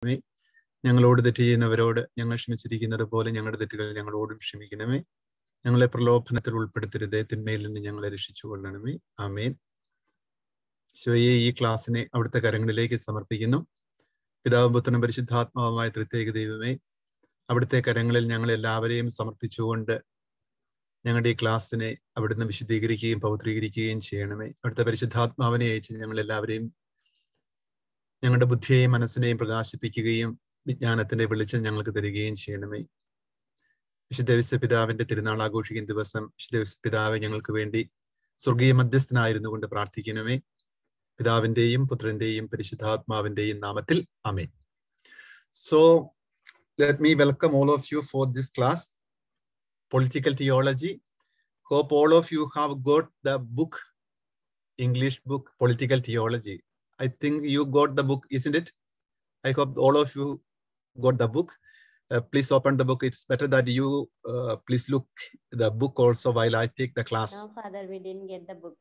ക്ഷമിക്കണമേ. ഞങ്ങളോട് തെറ്റ് ചെയ്യുന്നവരോട് ഞങ്ങൾ ക്ഷമിച്ചിരിക്കുന്നത് പോലെ ഞങ്ങളുടെ തെറ്റുകൾ ഞങ്ങളോടും ക്ഷമിക്കണമേ. ഞങ്ങളെ പ്രലോഭനത്തിൽ ഉൾപ്പെടുത്തരുതേ. തിന്മയിൽ നിന്ന് ഞങ്ങളെ രക്ഷിച്ചു കൊള്ളണമേ. ആമേൻ. ശിവയെ ഈ ക്ലാസ്സിനെ അവിടുത്തെ കരങ്ങളിലേക്ക് സമർപ്പിക്കുന്നു. പിതാവും പുത്രനും പരിശുദ്ധാത്മാവുമായ പ്രത്യേക ദൈവമേ അവിടുത്തെ കരങ്ങളിൽ ഞങ്ങൾ എല്ലാവരെയും സമർപ്പിച്ചുകൊണ്ട് ഞങ്ങളുടെ ഈ ക്ലാസ്സിനെ അവിടുന്ന് വിശദീകരിക്കുകയും പൗത്രീകരിക്കുകയും ചെയ്യണമേ. അവിടുത്തെ പരിശുദ്ധാത്മാവിനെ അയച്ച് ഞങ്ങൾ എല്ലാവരെയും ഞങ്ങളുടെ ബുദ്ധിയെയും മനസ്സിനെയും പ്രകാശിപ്പിക്കുകയും വിജ്ഞാനത്തിന്റെ വെളിച്ചം ഞങ്ങൾക്ക് തരികയും ചെയ്യണമേ. വിശുദ്ധ പിതാവിന്റെ തിരുനാൾ ആഘോഷിക്കുന്ന ദിവസം വിശുദ്ധ പിതാവ് ഞങ്ങൾക്ക് വേണ്ടി സ്വർഗീയ മധ്യസ്ഥനായിരുന്നു കൊണ്ട് പ്രാർത്ഥിക്കണമേ. പിതാവിന്റെയും പുത്രന്റെയും പരിശുദ്ധാത്മാവിന്റെയും നാമത്തിൽ അമേ so let me welcome all of you for this class political theology hope all of you have got the book English book political theology I think you got the book, isn't it? I hope all of you got the book. Uh, please open the book. It's better that you uh, please look the book also while I take the class. No, Father, we didn't get the book.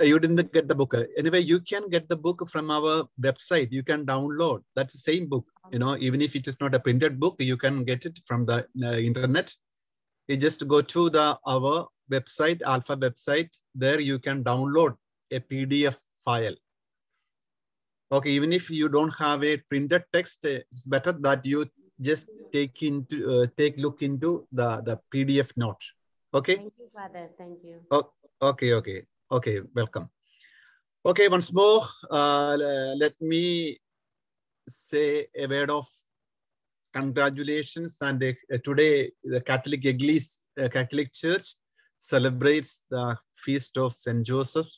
You didn't get the book. Anyway, you can get the book from our website. You can download. That's the same book. You know, even if it is not a printed book, you can get it from the uh, internet. You just go to the our website, Alpha website. There you can download a PDF file okay even if you don't have a printed text it's better that you just take into uh, take look into the the pdf note okay Thank you, Father. Thank you. okay okay okay welcome okay once more uh, let me say a word of congratulations and uh, today the catholic Eglise, uh, catholic church celebrates the feast of saint joseph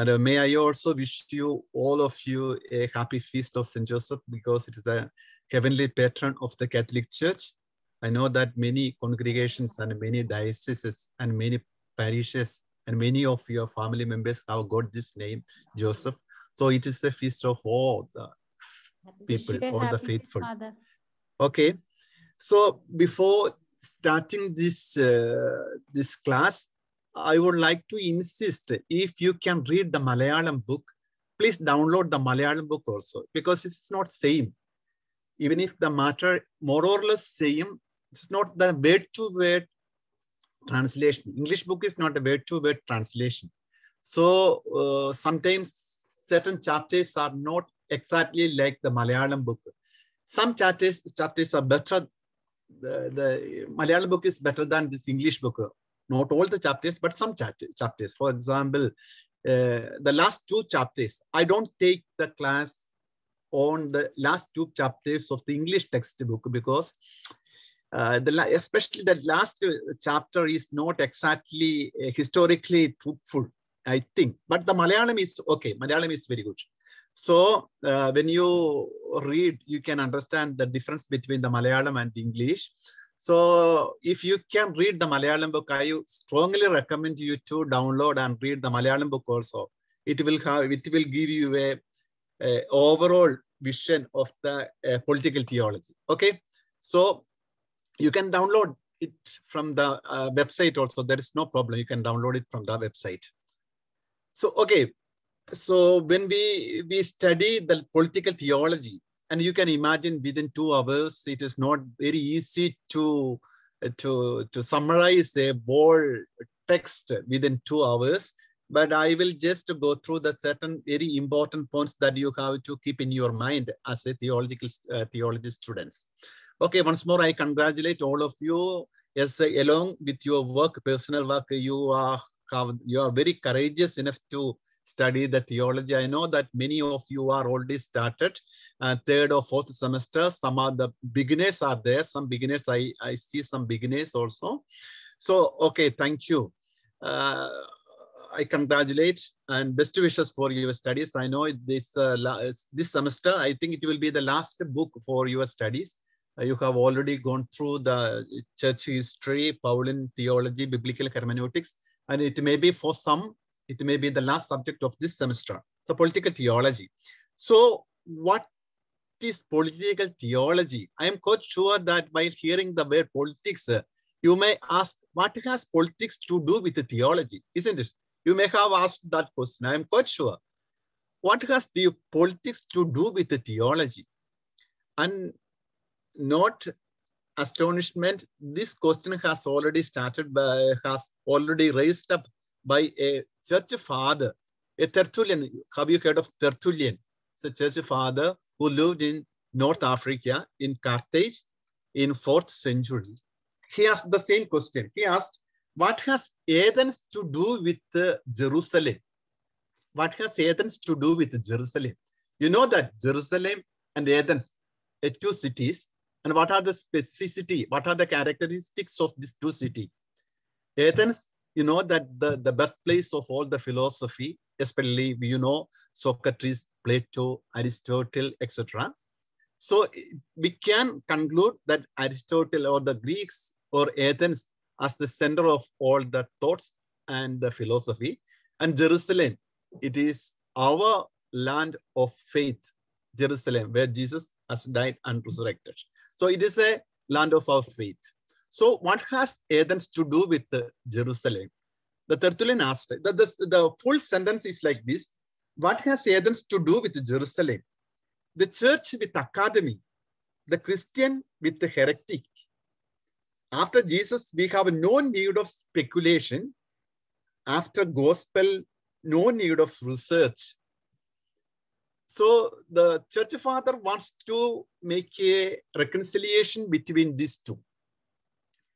and uh, may I also wish you, all of you, a happy feast of St. Joseph because it is a heavenly patron of the Catholic Church. I know that many congregations and many dioceses and many parishes and many of your family members have got this name, Joseph. So it is a feast of all the people, all the faithful. Father. Okay. So before starting this, uh, this class, I would like to insist if you can read the Malayalam book, please download the Malayalam book also because it's not same. Even if the matter more or less same, it's not the word to word translation. English book is not a word to word translation. So uh, sometimes certain chapters are not exactly like the Malayalam book. Some chapters chapters are better. The, the Malayalam book is better than this English book not all the chapters, but some chapters. For example, uh, the last two chapters, I don't take the class on the last two chapters of the English textbook because uh, the especially the last chapter is not exactly uh, historically truthful, I think. But the Malayalam is okay. Malayalam is very good. So when you read, you can understand the difference between the Malayalam and the English. So if you can read the Malayalam book, I strongly recommend you to download and read the Malayalam book also. It will have, it will give you a, a overall vision of the uh, political theology. Okay, so you can download it from the uh, website also. There is no problem. You can download it from the website. So okay, so when we we study the political theology, and you can imagine within two hours it is not very easy to to to summarize a whole text within two hours. But i will just go through the certain very important points that you have to keep in your mind as a theological uh, theology students. Okay once more i congratulate all of you. Yes along with your work personal work you are you are very courageous enough to study the theology. I know that many of you are already started uh, third or fourth semester. Some of the beginners are there. Some beginners, I, I see some beginners also. So, okay, thank you. Uh, I congratulate and best wishes for your studies. I know this, uh, this semester, I think it will be the last book for your studies. you have already gone through the church history, Pauline theology, biblical hermeneutics, and it may be for some it may be the last subject of this semester. So political theology. So what is political theology? I am quite sure that while hearing the word politics, you may ask, what has politics to do with the theology? Isn't it? You may have asked that question. I am quite sure. What has the politics to do with the theology? And not astonishment, this question has already started by, has already raised up by a church father, a Tertullian. Have you heard of Tertullian? It's a church father who lived in North Africa, in Carthage, in 4th century. He asked the same question. He asked, what has Athens to do with uh, Jerusalem? What has Athens to do with Jerusalem? You know that Jerusalem and Athens are two cities. And what are the specificity? What are the characteristics of these two cities? Athens, you know that the, the birthplace of all the philosophy, especially, you know, Socrates, Plato, Aristotle, etc. So we can conclude that Aristotle or the Greeks or Athens as the center of all the thoughts and the philosophy. And Jerusalem, it is our land of faith, Jerusalem, where Jesus has died and resurrected. So it is a land of our faith. So what has Athens to do with uh, Jerusalem? The Tertullian asked, the, the, the full sentence is like this. What has Athens to do with Jerusalem? The church with academy, the Christian with the heretic. After Jesus, we have no need of speculation. After gospel, no need of research. So the church father wants to make a reconciliation between these two.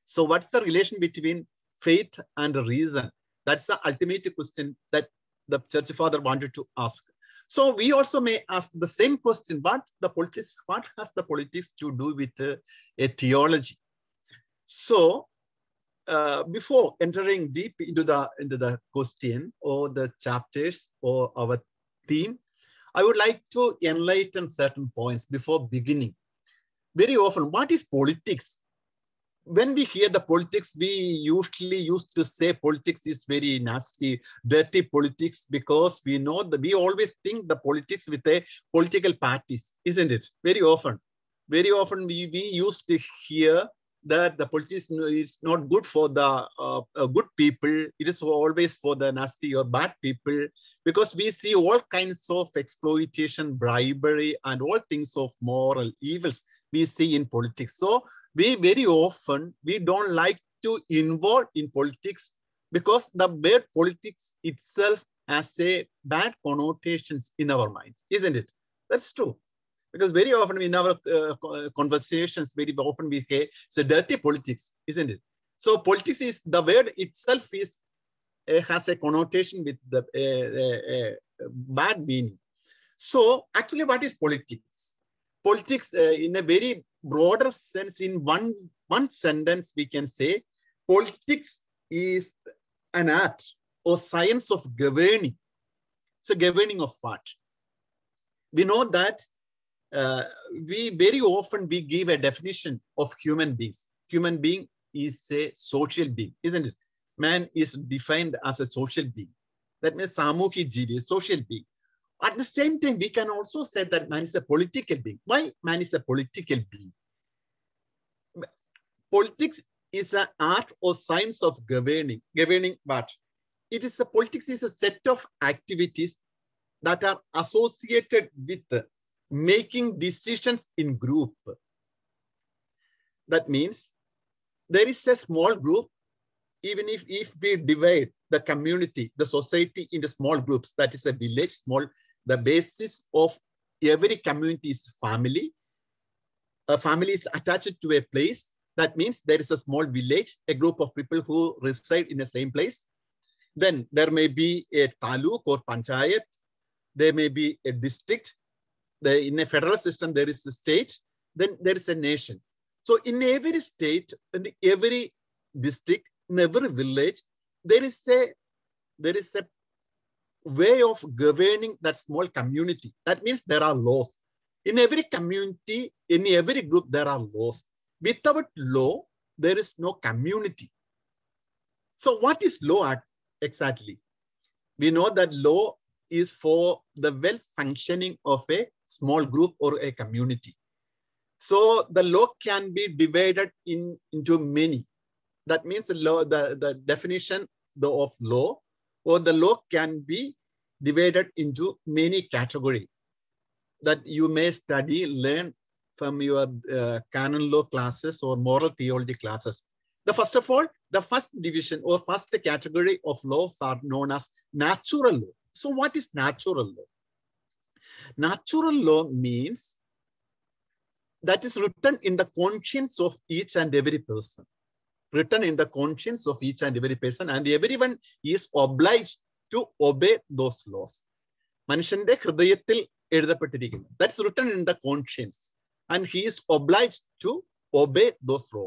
So what's the relation between faith and reason? That's the ultimate question that the church father wanted to ask. So we also may ask the same question, what the politics, what has the politics to do with uh, a theology? So uh, before entering deep into the, into the question or the chapters or our theme, I would like to enlighten certain points before beginning. Very often, what is politics? When we hear the politics, we usually used to say politics is very nasty, dirty politics, because we know that we always think the politics with a political parties, isn't it? Very often. Very often we, we used to hear that the politics is not good for the uh, uh, good people. It is always for the nasty or bad people because we see all kinds of exploitation, bribery, and all things of moral evils we see in politics. So we very often, we don't like to involve in politics because the word politics itself has a bad connotations in our mind, isn't it? That's true because very often in our uh, conversations, very often we say it's a dirty politics, isn't it? So politics is the word itself is uh, has a connotation with the uh, bad meaning. So actually, what is politics? Politics, in a very broader sense, in one one sentence, we can say politics is an art or science of governing. It's a governing of what? We know that uh, we very often we give a definition of human beings. Human being is a social being, isn't it? Man is defined as a social being. That means Samuki Jivi, social being. At the same time, we can also say that man is a political being. Why man is a political being? Politics is an art or science of governing. Governing what? It is a politics is a set of activities that are associated with making decisions in group. That means there is a small group, even if, if we divide the community, the society into small groups, that is a village, small, the basis of every community is family. A family is attached to a place. That means there is a small village, a group of people who reside in the same place. Then there may be a taluk or panchayat. There may be a district the, in a federal system, there is a state, then there is a nation. So in every state, in every district, in every village, there is a there is a way of governing that small community. That means there are laws. In every community, in every group, there are laws. Without law, there is no community. So what is law exactly? We know that law is for the well functioning of a small group or a community. So the law can be divided in, into many. That means the law, the, the definition of law or the law can be divided into many categories that you may study, learn from your uh, canon law classes or moral theology classes. The first of all, the first division or first category of laws are known as natural law. So what is natural law? Natural law means that is written in the conscience of each and every person Written in the conscience of each and every person and everyone is obliged to obey those laws. മനുഷ്യന്റെ ഹൃദയത്തിൽ എഴുതപ്പെട്ടിരിക്കുന്നു that's written in the conscience and he is oblige to obey those law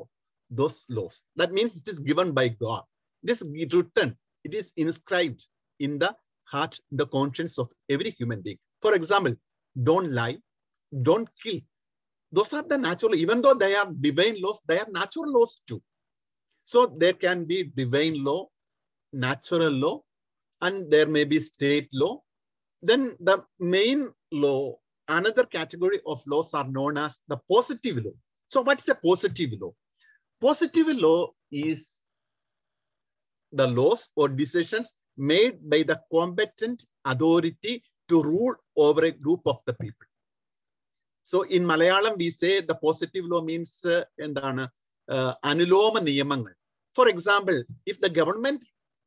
those loss that means it is given by God it is written it is inscribed in the heart in the conscience of every human being for example don't lie don't kill those are the natural even though they are divine laws they are natural laws too so there can be divine law natural law and there may be state law then the main law another category of laws are known as the positive law so what's a positive law positive law is the laws or decisions made by the competent authority to rule over a group of the people so in Malayalam, we say the positive law means uh, എന്താണ് uh, അനുലോമ നിയമങ്ങൾ. for example, if the government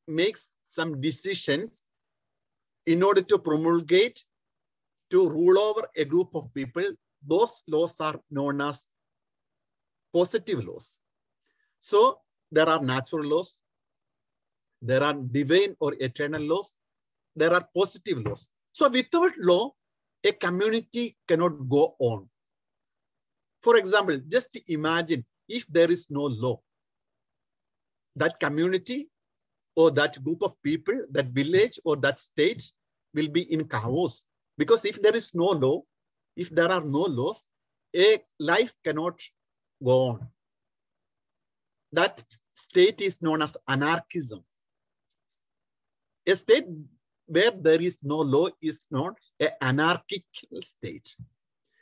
makes some decisions in order to promulgate, to rule over a group of people, those laws are known as positive laws. So there are natural laws, there are divine or eternal laws, there are positive laws. So without law, a community cannot go on. For example, just imagine if there is no law, that community or that group of people, that village or that state will be in chaos. Because if there is no law, if there are no laws, a life cannot go on. That state is known as anarchism. A state where there is no law is not an anarchic state.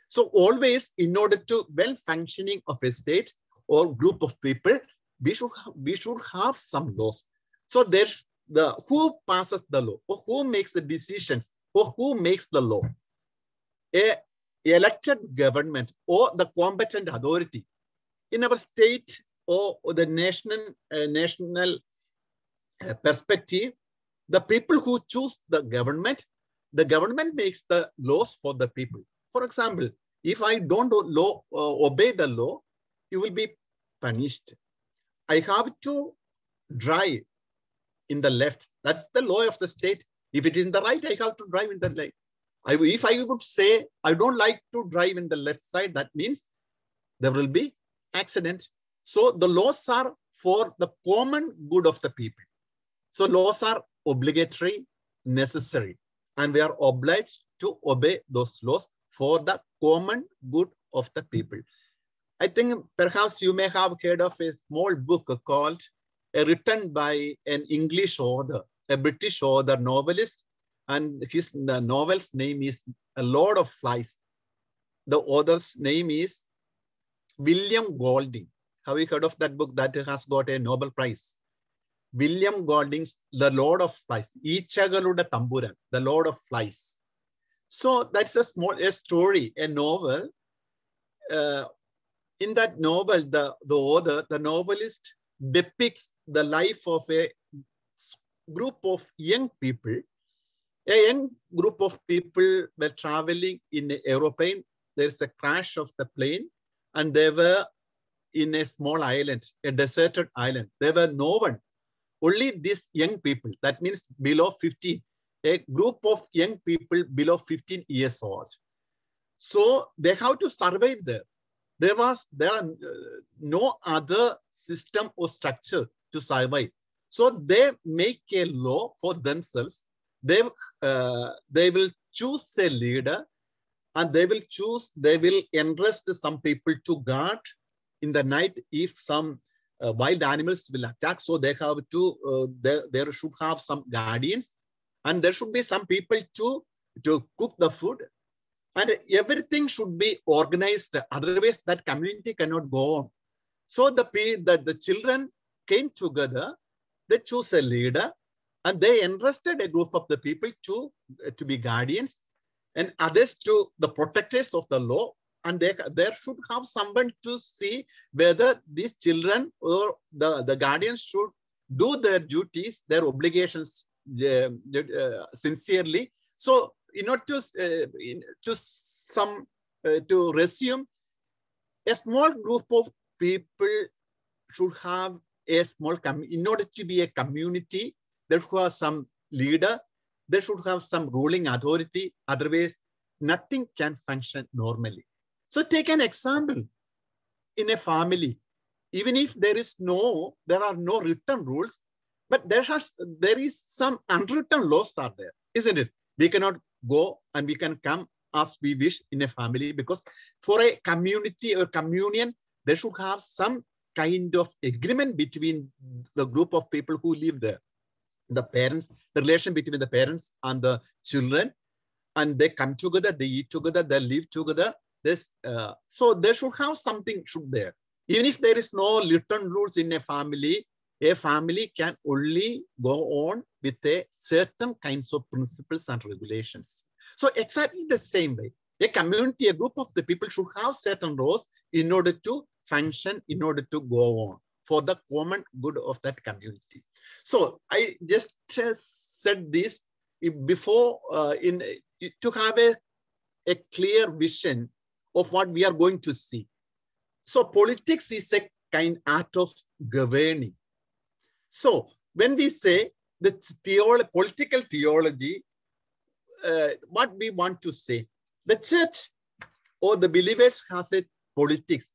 So always in order to well functioning of a state or group of people, we should we should have some laws. So there's the who passes the law or who makes the decisions or who makes the law. A elected government or the competent authority in our state or, or the national uh, national uh, perspective, the people who choose the government, the government makes the laws for the people. For example, if I don't law, uh, obey the law, you will be punished. I have to drive in the left. That's the law of the state. If it is in the right, I have to drive in the left. I, if I would say I don't like to drive in the left side, that means there will be accident. So the laws are for the common good of the people. So laws are obligatory, necessary, and we are obliged to obey those laws for the common good of the people. I think perhaps you may have heard of a small book called uh, written by an English author, a British author, novelist, and his novel's name is A Lord of Flies. The author's name is William Golding. Have you heard of that book that has got a Nobel Prize? William Golding's The Lord of Flies, Ichagaluda Tamburan, The Lord of Flies. So that's a small a story, a novel. Uh, in that novel, the, the author, the novelist depicts the life of a group of young people. A young group of people were traveling in an aeroplane. There's a crash of the plane and they were in a small island, a deserted island. There were no one only these young people, that means below 15, a group of young people below 15 years old. So they have to survive there. There was there are uh, no other system or structure to survive. So they make a law for themselves. They uh, they will choose a leader, and they will choose. They will entrust some people to guard in the night if some uh, wild animals will attack. So they have to, uh, there, there should have some guardians and there should be some people to, to cook the food and everything should be organized. Otherwise that community cannot go on. So the, the, the children came together, they chose a leader and they entrusted a group of the people to, to be guardians and others to the protectors of the law and they, there should have someone to see whether these children or the, the guardians should do their duties, their obligations uh, uh, sincerely. So, in order to, uh, in, to some uh, to resume, a small group of people should have a small in order to be a community. There should have some leader. There should have some ruling authority. Otherwise, nothing can function normally. So, take an example in a family. Even if there is no, there are no written rules, but there has there is some unwritten laws are there, isn't it? We cannot go and we can come as we wish in a family because for a community or communion, there should have some kind of agreement between the group of people who live there. The parents, the relation between the parents and the children, and they come together, they eat together, they live together. This, uh, so they should have something should there. Even if there is no written rules in a family, a family can only go on with a certain kinds of principles and regulations. So exactly the same way, a community, a group of the people should have certain roles in order to function, in order to go on for the common good of that community. So I just uh, said this before uh, in to have a, a clear vision of what we are going to see. So politics is a kind art of governing. So when we say the theolo political theology, uh, what we want to say, the church or the believers has a politics.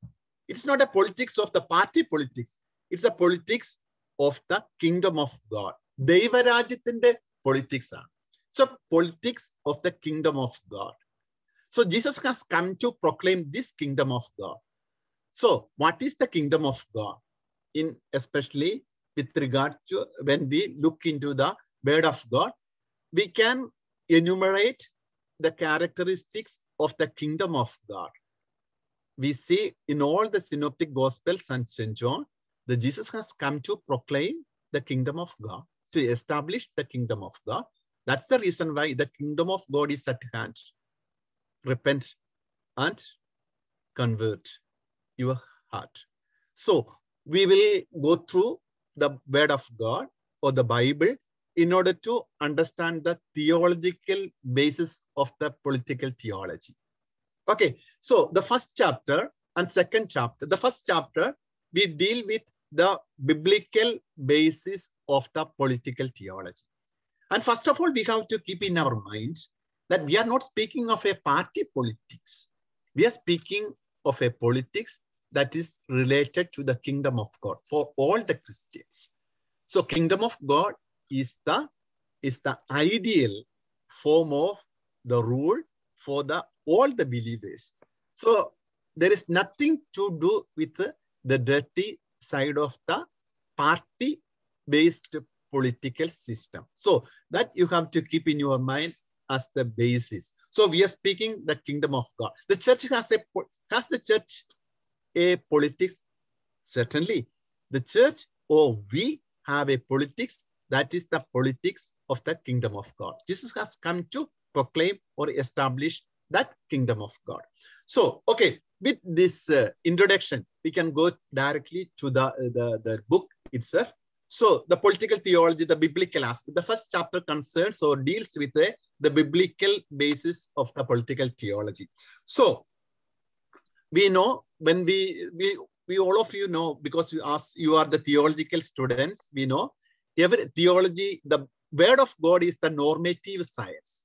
It's not a politics of the party politics. It's a politics of the kingdom of God. ദൈവരാജ്യത്തിന്റെ politics ആണ്. So politics of the kingdom of God. So Jesus has come to proclaim this kingdom of God. So what is the kingdom of God? In especially with regard to when we look into the word of God, we can enumerate the characteristics of the kingdom of God. We see in all the synoptic gospels and St. John, that Jesus has come to proclaim the kingdom of God, to establish the kingdom of God. That's the reason why the kingdom of God is at hand. Repent and convert your heart. So we will go through the word of God or the Bible in order to understand the theological basis of the political theology. Okay, so the first chapter and second chapter, the first chapter, we deal with the biblical basis of the political theology. And first of all, we have to keep in our mind that we are not speaking of a party politics. We are speaking of a politics that is related to the kingdom of God for all the Christians. So kingdom of God is the, is the ideal form of the rule for the all the believers. So there is nothing to do with the dirty side of the party-based political system. So that you have to keep in your mind as the basis. So we are speaking the kingdom of God. The church has a has the church a politics? Certainly. The church or we have a politics that is the politics of the kingdom of God. Jesus has come to proclaim or establish that kingdom of God. So, okay, with this uh, introduction, we can go directly to the, the, the book itself. So the political theology, the biblical aspect, the first chapter concerns or deals with the, the biblical basis of the political theology. So we know when we, we, we all of you know, because you ask, you are the theological students, we know every theology, the word of God is the normative science.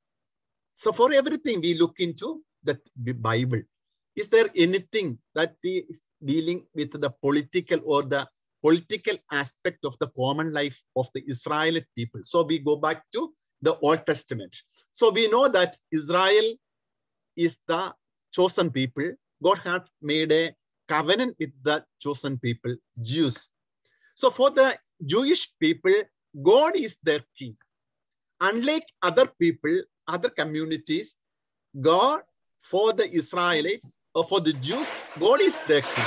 So for everything we look into the Bible, is there anything that is dealing with the political or the political aspect of the common life of the Israelite people? So we go back to the Old Testament. So we know that Israel is the chosen people. God had made a covenant with the chosen people, Jews. So for the Jewish people, God is their king. Unlike other people, other communities, God for the Israelites or for the Jews, God is their king.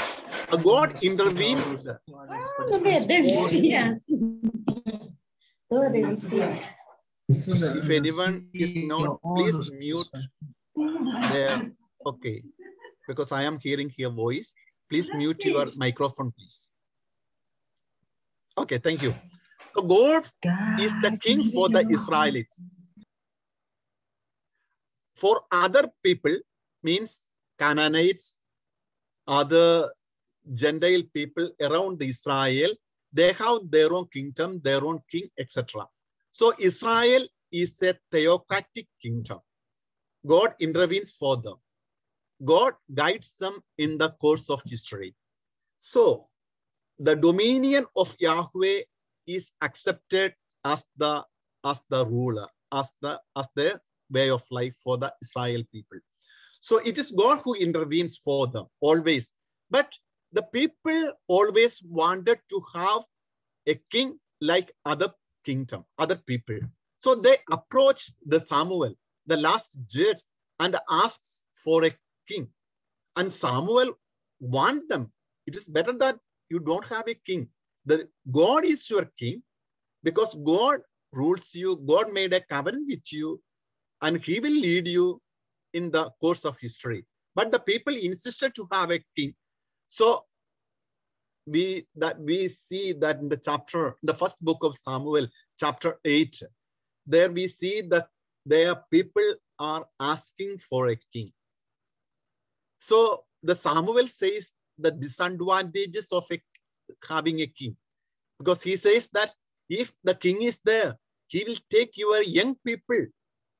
Uh, God intervenes. If anyone is not, please mute there. Okay. Because I am hearing your voice. Please mute your microphone, please. Okay, thank you. So God is the king for the Israelites. For other people means Canaanites, other Gentile people around Israel, they have their own kingdom, their own king, etc. So Israel is a theocratic kingdom. God intervenes for them. God guides them in the course of history. So the dominion of Yahweh is accepted as the as the ruler, as the as the way of life for the Israel people. So it is God who intervenes for them always. But the people always wanted to have a king like other kingdom, other people. So they approached the Samuel, the last judge, and asks for a king. And Samuel warned them, it is better that you don't have a king. The God is your king because God rules you. God made a covenant with you and he will lead you in the course of history. But the people insisted to have a king. So we that we see that in the chapter, the first book of Samuel, chapter 8, there we see that their people are asking for a king. So the Samuel says the disadvantages of a, having a king. Because he says that if the king is there, he will take your young people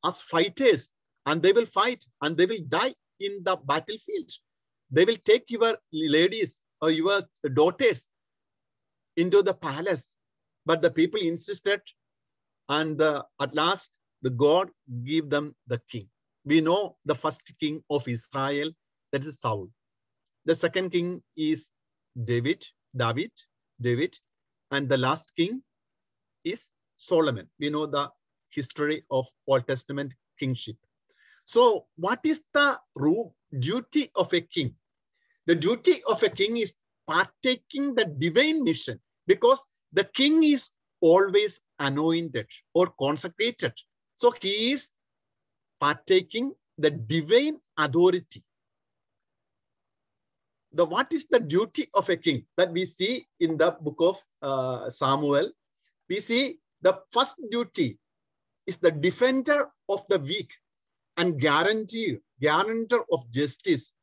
as fighters and they will fight and they will die in the battlefield. They will take your ladies or your daughters into the palace. But the people insisted and the, at last the God gave them the king. We know the first king of Israel, that is Saul. The second king is David, David, David, and the last king is Solomon. We know the history of Old Testament kingship. So what is the rule, duty of a king? The duty of a king is partaking the divine mission because the king is always anointed or consecrated. So he is partaking the divine authority. The what is the duty of a king that we see in the book of uh, Samuel? We see the first duty is the defender of the weak and guarantee, guarantor of justice,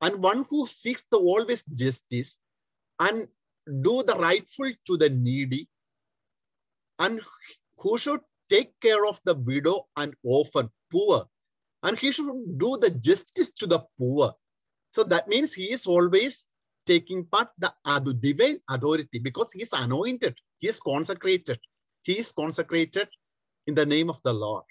and one who seeks the always justice and do the rightful to the needy, and who should take care of the widow and orphan, poor, and he should do the justice to the poor. So that means he is always taking part the divine authority because he is anointed, he is consecrated, he is consecrated in the name of the Lord.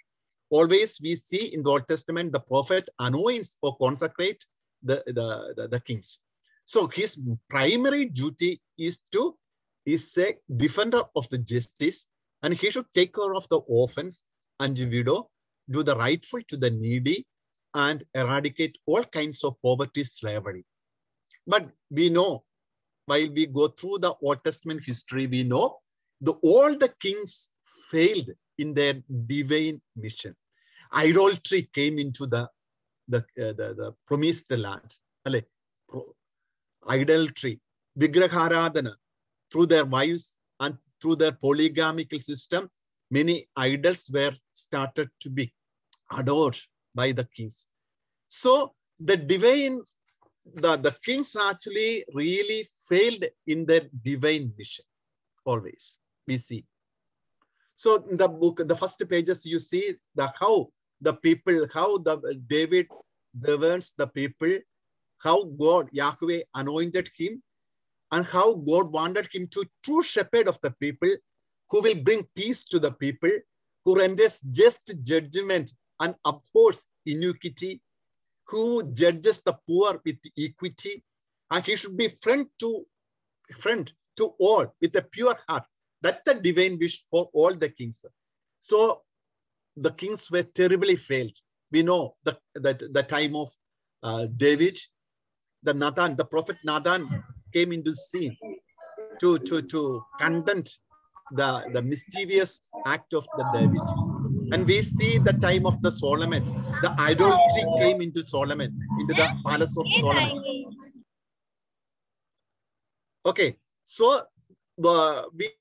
Always we see in the Old Testament, the prophet anoints or consecrate the, the, the, the kings. So his primary duty is to is a defender of the justice and he should take care of the orphans and the widow, do the rightful to the needy and eradicate all kinds of poverty, slavery. But we know, while we go through the Old Testament history, we know the all the kings failed in their divine mission. Idolatry came into the, the, uh, the, the promised land. Idolatry, Vigraharadhana, through their wives and through their polygamical system, many idols were started to be adored by the kings. So the divine, the, the kings actually really failed in their divine mission, always, we see. So in the book, the first pages, you see the how the people, how the David governs the people, how God, Yahweh anointed him, and how God wanted him to true shepherd of the people, who will bring peace to the people, who renders just judgment and abhors iniquity, who judges the poor with equity, and he should be friend to friend to all with a pure heart. That's the divine wish for all the kings. So the kings were terribly failed. We know that the, the time of uh, David, the Nathan, the prophet Nathan came into scene to, to, to condemn the, the mischievous act of the David. And we see the time of the Solomon, the idolatry came into Solomon. into the palace of Solomon. Okay, so the we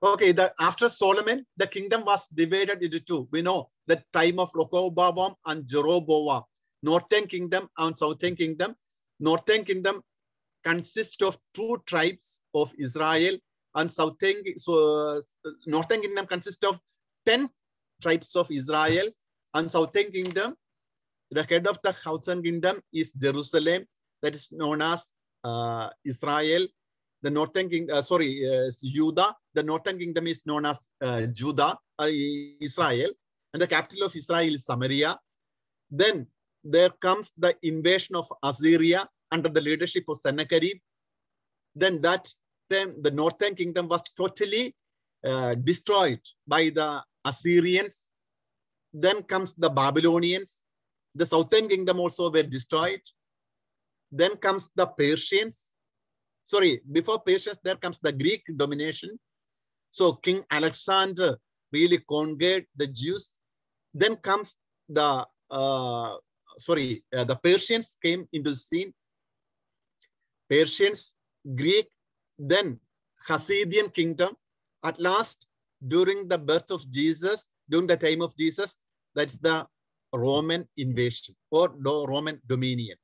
Okay, the, after Solomon, the kingdom was divided into two. We know the time of Rehoboam and Jeroboam, northern kingdom and southern kingdom. Northern kingdom consists of two tribes of Israel, and southern so uh, northern kingdom consists of ten tribes of Israel, and southern kingdom. The head of the southern kingdom is Jerusalem, that is known as uh, Israel. The northern kingdom, uh, sorry, uh, Judah. The northern kingdom is known as uh, Judah, uh, Israel, and the capital of Israel is Samaria. Then there comes the invasion of Assyria under the leadership of Sennacherib. Then that time the northern kingdom was totally uh, destroyed by the Assyrians. Then comes the Babylonians. The southern kingdom also were destroyed. Then comes the Persians. Sorry, before Persians, there comes the Greek domination. So King Alexander really conquered the Jews. Then comes the uh, sorry, uh, the Persians came into scene. Persians, Greek, then Hasidian kingdom. At last, during the birth of Jesus, during the time of Jesus, that's the Roman invasion or the Roman dominion.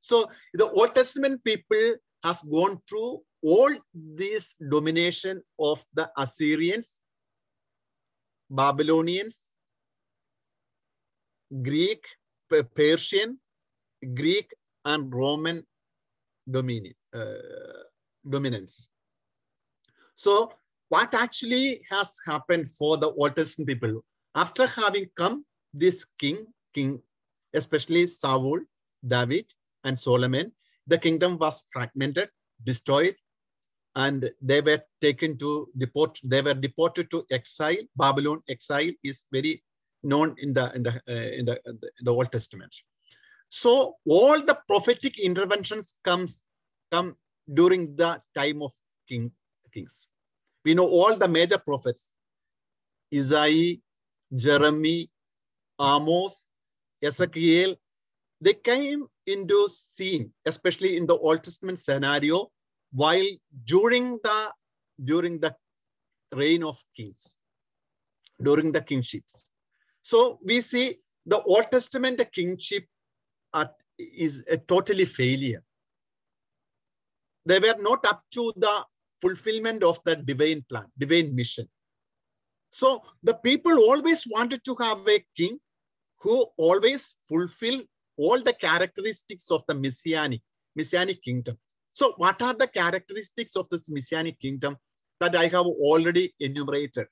So the Old Testament people has gone through all this domination of the Assyrians, Babylonians, Greek, Persian, Greek, and Roman dominion, uh, dominance. So what actually has happened for the Old Testament people after having come this king, king, especially Saul, David, and Solomon, the kingdom was fragmented, destroyed, and they were taken to deport. They were deported to exile. Babylon exile is very known in the in the uh, in the, the Old Testament. So all the prophetic interventions comes come during the time of king kings. We know all the major prophets: Isaiah, Jeremy, Amos, Ezekiel. They came into scene, especially in the Old Testament scenario, while during the during the reign of kings, during the kingships. So we see the Old Testament the kingship at, is a totally failure. They were not up to the fulfillment of the divine plan, divine mission. So the people always wanted to have a king who always fulfill all the characteristics of the messianic, messianic kingdom. So what are the characteristics of this messianic kingdom that I have already enumerated?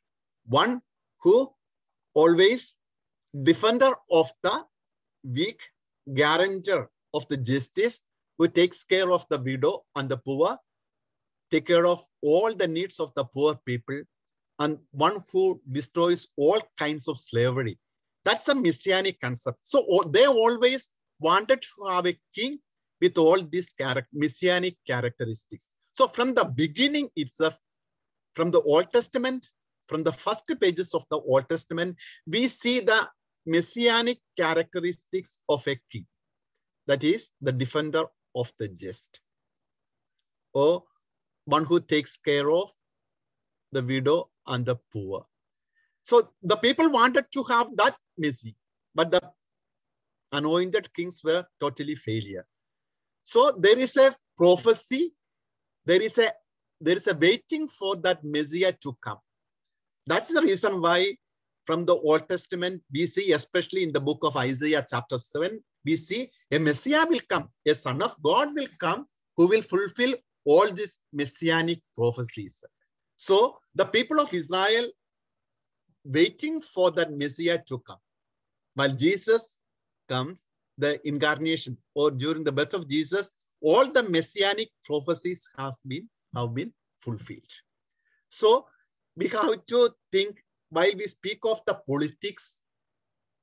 One who always defender of the weak, guarantor of the justice, who takes care of the widow and the poor, take care of all the needs of the poor people, and one who destroys all kinds of slavery. That's a messianic concept. So they always wanted to have a king with all these messianic characteristics. So from the beginning itself, from the Old Testament, from the first pages of the Old Testament, we see the messianic characteristics of a king. That is the defender of the just or one who takes care of the widow and the poor. So the people wanted to have that Messi, but the anointed kings were totally failure. So there is a prophecy, there is a there is a waiting for that Messiah to come. That's the reason why from the Old Testament, we see, especially in the book of Isaiah chapter 7, we see a Messiah will come, a son of God will come who will fulfill all these messianic prophecies. So the people of Israel waiting for that Messiah to come. While Jesus comes, the incarnation or during the birth of Jesus, all the messianic prophecies has been, have been fulfilled. So we have to think while we speak of the politics,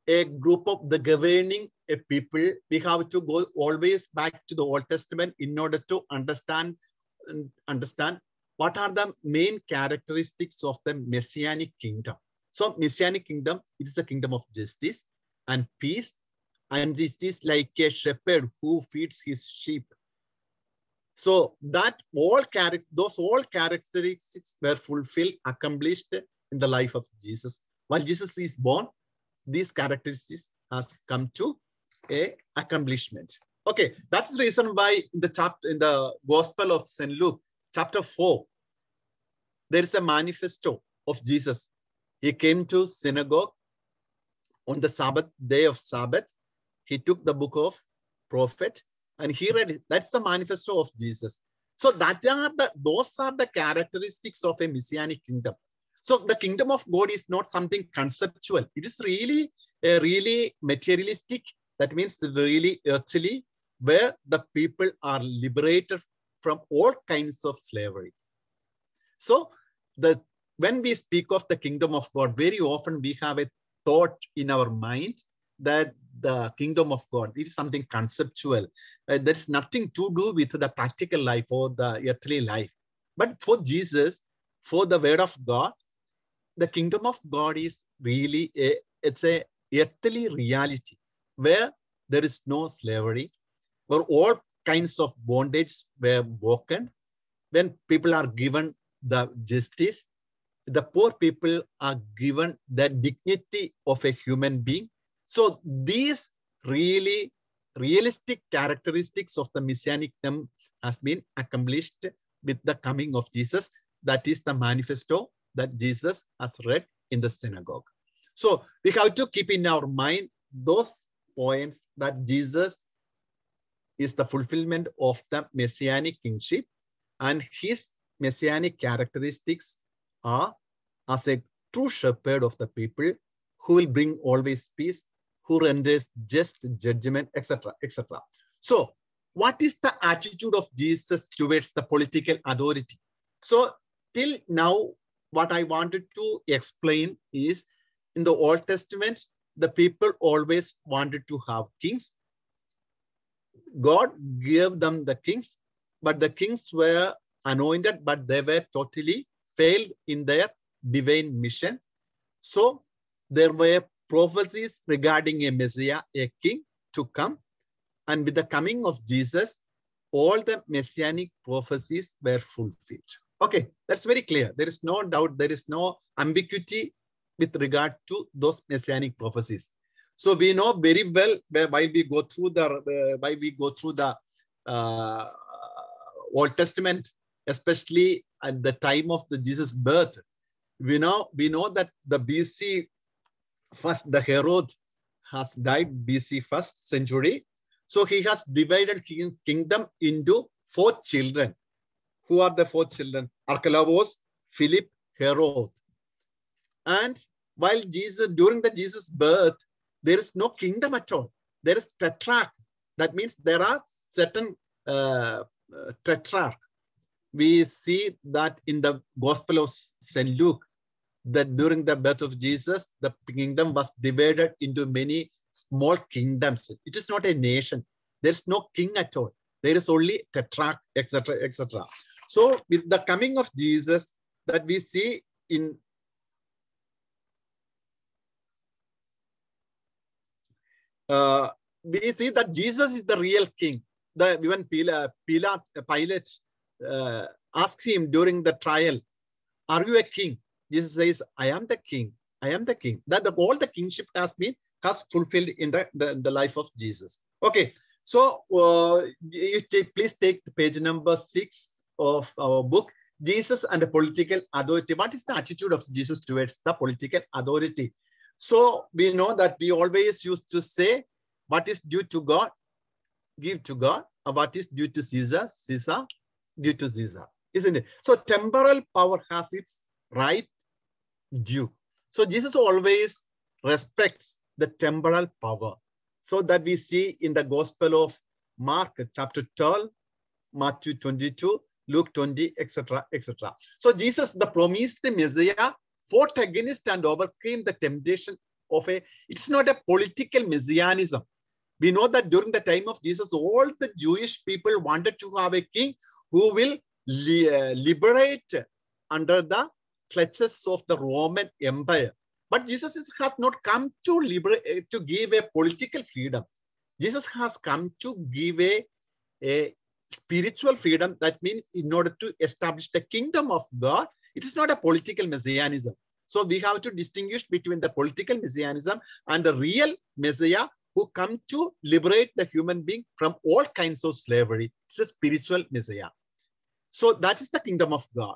a group of the governing a people, we have to go always back to the Old Testament in order to understand understand what are the main characteristics of the messianic kingdom. So messianic kingdom, it is a kingdom of justice and peace. And it is like a shepherd who feeds his sheep. So that all character, those all characteristics were fulfilled, accomplished in the life of Jesus. While Jesus is born, these characteristics has come to a accomplishment. Okay, that's the reason why in the chapter in the Gospel of St. Luke, chapter 4, there is a manifesto of Jesus. He came to synagogue on the Sabbath, day of Sabbath. He took the book of prophet and he read it. That's the manifesto of Jesus. So that are the those are the characteristics of a messianic kingdom. So the kingdom of God is not something conceptual. It is really, uh, really materialistic. That means really earthly, where the people are liberated from all kinds of slavery. So the when we speak of the kingdom of God, very often we have a thought in our mind that the kingdom of God is something conceptual. Uh, there's nothing to do with the practical life or the earthly life. But for Jesus, for the word of God, the kingdom of God is really a, it's a earthly reality where there is no slavery, where all kinds of bondage were broken, when people are given the justice, the poor people are given the dignity of a human being. So these really realistic characteristics of the messianic kingdom has been accomplished with the coming of Jesus. That is the manifesto that Jesus has read in the synagogue. So we have to keep in our mind those points that Jesus is the fulfillment of the messianic kingship and his messianic characteristics are as a true shepherd of the people who will bring always peace, who renders just judgment, etc., etc. So what is the attitude of Jesus towards the political authority? So till now, what I wanted to explain is in the Old Testament, the people always wanted to have kings. God gave them the kings, but the kings were anointed, but they were totally failed in their divine mission. So there were prophecies regarding a Messiah, a king to come. And with the coming of Jesus, all the messianic prophecies were fulfilled. Okay, that's very clear. There is no doubt, there is no ambiguity with regard to those messianic prophecies. So we know very well why we go through the uh, why we go through the uh, Old Testament, especially at the time of the Jesus birth. We know we know that the BC first the Herod has died BC first century. So he has divided his kingdom into four children. Who are the four children? Archelaus, Philip, Herod. And while Jesus, during the Jesus birth, there is no kingdom at all. There is tetrarch. That means there are certain uh, tetrarch. We see that in the Gospel of St. Luke, that during the birth of Jesus, the kingdom was divided into many small kingdoms. It is not a nation. There's no king at all. There is only tetrarch, etc., etc. So with the coming of Jesus that we see in uh, we see that Jesus is the real king. The even Pilate, Pilate, uh, asks him during the trial, "Are you a king?" Jesus says, "I am the king. I am the king." That the, all the kingship has been has fulfilled in the, the, the life of Jesus. Okay, so uh, you take, please take the page number six of our book, Jesus and the political authority. What is the attitude of Jesus towards the political authority? So we know that we always used to say, what is due to God, give to God, or what is due to Caesar, Caesar, due to Caesar, isn't it? So temporal power has its right due. So Jesus always respects the temporal power. So that we see in the Gospel of Mark, chapter 12, Matthew 22, Luke 20, etc., etc. So Jesus, the promised Messiah, fought against and overcame the temptation of a, it's not a political messianism. We know that during the time of Jesus, all the Jewish people wanted to have a king who will uh, liberate under the clutches of the Roman Empire. But Jesus is- has not come to liberate to give a political freedom. Jesus has come to give a, a spiritual freedom. That means in order to establish the kingdom of God, it is not a political messianism. So we have to distinguish between the political messianism and the real messiah who come to liberate the human being from all kinds of slavery. It's a spiritual messiah. So that is the kingdom of God.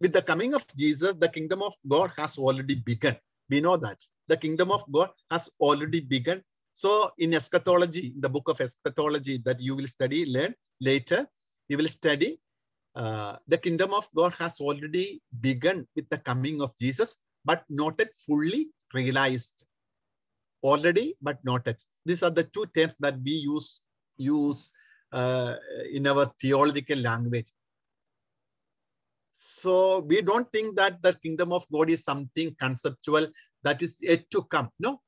With the coming of Jesus, the kingdom of God has already begun. We know that. The kingdom of God has already begun. So in eschatology, the book of eschatology that you will study, learn later, you will study uh, the kingdom of God has already begun with the coming of Jesus, but not yet fully realized. Already, but not yet. These are the two terms that we use use uh, in our theological language. So we don't think that the kingdom of God is something conceptual that is yet to come. No,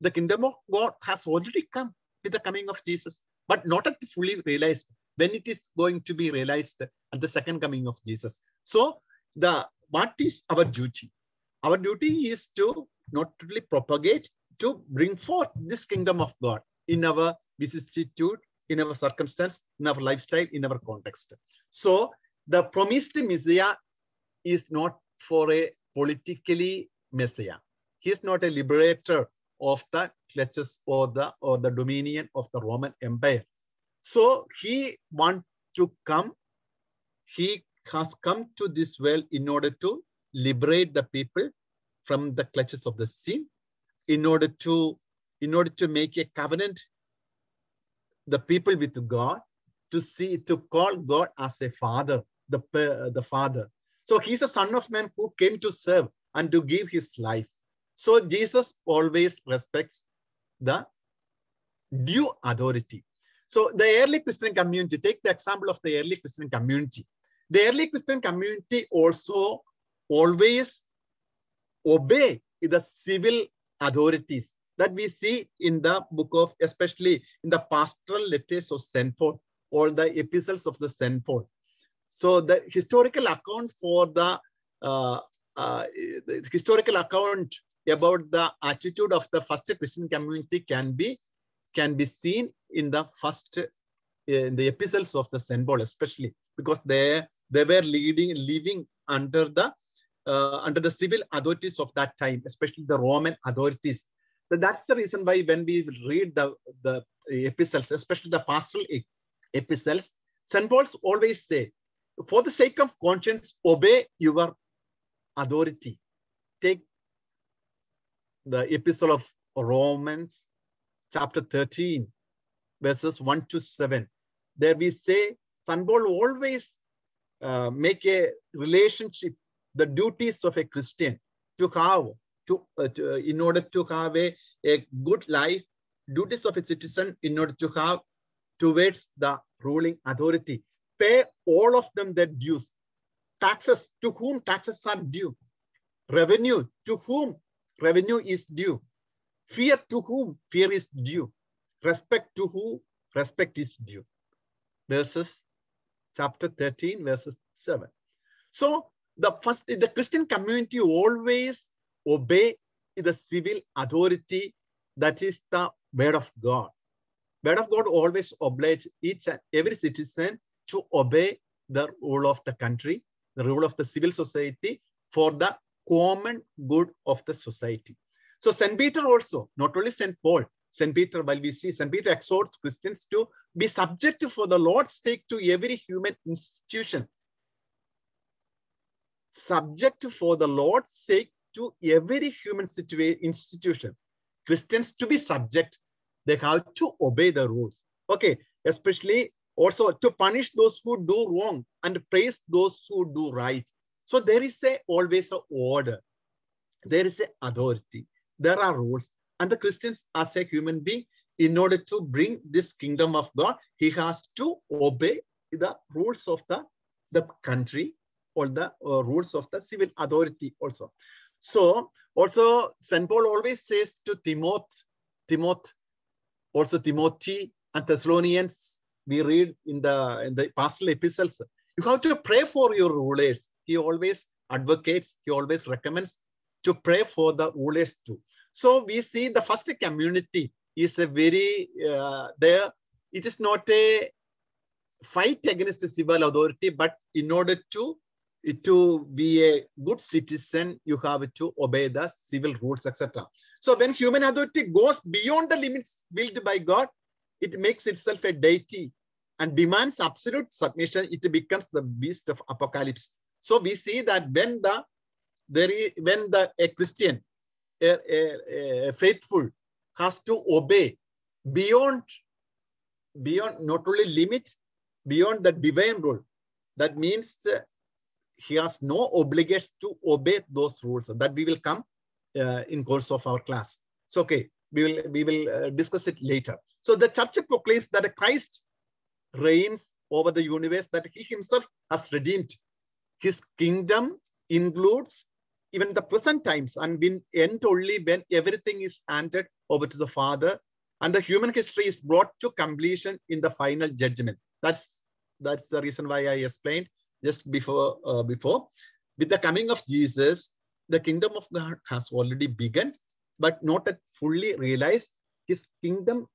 the kingdom of God has already come with the coming of Jesus, but not yet fully realized. When it is going to be realized at the second coming of Jesus. So the what is our duty? Our duty is to not only propagate, to bring forth this kingdom of God in our vicissitude, in our circumstance, in our lifestyle, in our context. So the promised Messiah is not for a politically Messiah. He is not a liberator of the clutches or the or the dominion of the Roman Empire. So he wants to come. He has come to this world in order to liberate the people from the clutches of the sin, in order to in order to make a covenant the people with God, to see to call God as a father, the the father. So he's a son of man who came to serve and to give his life. So Jesus always respects the due authority. So the early Christian community, take the example of the early Christian community. The early Christian community also always obey the civil authorities that we see in the book of, especially in the pastoral letters of St. Paul or the epistles of the St. Paul. So the historical account for the, uh, uh, the historical account about the attitude of the first Christian community can be can be seen in the first in the epistles of the St. Paul, especially because they they were leading living under the uh, under the civil authorities of that time, especially the Roman authorities. So that's the reason why when we read the the epistles, especially the pastoral epistles, St. Paul's always say, for the sake of conscience, obey your authority. Take the epistle of Romans, chapter 13, verses 1 to 7. There we say, St. Paul always uh, make a relationship, the duties of a Christian to have, to, uh, to- in order to have a, a good life, duties of a citizen in order to have towards the ruling authority. Pay all of them their dues. Taxes, to whom taxes are due. Revenue, to whom revenue is due. Fear, to whom fear is due. Respect, to who? respect is due. Verses, chapter 13, verses 7. So the first, the Christian community always obey the civil authority that is the word of God. Word of God always oblige each and every citizen to obey the rule of the country, the rule of the civil society for the common good of the society. So St. Peter also, not only St. Paul, St. Peter, while we see St. Peter exhorts Christians to be subject for the Lord's sake to every human institution. Subject for the Lord's sake to every human institution. Christians to be subject, they have to obey the rules. Okay, especially also to punish those who do wrong and praise those who do right. So there is a always a order. There is a authority. There are rules. And the Christians as a human being, in order to bring this kingdom of God, he has to obey the rules of the, the country or the uh, rules of the civil authority also. So also St. Paul always says to Timothy, Timothy, also Timothy and Thessalonians, we read in the, in the pastoral epistles, You have to pray for your rulers. He always advocates, he always recommends to pray for the rulers too. So we see the first community is a very, uh, there, it is not a fight against civil authority, but in order to, to be a good citizen, you have to obey the civil rules, etc. So when human authority goes beyond the limits built by God, it makes itself a deity and demands absolute submission, it becomes the beast of apocalypse. So we see that when the there is when the a Christian, a, a, a faithful, has to obey beyond beyond not only limit, beyond the divine rule. That means uh, he has no obligation to obey those rules. That we will come uh, in course of our class. So okay, we will we will uh, discuss it later. So the church proclaims that Christ reigns over the universe, that he himself has redeemed. His kingdom includes even the present times and will end only when everything is handed over to the Father and the human history is brought to completion in the final judgment. That's that's the reason why I explained just before uh, before. With the coming of Jesus, the kingdom of God has already begun, but not yet fully realized. His kingdom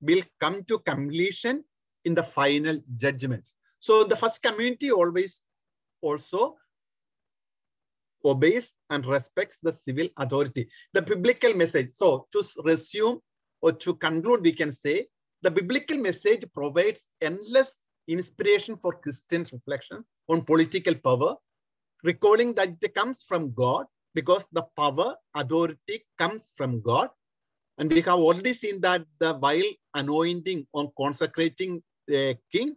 will come to completion in the final judgment. So the first community always also obeys and respects the civil authority. The biblical message. So to resume or to conclude, we can say the biblical message provides endless inspiration for Christians' reflection on political power, recalling that it comes from God because the power, authority comes from God. And we have already seen that the while anointing on consecrating the king,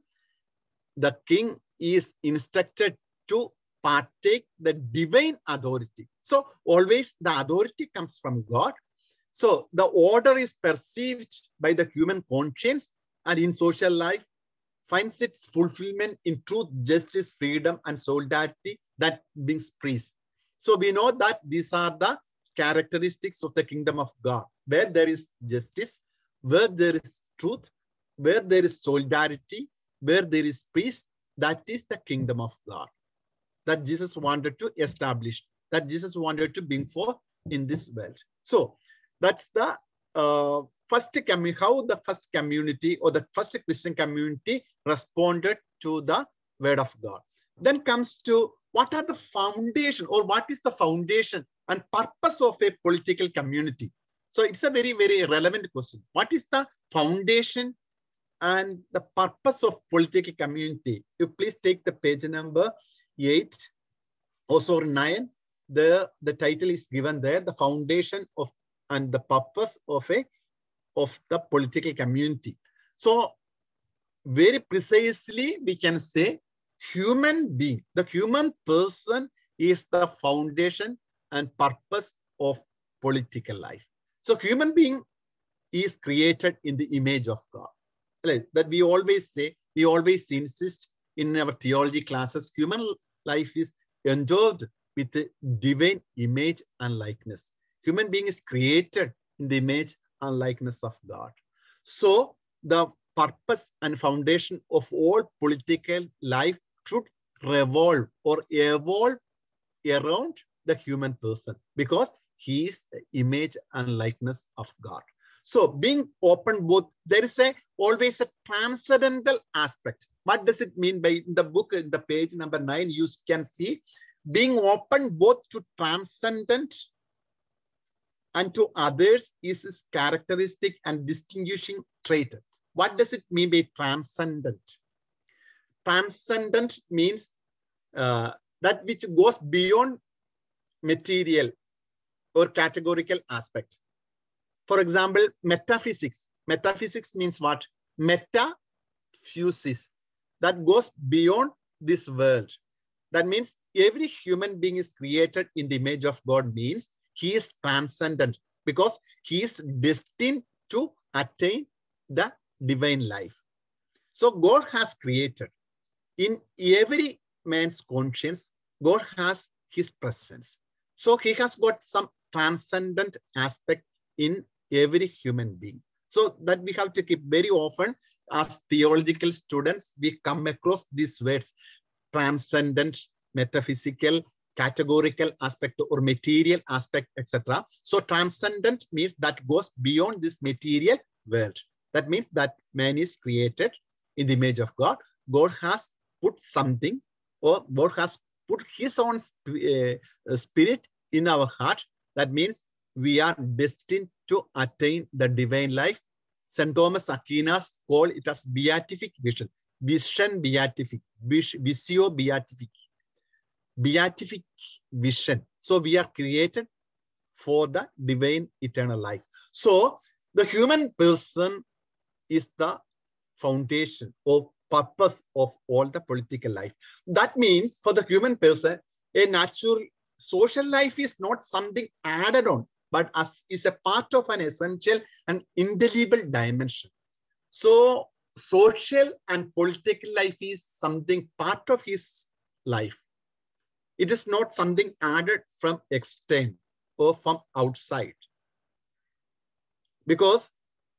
the king is instructed to partake the divine authority. So always the authority comes from God. So the order is perceived by the human conscience and in social life finds its fulfillment in truth, justice, freedom, and solidarity that brings peace. So we know that these are the characteristics of the kingdom of God, where there is justice, where there is truth, where there is solidarity, where there is peace, that is the kingdom of God that Jesus wanted to establish, that Jesus wanted to bring forth in this world. So that's the uh, first community, how the first community or the first Christian community responded to the word of God. Then comes to what are the foundation or what is the foundation and purpose of a political community? So it's a very, very relevant question. What is the foundation and the purpose of political community? You please take the page number eight, or sorry, nine. The, the title is given there, the foundation of and the purpose of a of the political community. So very precisely, we can say human being, the human person is the foundation and purpose of political life. So human being is created in the image of God. That we always say, we always insist in our theology classes, human life is endowed with the divine image and likeness. Human being is created in the image and likeness of God. So the purpose and foundation of all political life should revolve or evolve around the human person because he is the image and likeness of God. So being open both, there is a always a transcendental aspect. What does it mean by the book, in the page number nine, you can see being open both to transcendent and to others is his characteristic and distinguishing trait. What does it mean by transcendent? Transcendent means uh, that which goes beyond material or categorical aspect. For example, metaphysics. Metaphysics means what? Metaphysis. That goes beyond this world. That means every human being is created in the image of God means he is transcendent because he is destined to attain the divine life. So God has created in every man's conscience, God has his presence. So he has got some transcendent aspect in every human being. So that we have to keep very often as theological students, we come across these words, transcendent, metaphysical, categorical aspect or material aspect, etc. So transcendent means that goes beyond this material world. That means that man is created in the image of God. God has put something or God has put his own sp- uh, spirit in our heart. That means we are destined to attain the divine life. St. Thomas Aquinas call it as beatific vision. Vision beatific, vis- visio beatific, beatific vision. So we are created for the divine eternal life. So the human person is the foundation or purpose of all the political life. That means for the human person, a natural social life is not something added on, but as is a part of an essential and indelible dimension. So social and political life is something part of his life. It is not something added from external or from outside. Because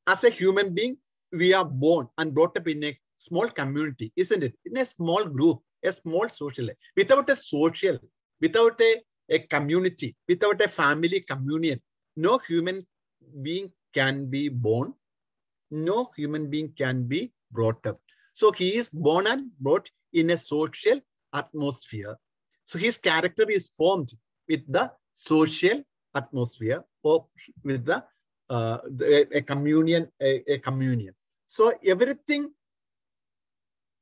as a human being, we are born and brought up in a small community, isn't it? In a small group, a small social life. Without a social, without a, a community, without a family communion, no human being can be born. No human being can be brought up. So he is born and brought in a social atmosphere. So his character is formed with the social atmosphere or with the, uh, the a communion, a, a communion. So everything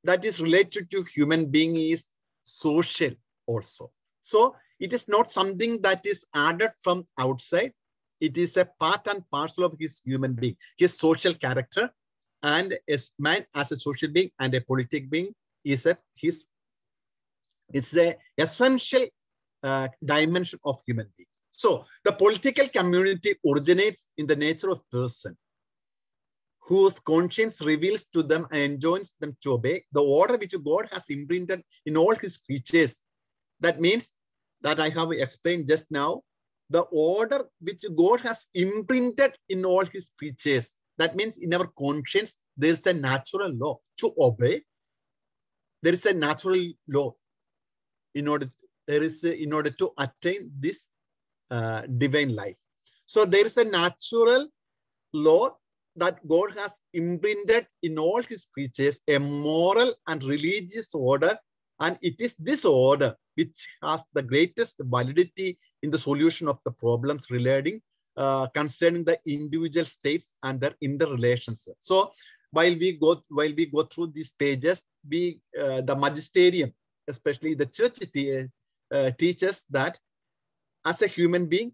that is related to human being is social also. So it is not something that is added from outside. It is a part and parcel of his human being, his social character, and as man as a social being and a politic being is a his. It's the essential uh, dimension of human being. So the political community originates in the nature of person whose conscience reveals to them and enjoins them to obey the order which God has imprinted in all his creatures. That means that I have explained just now, the order which God has imprinted in all his creatures. That means in our conscience, there is a natural law to obey. There is a natural law in order, there is a, in order to attain this uh, divine life. So there is a natural law that God has imprinted in all his creatures a moral and religious order. And it is this order which has the greatest validity in the solution of the problems relating uh, concerning the individual states and their interrelations. So while we go while we go through these pages, we uh, the magisterium, especially the church uh, teaches that as a human being,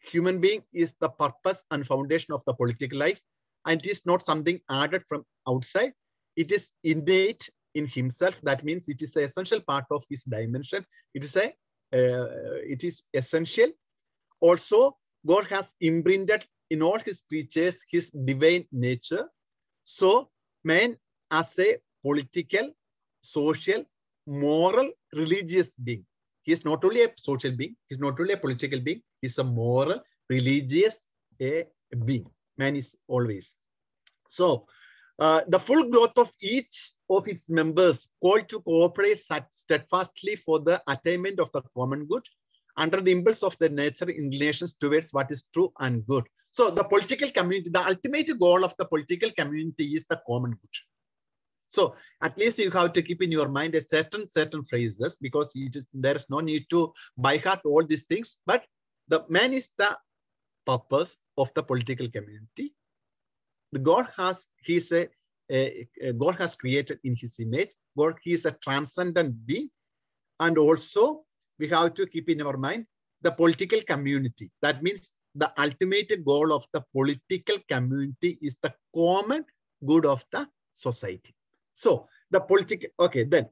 human being is the purpose and foundation of the political life and it is not something added from outside it is innate in himself that means it is an essential part of his dimension it is a uh, it is essential also god has imprinted in all his creatures his divine nature so man as a political social moral religious being he is not only a social being, he's not only a political being, he's a moral, religious a being. Man is always. So uh, the full growth of each of its members called to cooperate steadfastly for the attainment of the common good under the impulse of the nature inclinations towards what is true and good. So the political community, the ultimate goal of the political community is the common good. So at least you have to keep in your mind a certain certain phrases because it is, there is no need to by heart all these things. But the man is the purpose of the political community. The God has he is a, a, a God has created in His image. God he is a transcendent being, and also we have to keep in our mind the political community. That means the ultimate goal of the political community is the common good of the society. So the political, okay, then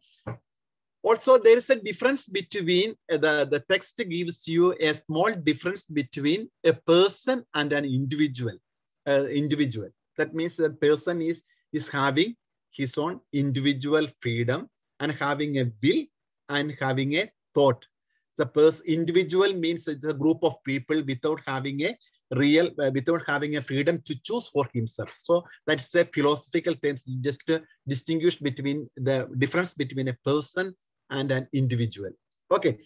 also there is a difference between uh, the, the text gives you a small difference between a person and an individual, uh, individual. That means the person is, is having his own individual freedom and having a will and having a thought. The person individual means it's a group of people without having a real uh, without having a freedom to choose for himself. So that's a philosophical terms just to distinguish between the difference between a person and an individual. Okay.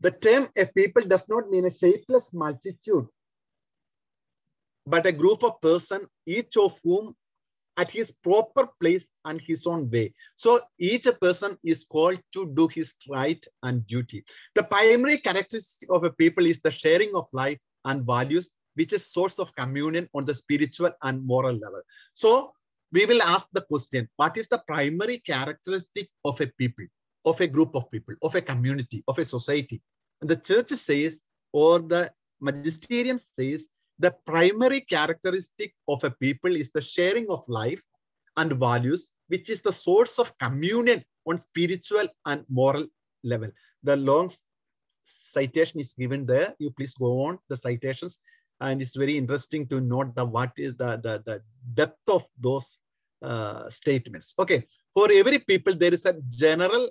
The term a people does not mean a shapeless multitude, but a group of person, each of whom at his proper place and his own way. So each person is called to do his right and duty. The primary characteristic of a people is the sharing of life and values, which is source of communion on the spiritual and moral level. So we will ask the question, what is the primary characteristic of a people, of a group of people, of a community, of a society? And the church says, or the magisterium says, the primary characteristic of a people is the sharing of life and values, which is the source of communion on spiritual and moral level. The long citation is given there. You please go on the citations. And it's very interesting to note the what is the, the, the depth of those uh, statements. Okay, for every people, there is a general,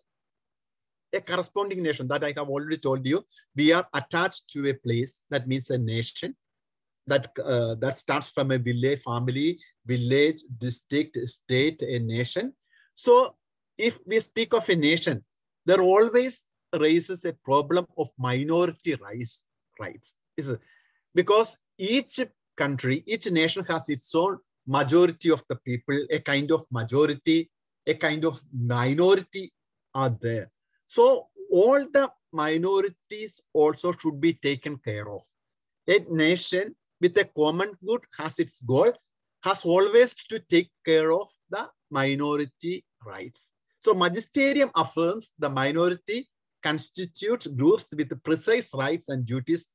a corresponding nation that I have already told you. We are attached to a place, that means a nation that uh, that starts from a village, family, village, district, state, a nation. So if we speak of a nation, there always raises a problem of minority rights, rights. Because each country, each nation has its own majority of the people, a kind of majority, a kind of minority are there. So all the minorities also should be taken care of. A nation with a common good has its goal, has always to take care of the minority rights. So magisterium affirms the minority constitutes groups with precise rights and duties.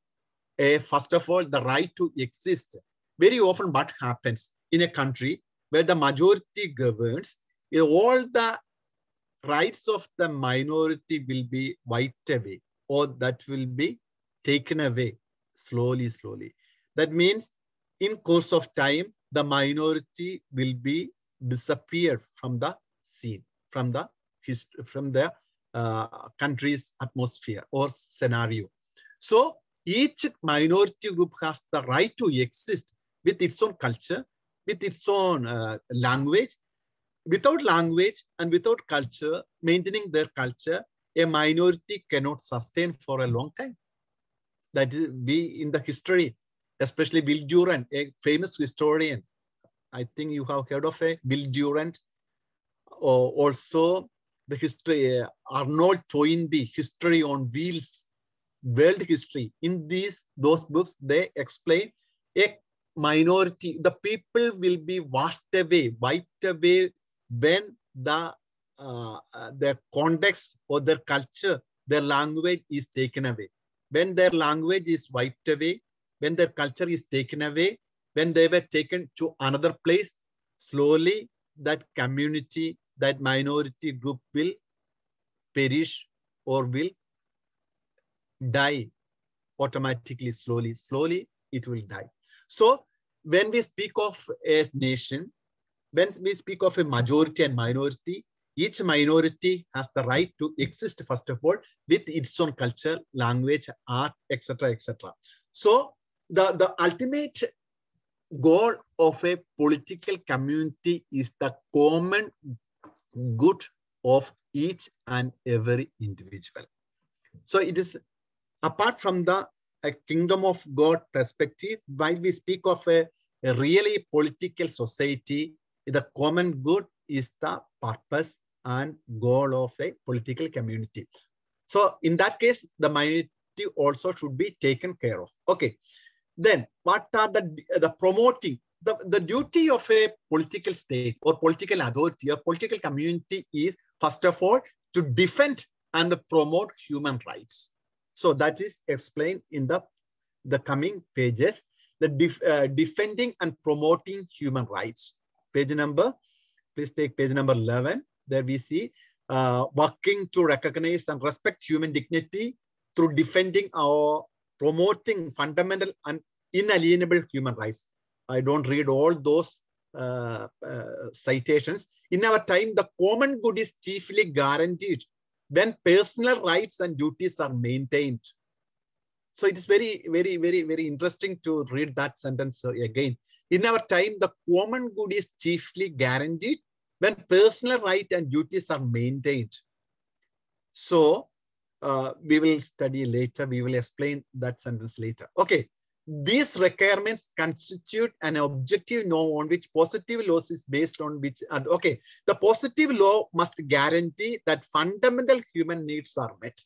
Uh, first of all, the right to exist. Very often what happens in a country where the majority governs, all the rights of the minority will be wiped away or that will be taken away slowly, slowly. That means in course of time, the minority will be disappeared from the scene, from the history, from the uh, country's atmosphere or scenario. So each minority group has the right to exist with its own culture, with its own uh, language. Without language and without culture, maintaining their culture, a minority cannot sustain for a long time. That is, we in the history, especially Will Durant, a famous historian. I think you have heard of a Will Durant, or also the history, uh, Arnold Toynbee, History on Wheels, World History. In these, those books, they explain a minority, the people will be washed away, wiped away when the uh, their context or their culture, their language is taken away. When their language is wiped away, when their culture is taken away, when they were taken to another place, slowly that community, that minority group will perish or will die automatically, slowly, slowly it will die. So when we speak of a nation, when we speak of a majority and minority, each minority has the right to exist, first of all, with its own culture, language, art, etc., etc. So the, the ultimate goal of a political community is the common good of each and every individual. So it is apart from the kingdom of God perspective, while we speak of a, a really political society, the common good is the purpose and goal of a political community. So in that case, the minority also should be taken care of. Okay. Then what are the, the promoting, the, the duty of a political state or political authority or political community is first of all to defend and promote human rights. So that is explained in the, the coming pages, the def, uh, defending and promoting human rights. Page number, please take page number 11. There we see uh, working to recognize and respect human dignity through defending our promoting fundamental and inalienable human rights. I don't read all those uh, uh, citations. In our time, the common good is chiefly guaranteed when personal rights and duties are maintained. So it is very, very, very, very interesting to read that sentence again. In our time, the common good is chiefly guaranteed when personal right and duties are maintained. So uh, we will study later. We will explain that sentence later. Okay. These requirements constitute an objective norm on which positive laws is based on which, and okay, the positive law must guarantee that fundamental human needs are met.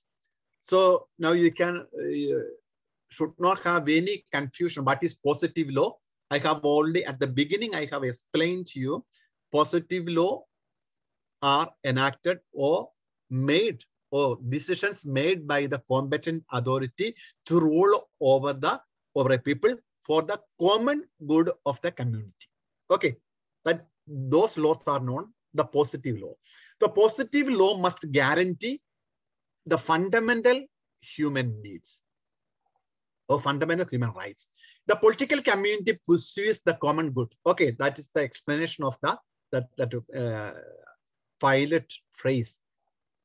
So now you can, uh, should not have any confusion. What is positive law? I have already, at the beginning, I have explained to you, positive law are enacted or made or decisions made by the competent authority to rule over the over a people for the common good of the community. Okay, but those laws are known the positive law. The positive law must guarantee the fundamental human needs or fundamental human rights. The political community pursues the common good. Okay, that is the explanation of the that that uh, pilot phrase.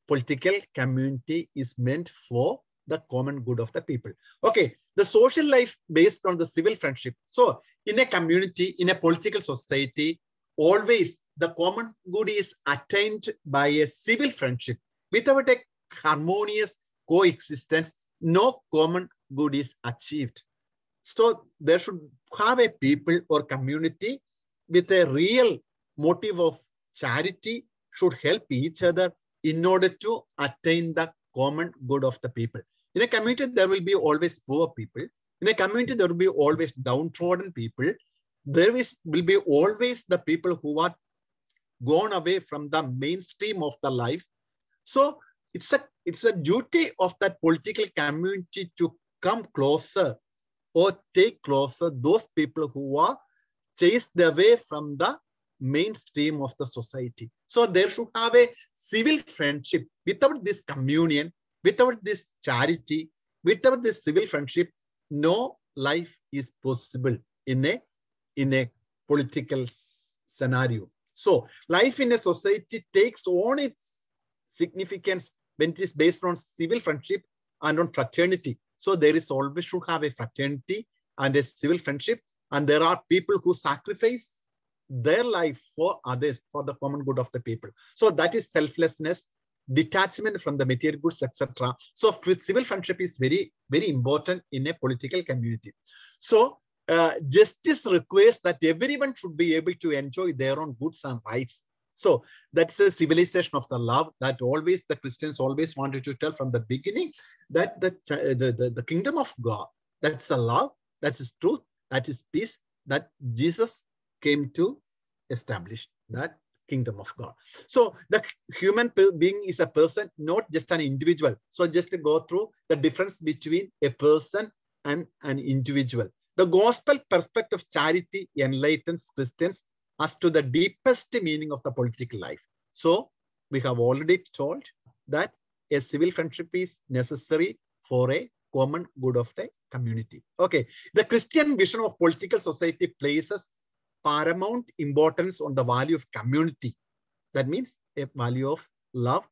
Political community is meant for the common good of the people. Okay, the social life based on the civil friendship. So in a community, in a political society, always the common good is attained by a civil friendship. Without a harmonious coexistence, no common good is achieved. So there should have a people or community with a real motive of charity should help each other in order to attain the common good of the people. In a community, there will be always poor people. In a community, there will be always downtrodden people. There is will be always the people who are gone away from the mainstream of the life. So it's a it's a duty of that political community to come closer or take closer those people who are chased away from the mainstream of the society. So there should have a civil friendship. Without this communion, without this charity, without this civil friendship, no life is possible in a, in a political scenario. So life in a society takes on its significance when it is based on civil friendship and on fraternity. So there is always should have a fraternity and a civil friendship. And there are people who sacrifice their life for others, for the common good of the people. So that is selflessness, detachment from the material goods, etc. So civil friendship is very, very important in a political community. So uh, justice requires that everyone should be able to enjoy their own goods and rights. So that's a civilization of the love that always the Christians always wanted to tell from the beginning that the, the, the, the kingdom of God, that's the love, that is truth, that is peace, that Jesus came to establish that kingdom of God. So the human being is a person, not just an individual. So just go through the difference between a person and an individual. The gospel perspective of charity enlightens Christians as to the deepest meaning of the political life. So we have already told that a civil friendship is necessary for a common good of the community. Okay, the Christian vision of political society places paramount importance on the value of community. That means a value of love,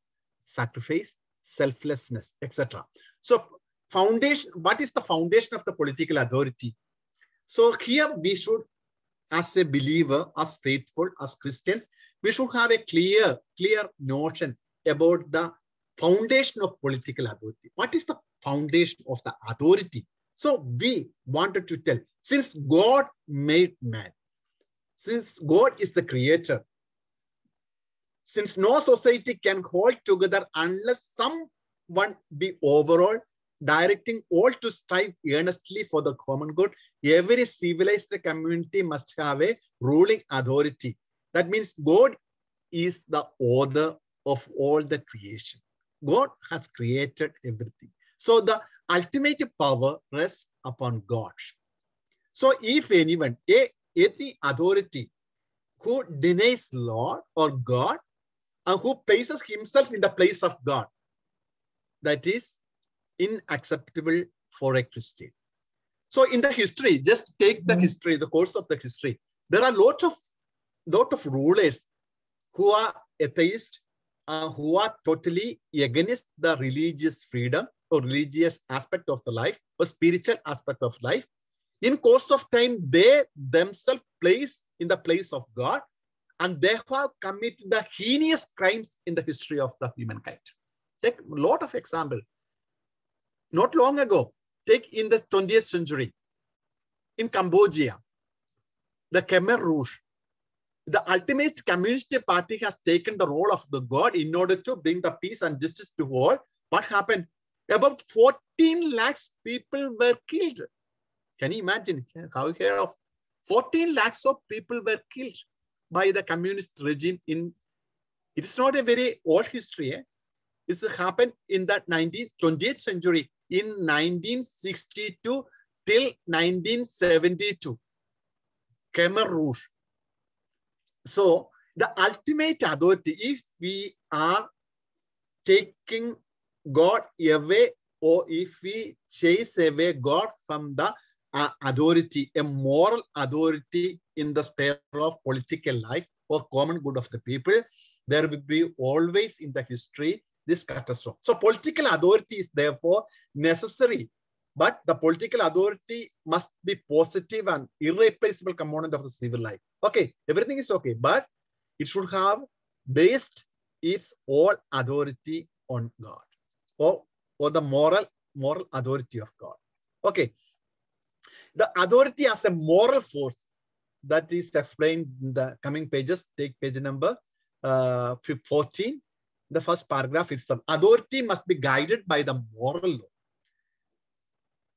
sacrifice, selflessness, etc. So foundation, what is the foundation of the political authority? So here we should, as a believer, as faithful, as Christians, we should have a clear, clear notion about the foundation of political authority. What is the foundation of the authority? So we wanted to tell, since God made man, since God is the creator, since no society can hold together unless someone be overall directing all to strive earnestly for the common good, every civilized community must have a ruling authority. That means God is the author of all the creation. God has created everything. So the ultimate power rests upon God. So if anyone, a, any authority who denies Lord or God and who places himself in the place of God, that is unacceptable for a Christian. So in the history, just take the history, the course of the history. There are lots of lot of rulers who are atheists, uh, who are totally against the religious freedom or religious aspect of the life or spiritual aspect of life. In course of time, they themselves place in the place of God and they have committed the heinous crimes in the history of the humankind. Take a lot of example. Not long ago, take in the 20th century, in Cambodia, the Khmer Rouge, the ultimate communist party has taken the role of the God in order to bring the peace and justice to all. What happened? About 14 lakhs people were killed. Can you imagine how hear of 14 lakhs of people were killed by the communist regime in it is not a very old history. Eh? Happened in the 19th, 20th century in 1962 till 1972. Khmer Rouge. So the ultimate authority, if we are taking God away or if we chase away God from the uh, authority, a moral authority in the sphere of political life or common good of the people, there will be always in the history this catastrophe. So political authority is therefore necessary, but the political authority must be positive and irreplaceable component of the civil life. Okay, everything is okay, but it should have based its all authority on God or, or the moral, moral authority of God. Okay, the authority as a moral force that is explained in the coming pages. Take page number uh, 14, the first paragraph itself. Authority must be guided by the moral law.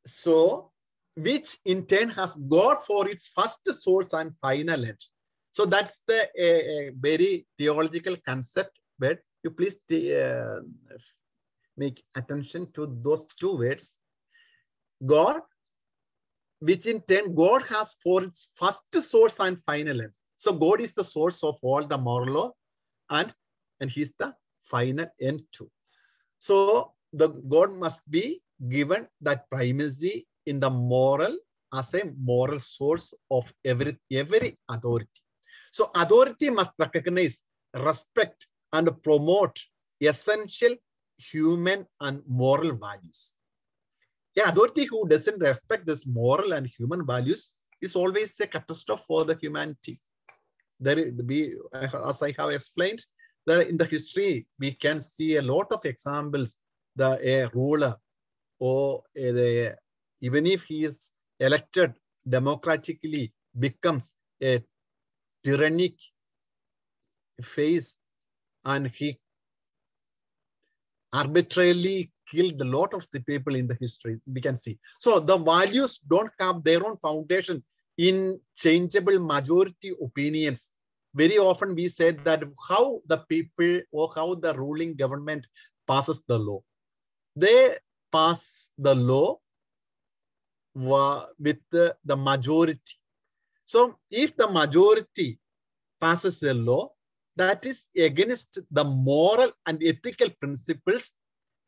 So, which in turn has God for its first source and final end. So that's the a, a very theological concept, but you please uh, make attention to those two words. God which in turn God has for its first source and final end. So God is the source of all the moral law and, and he's the final end too. So the God must be given that primacy in the moral as a moral source of every, every authority. So authority must recognize, respect, and promote essential human and moral values. Yeah, authority who doesn't respect this moral and human values is always a catastrophe for the humanity. There, we, as I have explained, there in the history we can see a lot of examples. The a ruler or a, even if he is elected democratically, becomes a tyrannic phase, and he arbitrarily killed a lot of the people in the history, we can see. So the values don't have their own foundation in changeable majority opinions. Very often we said that how the people or how the ruling government passes the law. They pass the law with the, the majority. So if the majority passes a law that is against the moral and ethical principles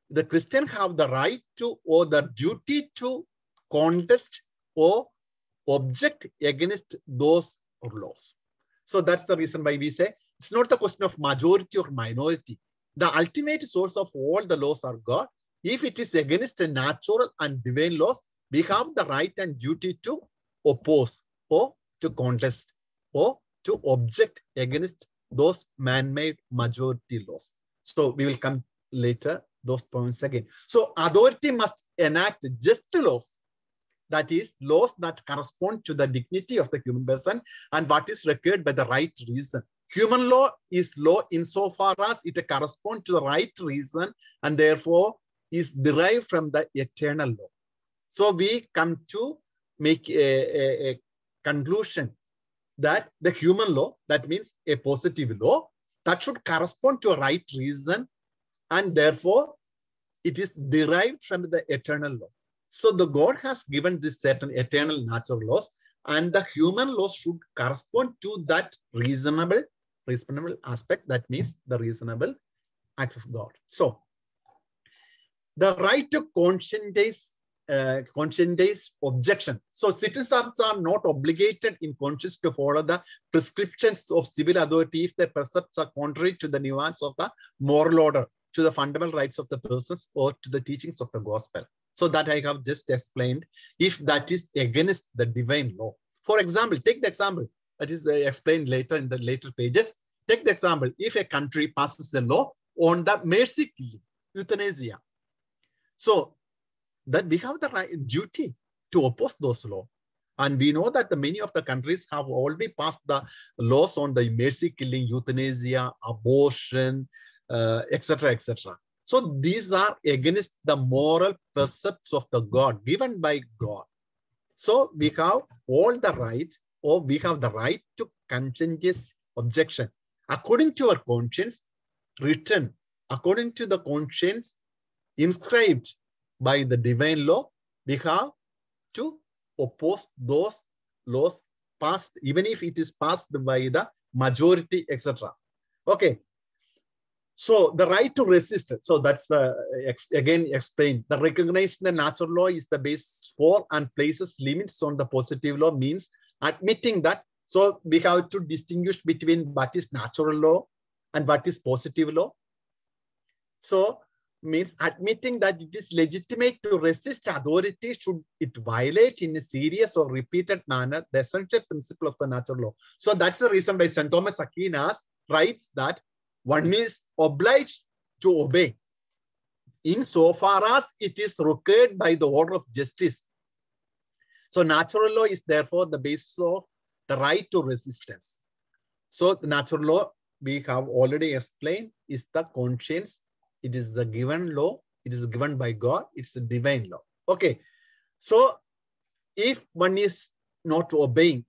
the Christian have the right to or the duty to contest or object against those laws. So that's the reason why we say it's not the question of majority or minority. The ultimate source of all the laws are God. If it is against natural and divine laws, we have the right and duty to oppose or to contest or to object against those man-made majority laws. So we will come later those points again. So authority must enact just laws. That is, laws that correspond to the dignity of the human person and what is required by the right reason. Human law is law insofar as it corresponds to the right reason and therefore is derived from the eternal law. So we come to make a, a, a conclusion that the human law, that means a positive law, that should correspond to a right reason and therefore it is derived from the eternal law. So the God has given this certain eternal natural laws and the human laws should correspond to that reasonable, reasonable aspect. That means the reasonable act of God. So the right to conscientize, uh, conscientize objection. So citizens are not obligated in conscience to follow the prescriptions of civil authority if their precepts are contrary to the nuance of the moral order to the fundamental rights of the persons or to the teachings of the gospel. So that I have just explained, if that is against the divine law. For example, take the example that is uh, explained later in the later pages. Take the example, if a country passes a law on the mercy killing, euthanasia. So that we have the right duty to oppose those laws. And we know that the many of the countries have already passed the laws on the mercy killing, euthanasia, abortion, etc., uh, etc. Et so these are against the moral precepts of the God given by God. So we have all the right, or we have the right to conscientious objection according to our conscience written, according to the conscience inscribed by the divine law, we have to oppose those laws passed, even if it is passed by the majority, etc. Okay. So the right to resist, so that's ex again explained. The recognizing the natural law is the base for and places limits on the positive law means admitting that. So we have to distinguish between what is natural law and what is positive law. So means admitting that it is legitimate to resist authority should it violate in a serious or repeated manner the essential principle of the natural law. So that's the reason why St. Thomas Aquinas writes that one is obliged to obey insofar as it is required by the order of justice. So natural law is therefore the basis of the right to resistance. So the natural law we have already explained is the conscience it is the given law. It is given by God. It's the divine law. Okay. So if one is not obeying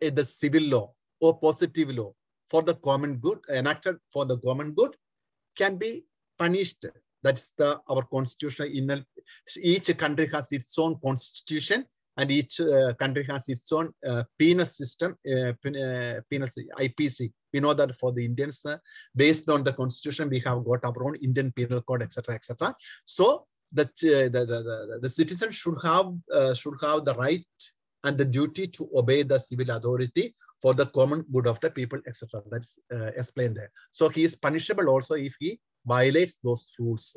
eh, the civil law or positive law for the common good, enacted for the common good, can be punished. That's the our constitutional. In each country has its own constitution and each uh, country has its own uh, penal system, uh, uh penal IPC. We know that for the Indians, uh, based on the constitution, we have got our own Indian penal code, etc., etc. So the, the, the, the, the citizen should have uh, should have the right and the duty to obey the civil authority for the common good of the people, etc. That's uh, explained there. So he is punishable also if he violates those rules.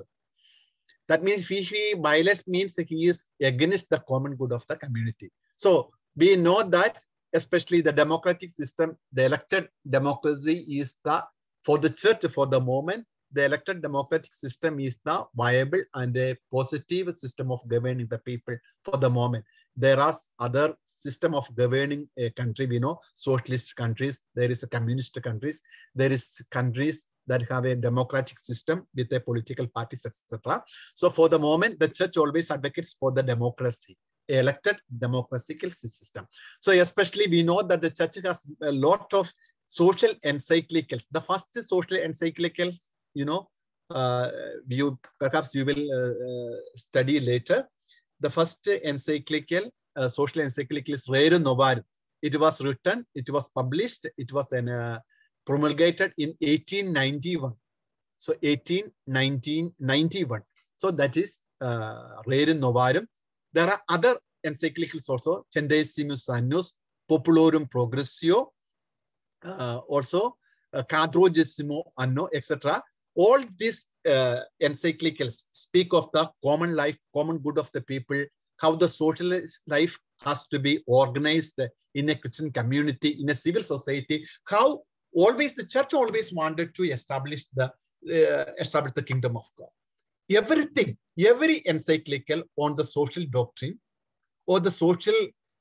That means if he violates means he is against the common good of the community. So we know that especially the democratic system, the elected democracy is the, for the church for the moment, the elected democratic system is the viable and a positive system of governing the people for the moment. There are other system of governing a country, we know, socialist countries, there is a communist countries, there is countries that have a democratic system with a political parties, etc. So for the moment, the church always advocates for the democracy, elected democratical system. So especially we know that the church has a lot of social encyclicals. The first social encyclicals, you know, uh, you perhaps you will uh, uh, study later. The first encyclical, uh, social encyclical is Rerum Novarum. It was written, it was published, it was uh, promulgated in 1891. So 1891. So that is uh, Rerum Novarum. There are other encyclicals also, Centesimus Annus, Populorum Progressio, uh, also uh, Quadragesimo Anno, etc. All these uh, encyclicals speak of the common life, common good of the people, how the social life has to be organized in a Christian community, in a civil society, how always the church always wanted to establish the uh, establish the kingdom of God. Everything, every encyclical on the social doctrine or the social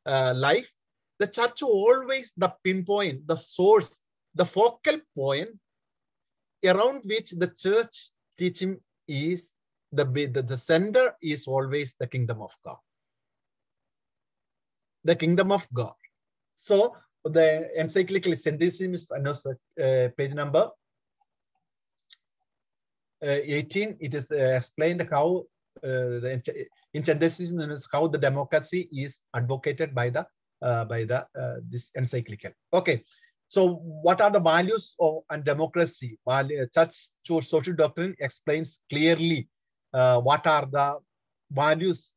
uh, life, the church always the pinpoint, the source, the focal point around which the church teaching is the, the, the center is always the kingdom of God. The kingdom of God. So the encyclical Centesimus Annus, uh, page number uh, 18, it is uh, explained how uh, the, in Centesimus how the democracy is advocated by the uh, by the uh, this encyclical. Okay, so what are the values of and democracy? Church social doctrine explains clearly what are the values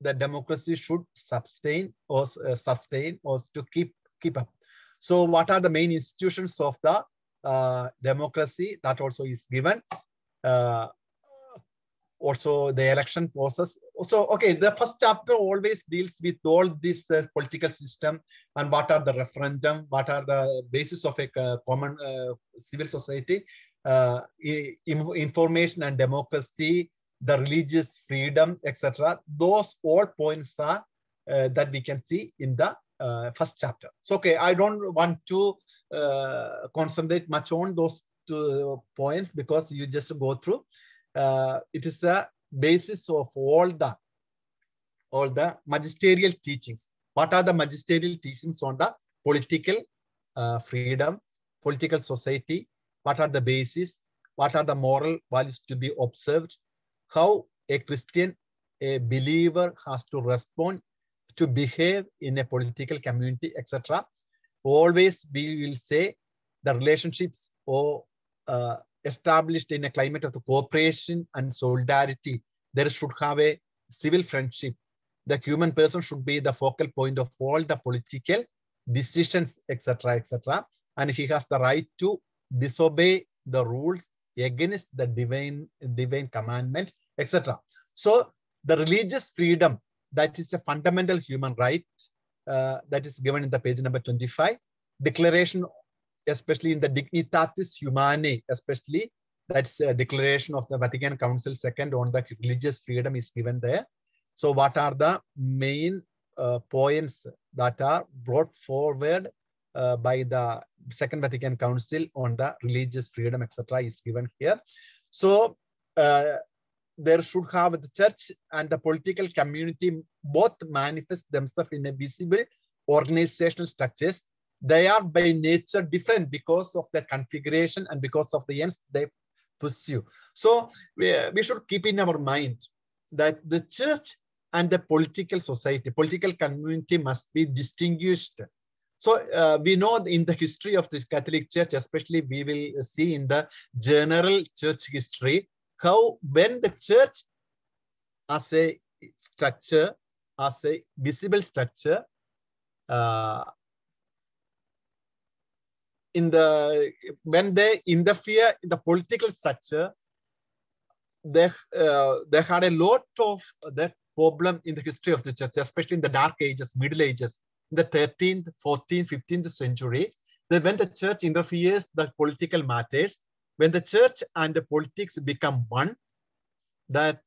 that democracy should sustain or uh, sustain or to keep keep up. So what are the main institutions of the uh, democracy that also is given? Also the election process. So, okay, the first chapter always deals with all this uh, political system and what are the referendum, what are the basis of a uh, common uh, civil society, uh, information and democracy, the religious freedom, etc. Those all points are uh, that we can see in the uh, first chapter. So, okay, I don't want to concentrate much on those two points because you just go through. Uh, it is the basis of all the all the magisterial teachings. What are the magisterial teachings on the political uh, freedom, political society? What are the basis? What are the moral values to be observed? How a Christian, a believer has to respond to behave in a political community, etc. Always we will say the relationships or uh, established in a climate of the cooperation and solidarity. There should have a civil friendship. The human person should be the focal point of all the political decisions, etc., etc. And he has the right to disobey the rules against the divine divine commandment, etc. So the religious freedom that is a fundamental human right uh, that is given in the page number 25 declaration especially in the dignitatis humanae especially that's a declaration of the vatican council second on the religious freedom is given there so what are the main uh, points that are brought forward uh, by the second vatican council on the religious freedom etc is given here so uh, there should have the church and the political community both manifest themselves in a visible organizational structures. They are by nature different because of their configuration and because of the ends they pursue. So we, we should keep in our mind that the church and the political society, political community must be distinguished. So uh, we know in the history of the Catholic Church, especially we will see in the general church history, how when the church as a structure, as a visible structure, uh, in the when they interfere in the political structure, they uh, they had a lot of that problem in the history of the church, especially in the Dark Ages, Middle Ages, in the 13th, 14th, 15th century. That when the church interferes the political matters, when the church and the politics become one, that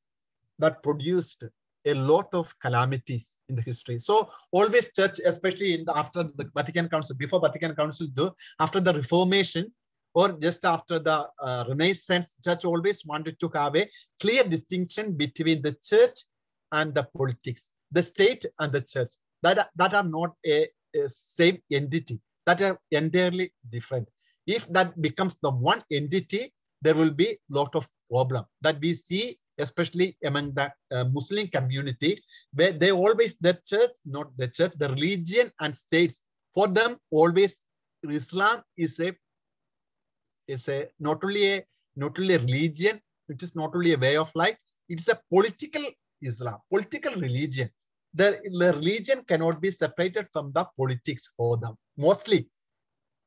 that produced a lot of calamities in the history. So always church, especially in the, after the Vatican Council, before Vatican Council, do after the Reformation or just after the uh, Renaissance, church always wanted to have a clear distinction between the church and the politics, the state and the church. That, that are not a, a same entity, that are entirely different. If that becomes the one entity, there will be lot of problem that we see especially among the uh, Muslim community, where they always, the church, not the church, the religion and states, for them always Islam is a, is a, not only a, not only a religion, which is not only a way of life, it's a political Islam, political religion. The, the religion cannot be separated from the politics for them. Mostly,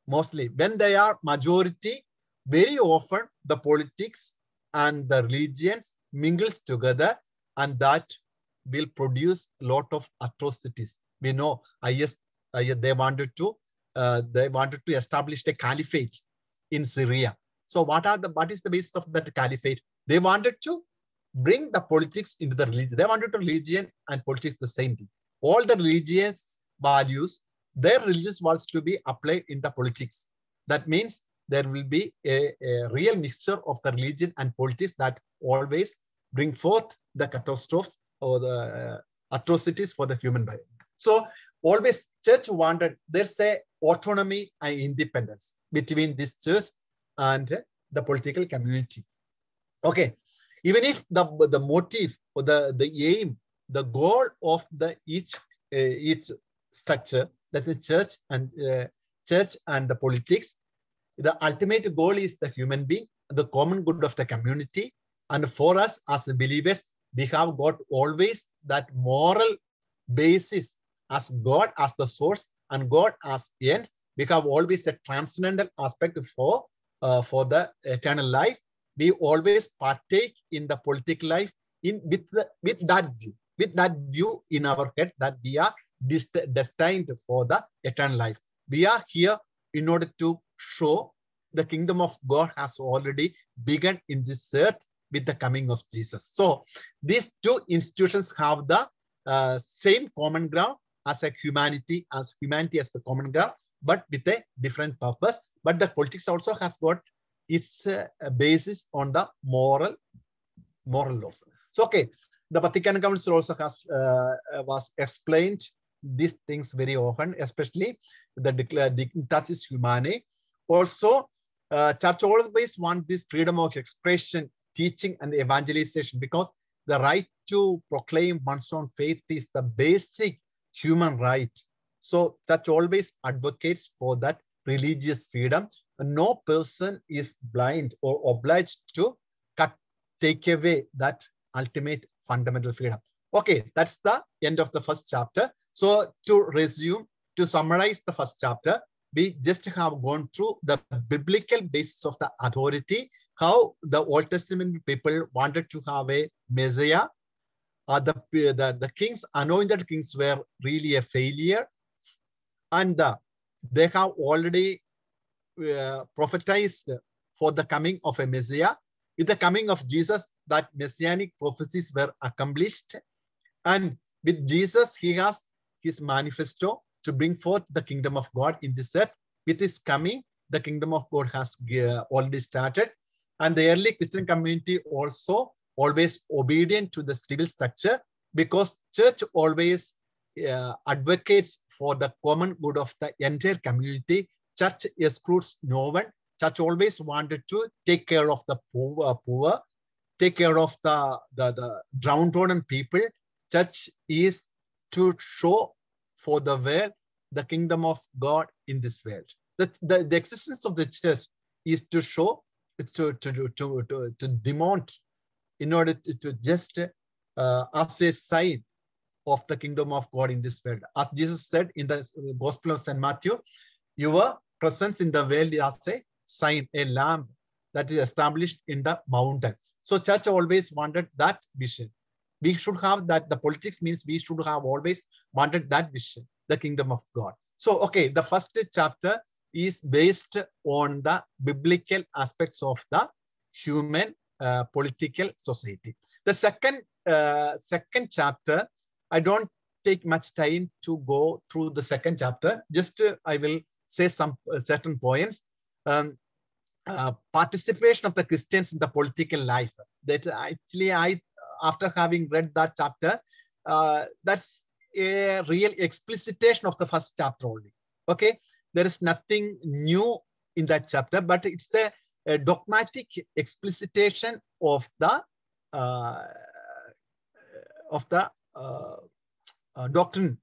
mostly when they are majority, very often the politics and the religions mingles together and that will produce a lot of atrocities. We know IS, IS they wanted to uh, they wanted to establish a caliphate in Syria. So what are the what is the basis of that caliphate? They wanted to bring the politics into the religion. They wanted to religion and politics the same thing. All the religious values, their religious was to be applied in the politics. That means there will be a, a, real mixture of the religion and politics that always bring forth the catastrophes or the uh, atrocities for the human body. So always church wanted, there's a autonomy and independence between this church and the political community. Okay, even if the, the motive or the, the aim, the goal of the each, uh, each structure, that is church and uh, church and the politics, the ultimate goal is the human being, the common good of the community. And for us as believers, we have got always that moral basis as God as the source and God as end. We have always a transcendental aspect for, uh, for the eternal life. we always partake in the political life in with the, with that view, with that view in our head that we are destined for the eternal life. We are here in order to show the kingdom of God has already begun in this earth with the coming of Jesus. So these two institutions have the uh, same common ground as a humanity, as humanity as the common ground, but with a different purpose. But the politics also has got its uh, basis on the moral moral laws. So okay, the Vatican Council also has uh, was explained these things very often, especially the Dignitatis Humanae. Also, uh, church always want this freedom of expression, teaching, and evangelization because the right to proclaim one's own faith is the basic human right. So church always advocates for that religious freedom. No person is blind or obliged to cut, take away that ultimate fundamental freedom. Okay, that's the end of the first chapter. So to resume, to summarize the first chapter, we just have gone through the biblical basis of the authority, how the Old Testament people wanted to have a Messiah. Uh, the, the, the kings, anointed kings were really a failure. And uh, they have already uh, for the coming of a Messiah. With the coming of Jesus, that messianic prophecies were accomplished. And with Jesus, he has his manifesto to bring forth the kingdom of God in this earth. With his coming, the kingdom of God has uh, already started. And the early Christian community also always obedient to the civil structure because church always uh, advocates for the common good of the entire community. Church excludes no one. Church always wanted to take care of the poor, poor take care of the, the, the downtrodden people. Church is to show for the world the kingdom of God in this world. The, the, the existence of the church is to show, to, to, to, to, to demount in order to, to just uh, as a sign of the kingdom of God in this world. As Jesus said in the Gospel of St. Matthew, your presence in the world is a sign, a lamp that is established in the mountain. So church always wanted that vision. We should have that. The politics means we should have always wanted that vision, the kingdom of God. So, okay, the first chapter is based on the biblical aspects of the human uh, political society. The second uh, second chapter, I don't take much time to go through the second chapter. Just uh, I will say some uh, certain points. Um, uh, participation of the Christians in the political life. That actually, I after having read that chapter, uh, that's a real explicitation of the first chapter only. Okay, there is nothing new in that chapter, but it's a, a dogmatic explicitation of the uh, of the uh, uh, doctrine,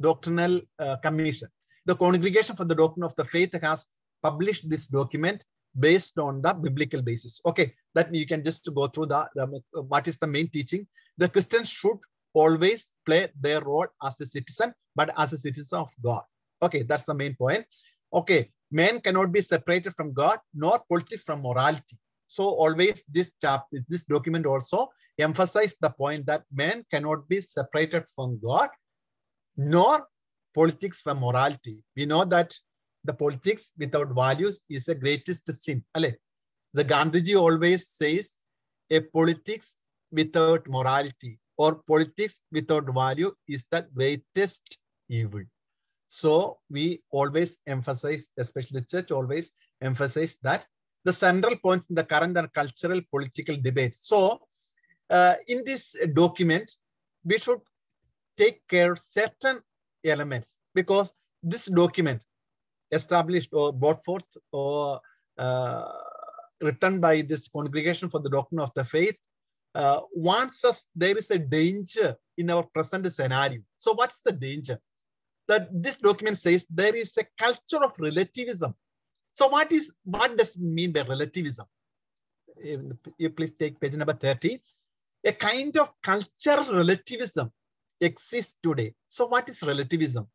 doctrinal uh, commission. The Congregation for the Doctrine of the Faith has published this document based on the biblical basis. Okay, that you can just go through the, the what is the main teaching. The Christians should always play their role as a citizen, but as a citizen of God. Okay, that's the main point. Okay, man cannot be separated from God, nor politics from morality. So always this chapter, this document also emphasized the point that man cannot be separated from God, nor politics from morality. We know that the politics without values is the greatest sin. The Gandhiji always says a politics without morality or politics without value is the greatest evil. So we always emphasize, especially the church always emphasize that the central points in the current and cultural political debate. So uh, in this document, we should take care certain elements because this document established or brought forth or uh, written by this congregation for the doctrine of the faith uh, warns us there is a danger in our present scenario. So what's the danger? That this document says there is a culture of relativism. So what is what does it mean by relativism? You please take page number 30. A kind of cultural relativism exists today. So what is relativism?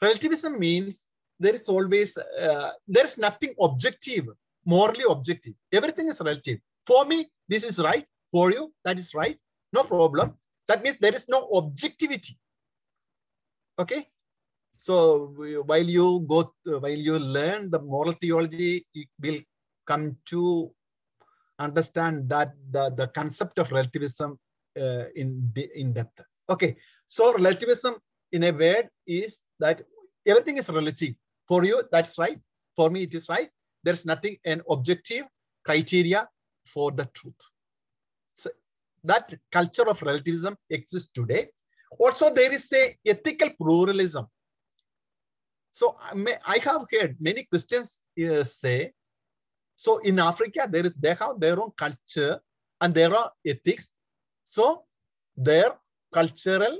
Relativism means there is always, uh, there is nothing objective, morally objective. Everything is relative. For me, this is right. For you, that is right. No problem. That means there is no objectivity. Okay. So while you go, while you learn the moral theology, you will come to understand that the, the concept of relativism uh, in the, in depth. Okay. So relativism, in a word, is that everything is relative. For you, that's right. For me, it is right. There's nothing an objective criteria for the truth. That culture of relativism exists today. Also, there is a ethical pluralism. So I, have heard many Christians uh, say, so in Africa, there is they have their own culture and there are ethics. So their cultural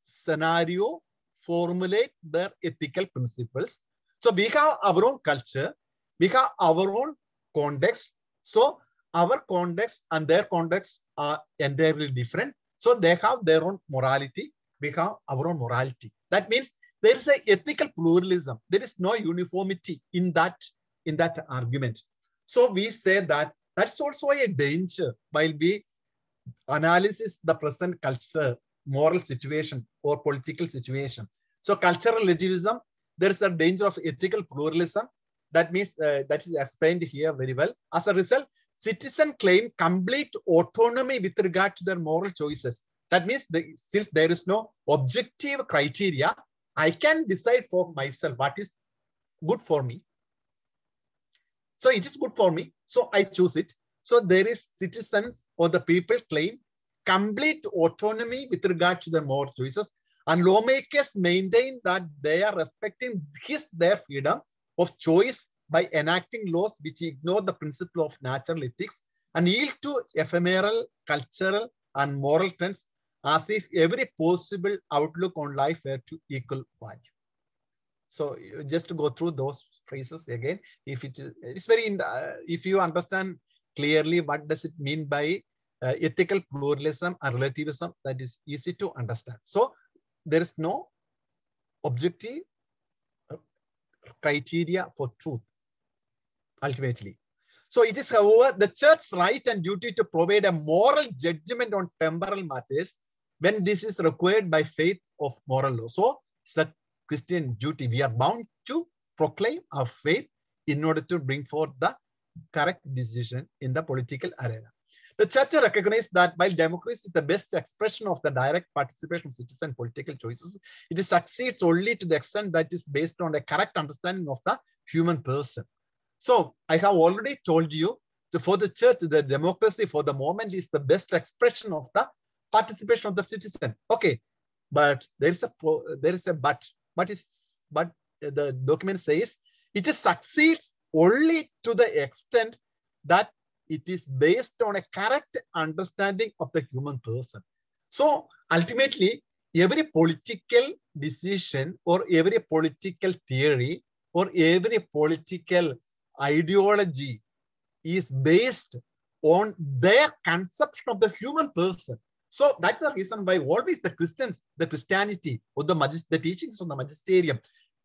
scenario formulate their ethical principles. So we have our own culture, we have our own context. So our context and their context are entirely different. So they have their own morality, we have our own morality. That means there is a ethical pluralism. There is no uniformity in that in that argument. So we say that that's also a danger while we analysis the present culture, moral situation or political situation. So cultural relativism, there is a danger of ethical pluralism. That means uh, that is explained here very well. As a result, citizen claim complete autonomy with regard to their moral choices. That means the, since there is no objective criteria, I can decide for myself what is good for me. So it is good for me. So I choose it. So there is citizens or the people claim complete autonomy with regard to their moral choices. And lawmakers maintain that they are respecting his their freedom of choice by enacting laws which ignore the principle of natural ethics and yield to ephemeral, cultural, and moral trends as if every possible outlook on life were to equal value. So just to go through those phrases again, if it is, it's very, uh, if you understand clearly what does it mean by uh, ethical pluralism and relativism, that is easy to understand. So there is no objective uh, criteria for truth, ultimately. So it is, however, the church's right and duty to provide a moral judgment on temporal matters when this is required by faith of moral law. So it's the Christian duty. We are bound to proclaim our faith in order to bring forth the correct decision in the political arena. The church recognized that while democracy is the best expression of the direct participation of citizen political choices, it succeeds only to the extent that is based on a correct understanding of the human person. So I have already told you, so for the church, the democracy for the moment is the best expression of the participation of the citizen. Okay, but there is a there is a but. What is but the document says it succeeds only to the extent that it is based on a correct understanding of the human person. So ultimately, every political decision or every political theory or every political ideology is based on their conception of the human person. So that's the reason why always the Christians, the Christianity or the, the teachings of the magisterium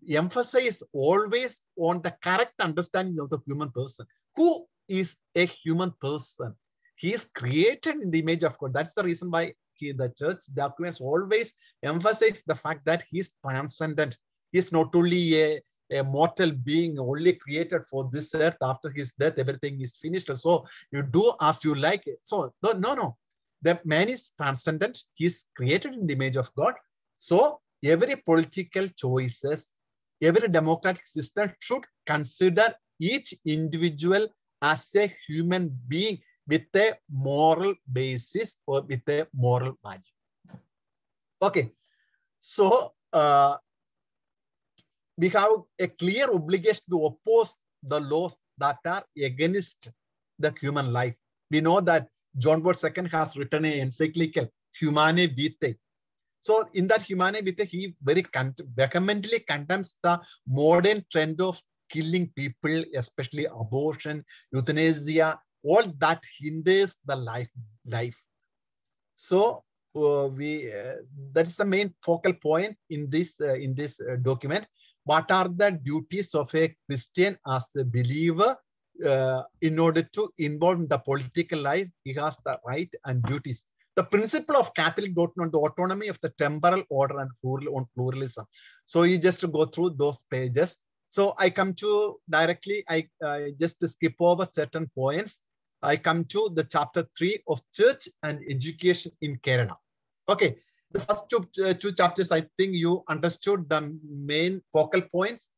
emphasize always on the correct understanding of the human person. Who is a human person? He is created in the image of God. That's the reason why he, the church documents always emphasize the fact that he is transcendent. He is not only a, a mortal being only created for this earth after his death, everything is finished. So you do as you like. It. So no, no. The man is transcendent. He is created in the image of God. So every political choices, every democratic system should consider each individual as a human being with a moral basis or with a moral value. Okay, so uh, we have a clear obligation to oppose the laws that are against the human life. We know that John Paul II has written an encyclical, Humanae Vitae. So in that Humanae Vitae, he very con- vehemently condemns the modern trend of killing people, especially abortion, euthanasia, all that hinders the life. life. So uh, we uh, that is the main focal point in this uh, in this uh, document. What are the duties of a Christian as a believer uh, in order to involve in the political life, he has the right and duties. The principle of Catholic doctrine on the autonomy of the temporal order and plural, on pluralism. So you just go through those pages. So I come to directly, I, I just skip over certain points. I come to the chapter three of church and education in Kerala. Okay, the first two, uh, two chapters, I think you understood the main focal points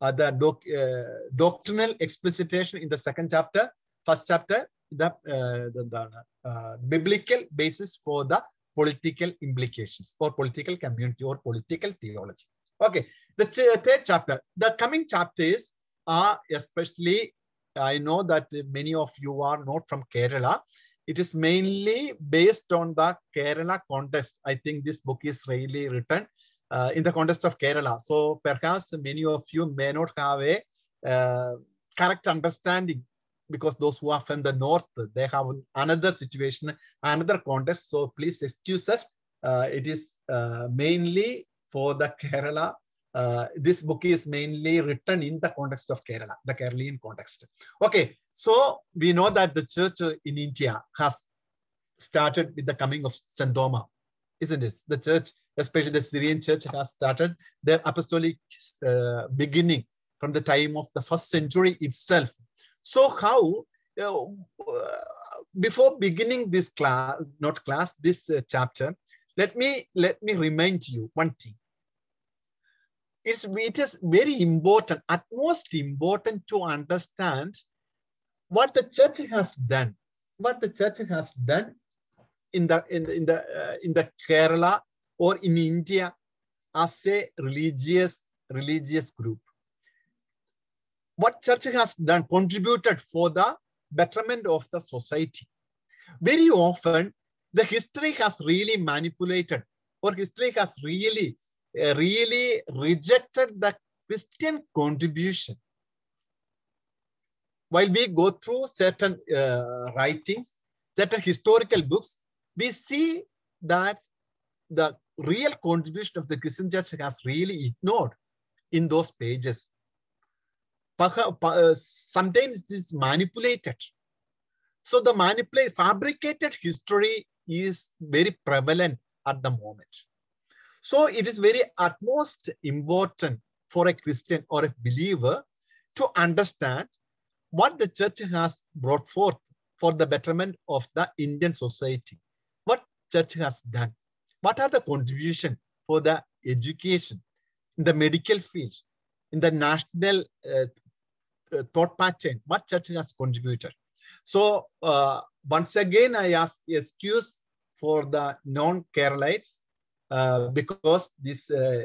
uh, the doc, uh, doctrinal explicitation in the second chapter, first chapter, the, uh, the, the biblical basis for the political implications or political community or political theology. Okay, the th third chapter, the coming chapters are especially, I know that many of you are not from Kerala. It is mainly based on the Kerala context. I think this book is really written uh, in the context of Kerala. So perhaps many of you may not have a uh, correct understanding because those who are from the north, they have another situation, another context. So please excuse us. Uh, it is uh, mainly for the Kerala. Uh, this book is mainly written in the context of Kerala, the Keralian context. Okay, so we know that the church in India has started with the coming of St. Thomas, isn't it? The church especially the Syrian church has started their apostolic uh, beginning from the time of the first century itself. So how, uh, before beginning this class, not class, this uh, chapter, let me, let me remind you one thing. It's, it is very important, at most important to understand what the church has done, what the church has done in the in, in the uh, in the Kerala or in India as a religious religious group. What church has done contributed for the betterment of the society. Very often, the history has really manipulated or history has really, really rejected the Christian contribution. While we go through certain uh, writings, certain historical books, we see that the real contribution of the Christian church has really ignored in those pages. Sometimes it is manipulated. So the manipulated, fabricated history is very prevalent at the moment. So it is very utmost important for a Christian or a believer to understand what the church has brought forth for the betterment of the Indian society, what church has done? What are the contribution for the education in the medical field, in the national uh, uh, thought pattern, what church has contributed. So uh, once again, I ask excuse for the non-Keralites uh, because this uh,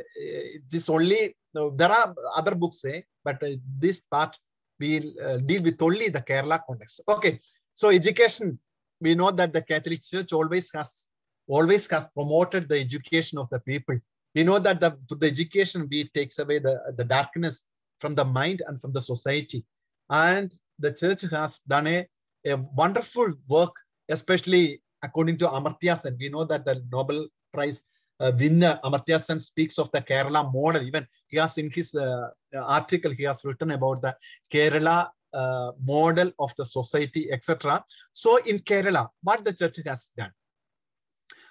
this only there are other books, eh, but uh, this part will uh, deal with only the Kerala context. Okay, so education, we know that the Catholic Church always has always has promoted the education of the people. We know that the, the education we takes away the, the darkness from the mind and from the society. And the church has done a, a wonderful work, especially according to Amartya Sen. We know that the Nobel Prize uh, winner Amartya Sen speaks of the Kerala model. Even he has in his uh, article, he has written about the Kerala uh, model of the society, etc. So in Kerala, what the church has done?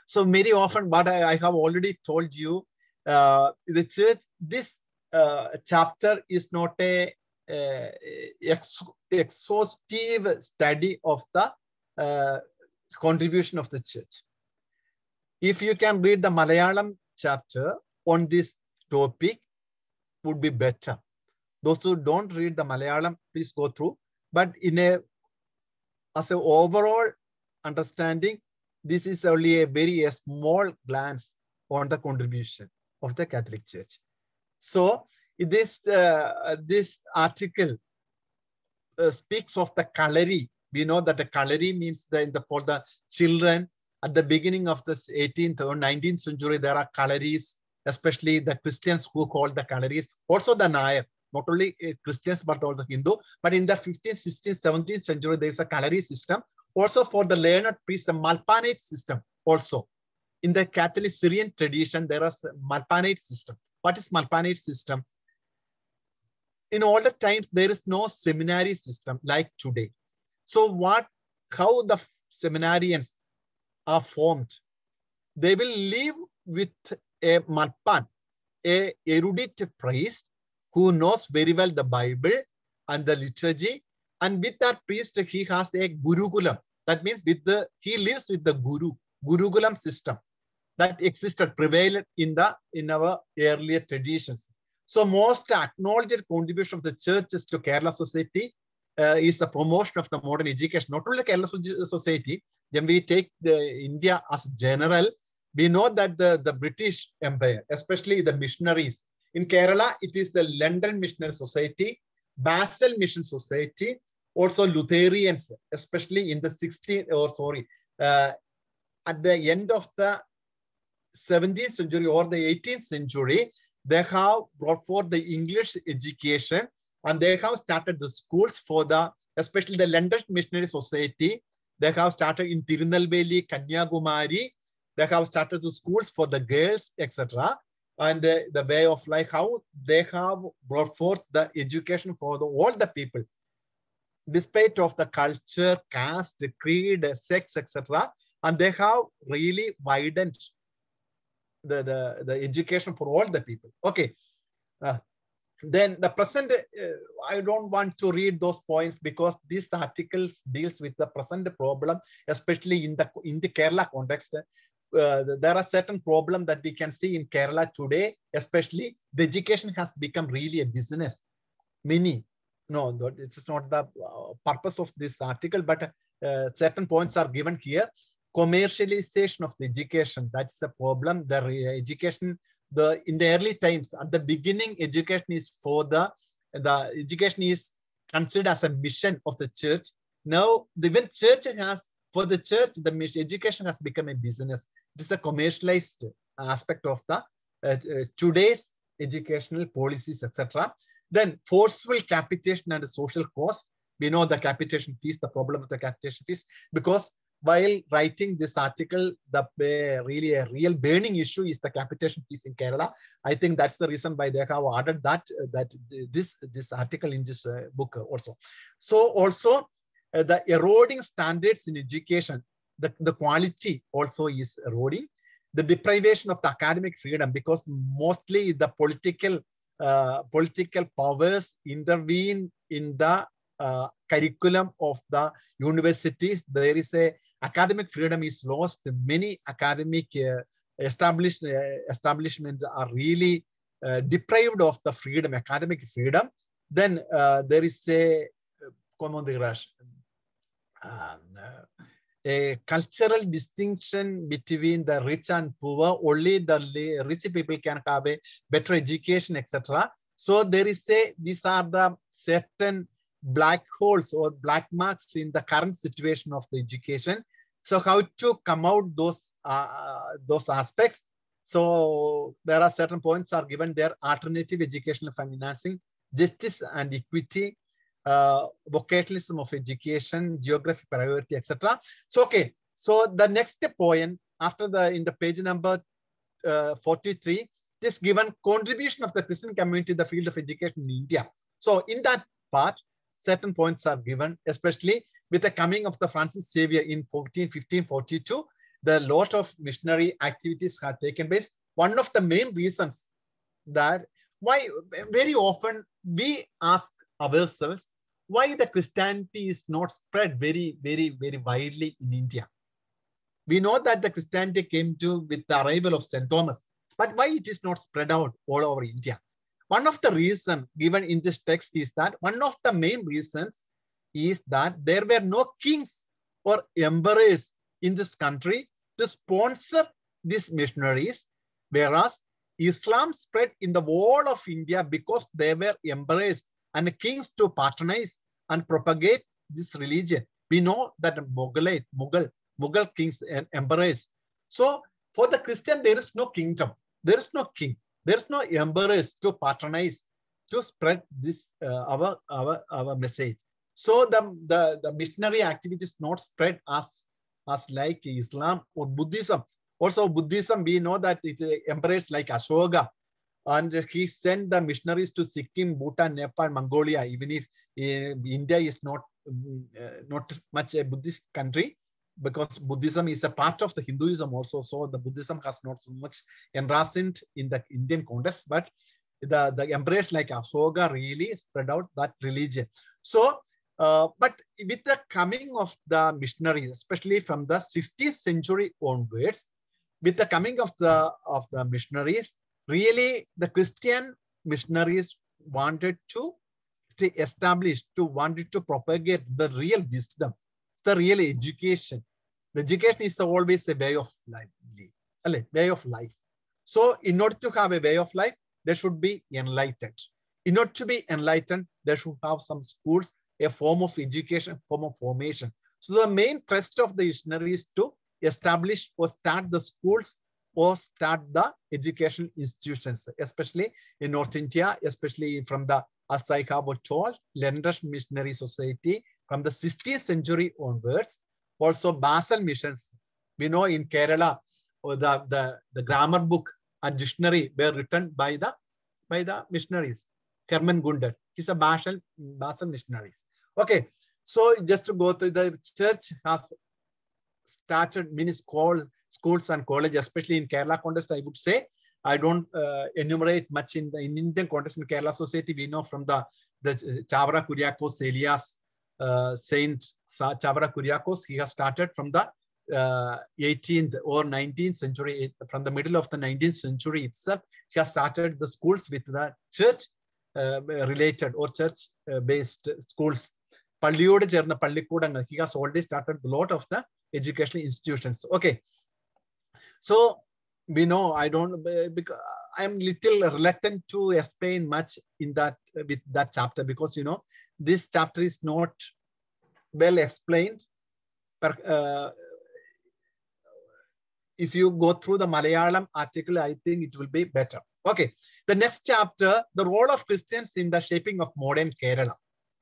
So very often, what I, I have already told you, uh, the church, this uh, chapter is not a, a ex exhaustive study of the uh, contribution of the church. If you can read the Malayalam chapter on this topic, would be better. Those who don't read the Malayalam, please go through. But in a as an overall understanding, this is only a very a small glance on the contribution of the Catholic Church. So this, uh, this article uh, speaks of the kalari. We know that the kalari means the, the, for the children at the beginning of the 18th or 19th century, there are kalaris, especially the Christians who called the kalaris, also the Nair, not only uh, Christians, but also Hindu. But in the 15th, 16th, 17th century, there is a kalari system also for the learned priest, the Malpanate system also. In the Catholic Syrian tradition, there is a Malpanate system. What is Malpanate system? in all the times there is no seminary system like today. So what, how the seminarians are formed? They will live with a malpan, a erudite priest who knows very well the Bible and the liturgy. And with that priest, he has a gurukulam. That means with the he lives with the guru, gurukulam system that existed, prevailed in the in our earlier traditions. So most acknowledged contribution of the churches to Kerala society uh, is the promotion of the modern education. Not only the Kerala society, when we take the India as general, we know that the, the British Empire, especially the missionaries, in Kerala, it is the London Missionary Society, Basel Mission Society, also Lutherans, especially in the 16th, or sorry, uh, at the end of the 17th century or the 18th century, they have brought forth the English education and they have started the schools for the, especially the London Missionary Society. They have started in Tirunelveli, Kanyakumari. They have started the schools for the girls, etc. And uh, the way of life, how they have brought forth the education for the, all the people, despite of the culture, caste, creed, sex, etc. And they have really widened the, the, the education for all the people. Okay. Uh, then the present, uh, I don't want to read those points because this article deals with the present problem, especially in the, in the Kerala context. Uh, there are certain problems that we can see in Kerala today, especially the education has become really a business. Many, no, it is not the purpose of this article, but uh, certain points are given here commercialization of the education that's a problem the education the in the early times at the beginning education is for the the education is considered as a mission of the church. Now the even church has for the church the mission education has become a business. It is a commercialized aspect of the uh, uh, today's educational policies etc then forceful capitation and social cost. We know the capitation fees the problem of the capitation fees because while writing this article, the uh, really a real burning issue is the capitation fees in Kerala. I think that's the reason why they have ordered that uh, that this this article in this uh, book also. So also uh, the eroding standards in education, the, the quality also is eroding. The deprivation of the academic freedom because mostly the political uh, political powers intervene in the uh, curriculum of the universities. There is a academic freedom is lost. Many academic uh, established uh, establishments are really uh, deprived of the freedom, academic freedom. Then uh, there is a common um, a cultural distinction between the rich and poor. Only the rich people can have a better education, etc. So there is a these are the certain black holes or black marks in the current situation of the education. So how to come out those uh, those aspects? So there are certain points are given there: alternative educational financing, justice and equity, uh, vocationalism of education, geography priority, etc. So okay. So the next point after the in the page number uh, 43 is given contribution of the Christian community in the field of education in India. So in that part, certain points are given, especially with the coming of the Francis Xavier in 14, 1542, the lot of missionary activities had taken place. One of the main reasons that why very often we ask ourselves why the Christianity is not spread very, very, very widely in India. We know that the Christianity came to with the arrival of St. Thomas, but why it is not spread out all over India? One of the reasons given in this text is that one of the main reasons is that there were no kings or emperors in this country to sponsor these missionaries, whereas Islam spread in the whole of India because there were emperors and kings to patronize and propagate this religion. We know that Mughalite, Mughal, Mughal kings and emperors. So for the Christian, there is no kingdom. There is no king. There is no emperors to patronize, to spread this uh, our, our, our message. So the, the, the missionary activity is not spread as, as like Islam or Buddhism. Also Buddhism, we know that it emperors like Ashoka and he sent the missionaries to Sikkim, Bhutan, Nepal, Mongolia. Even if uh, India is not uh, not much a Buddhist country, because Buddhism is a part of the Hinduism also. So the Buddhism has not so much enracined in the Indian context, but the, the embrace like Asoka really spread out that religion. So, uh, but with the coming of the missionaries, especially from the 16th century onwards, with the coming of the of the missionaries, really the Christian missionaries wanted to, to establish, to wanted to propagate the real wisdom, the real education. The education is always a way of life, way of life. So in order to have a way of life, they should be enlightened. In order to be enlightened, they should have some schools, a form of education, form of formation. So the main thrust of the missionary is to establish or start the schools or start the educational institutions, especially in North India, especially from the, as I have told, Missionary Society from the 16th century onwards. Also Basel missions. We know in Kerala, or the, the, the grammar book and dictionary were written by the by the missionaries. Hermann Gundert. He's a Basel, Basel missionary. Okay, so just to go to the church has started many school, schools and colleges, especially in Kerala context, I would say. I don't uh, enumerate much in the in Indian context in Kerala society. We know from the the Chavara Kuriakose Elias uh, Saint Chavara Kuriakose. He has started from the uh, 18th or 19th century, from the middle of the 19th century itself. He has started the schools with the church uh, related or church based schools പള്ളിയോട് ചേർന്ന He has already started a lot of the educational institutions. Okay, so we know i don't because i'm little reluctant to explain much in that with that chapter because you know this chapter is not well explained. Uh, if you go through the Malayalam article, I think it will be better. Okay, the next chapter, the role of Christians in the shaping of modern Kerala.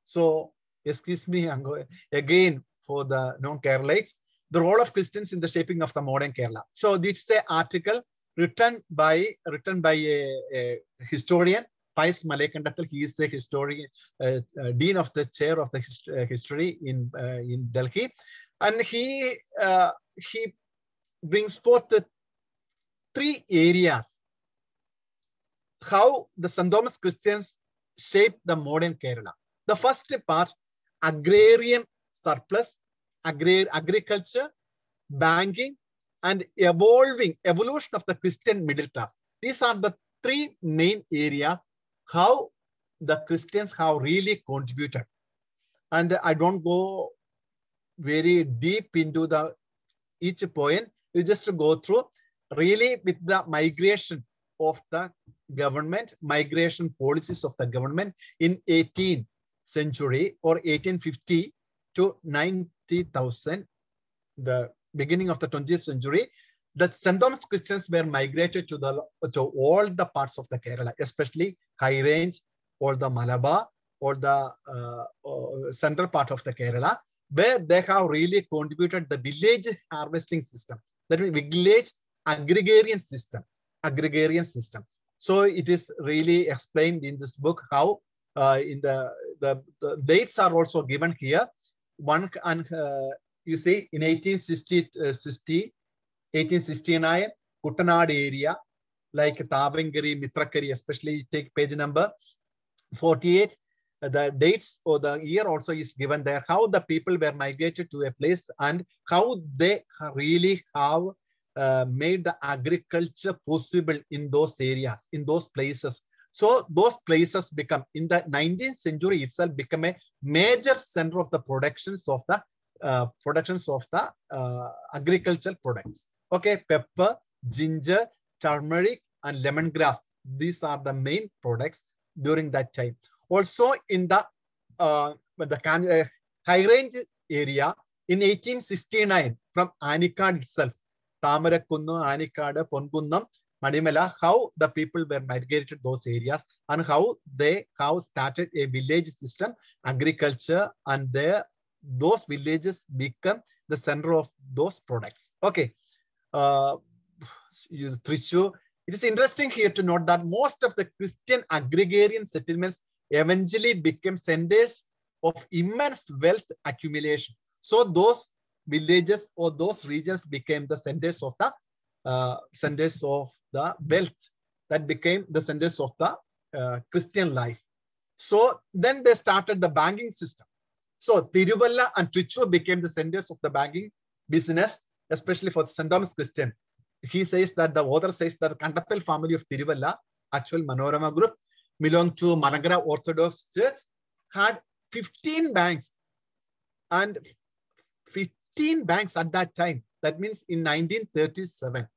So, excuse me, I'm going again for the non-Keralites, the role of Christians in the shaping of the modern Kerala. So, this is an article written by written by a, a historian, Pius Malekandathil. He is a historian, uh, uh, dean of the chair of the hist uh, history in uh, in Delhi, and he uh, he brings forth the three areas how the St. Thomas Christians shaped the modern Kerala. The first part, agrarian surplus, agri agriculture, banking, and evolving evolution of the Christian middle class. These are the three main areas how the Christians have really contributed. And I don't go very deep into the each point. You just go through really with the migration of the government, migration policies of the government in 18th century or 1850 to 90,000, the beginning of the 20th century, the St. Thomas Christians were migrated to the to all the parts of the Kerala, especially high range or the Malabar or the uh, uh, central part of the Kerala, where they have really contributed the village harvesting system, that means village agrarian system, agrarian system. So it is really explained in this book how uh, in the, the, the dates are also given here. One and uh, you see in 1860, uh, 60, 1869, Kuttanad area, like Tavangari, Mitrakari, especially take page number 48. The dates or the year also is given there, how the people were migrated to a place and how they really have uh, made the agriculture possible in those areas, in those places. So those places become, in the 19th century itself, become a major center of the productions of the uh, productions of the uh, agricultural products. Okay, pepper, ginger, turmeric, and lemongrass. These are the main products during that time. Also in the uh, the high range area in 1869 from Anikad itself, Tamarakunnu, Anikad, Ponkunnam, Madimela, how the people were migrated those areas and how they have started a village system, agriculture, and their those villages become the center of those products. Okay. Uh, It is interesting here to note that most of the Christian agrarian settlements eventually became centers of immense wealth accumulation. So those villages or those regions became the centers of the uh, centers of the wealth that became the centers of the uh, Christian life. So then they started the banking system. So Tiruvalla and Trichur became the centers of the banking business, especially for St. Thomas Christian. He says that the author says that the Kandathil family of Tiruvalla, actual Manorama group, belonged to Malankara Orthodox Church, had 15 banks and 15 banks at that time. That means in 1937.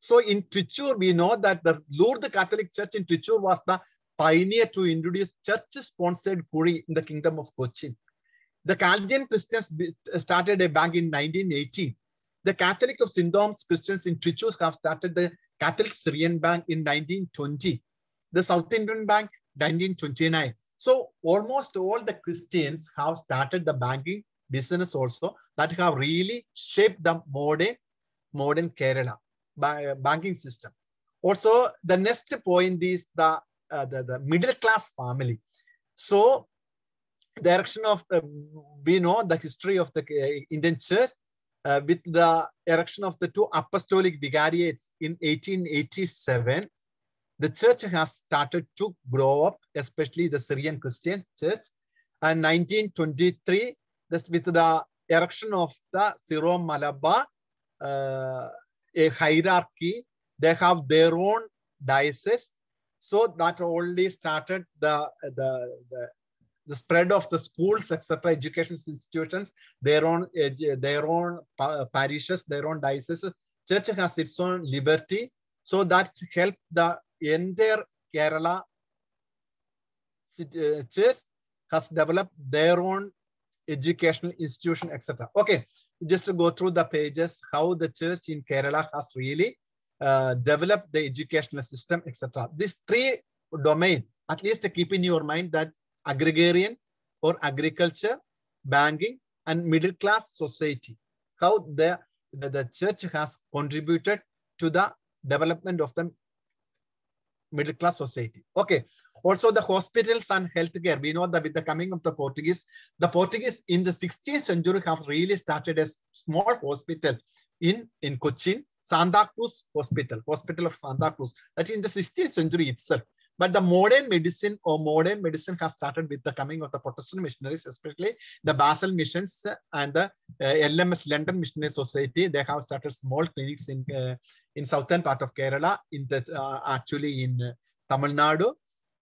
So in Trichur, we know that the Lourdes Catholic Church in Trichur was the pioneer to introduce church-sponsored Kuri in the kingdom of Cochin. The Chaldean Christians started a bank in 1918. The Catholic of St. Thomas Christians in Trichur have started the Catholic Syrian Bank in 1920. The South Indian Bank 1929. So almost all the Christians have started the banking business also that have really shaped the modern, modern Kerala by, banking system. Also, the next point is the, uh, the, the middle class family. So direction of, uh, we know the history of the uh, Indian church uh, with the erection of the two apostolic vicariates in 1887, the church has started to grow up, especially the Syrian Christian church. And 1923, this, with the erection of the Syro Malabar, uh, a hierarchy, they have their own diocese. So that only started the, the, the, the spread of the schools, etc., education institutions, their own, their own parishes, their own dioceses. Church has its own liberty. So that helped the entire Kerala church has developed their own educational institution, etc. Okay, just to go through the pages, how the church in Kerala has really uh, developed the educational system, etc. These three domain, at least keep in your mind that agrarian or agriculture, banking, and middle class society, how the, the, the church has contributed to the development of the middle class society. Okay. Also, the hospitals and healthcare. We know that with the coming of the Portuguese, the Portuguese in the 16th century have really started a small hospital in, in Cochin, Santa Cruz Hospital, Hospital of Santa Cruz. That in the 16th century itself. But the modern medicine or modern medicine has started with the coming of the Protestant missionaries, especially the Basel missions and the uh, LMS London Missionary Society. They have started small clinics in uh, in southern part of Kerala, in the uh, actually in Tamil Nadu,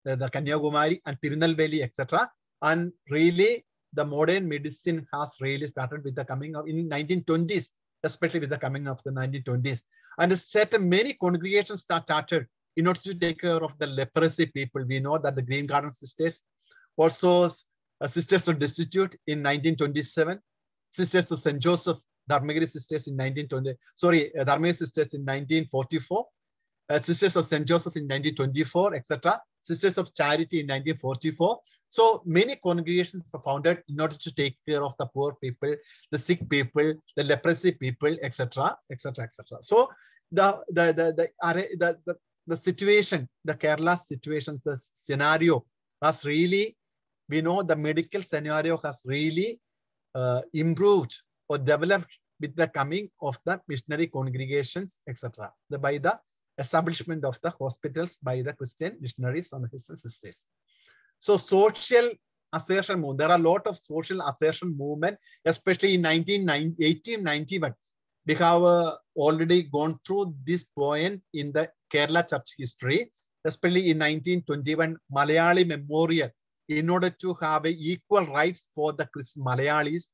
the, the Kanyakumari and Tirunelveli, etc. And really, the modern medicine has really started with the coming of in 1920s, especially with the coming of the 1920s. And a certain many congregations started in order to take care of the leprosy people. We know that the Green Garden Sisters, also uh, Sisters of Destitute in 1927, Sisters of St. Joseph, Dharmagiri Sisters in 1920, sorry, uh, Dharmagiri Sisters in 1944, uh, Sisters of St. Joseph in 1924, etc. Sisters of Charity in 1944. So many congregations were founded in order to take care of the poor people, the sick people, the leprosy people, etc., etc., etc. So the the the the, the, the the situation, the Kerala situation, the scenario has really, we know the medical scenario has really uh, improved or developed with the coming of the missionary congregations, etc. By the establishment of the hospitals by the Christian missionaries and Christian sisters. So social assertion movement, there are a lot of social assertion movement, especially in 1891. We have uh, already gone through this point in the Kerala church history, especially in 1921, Malayali Memorial, in order to have equal rights for the Malayalis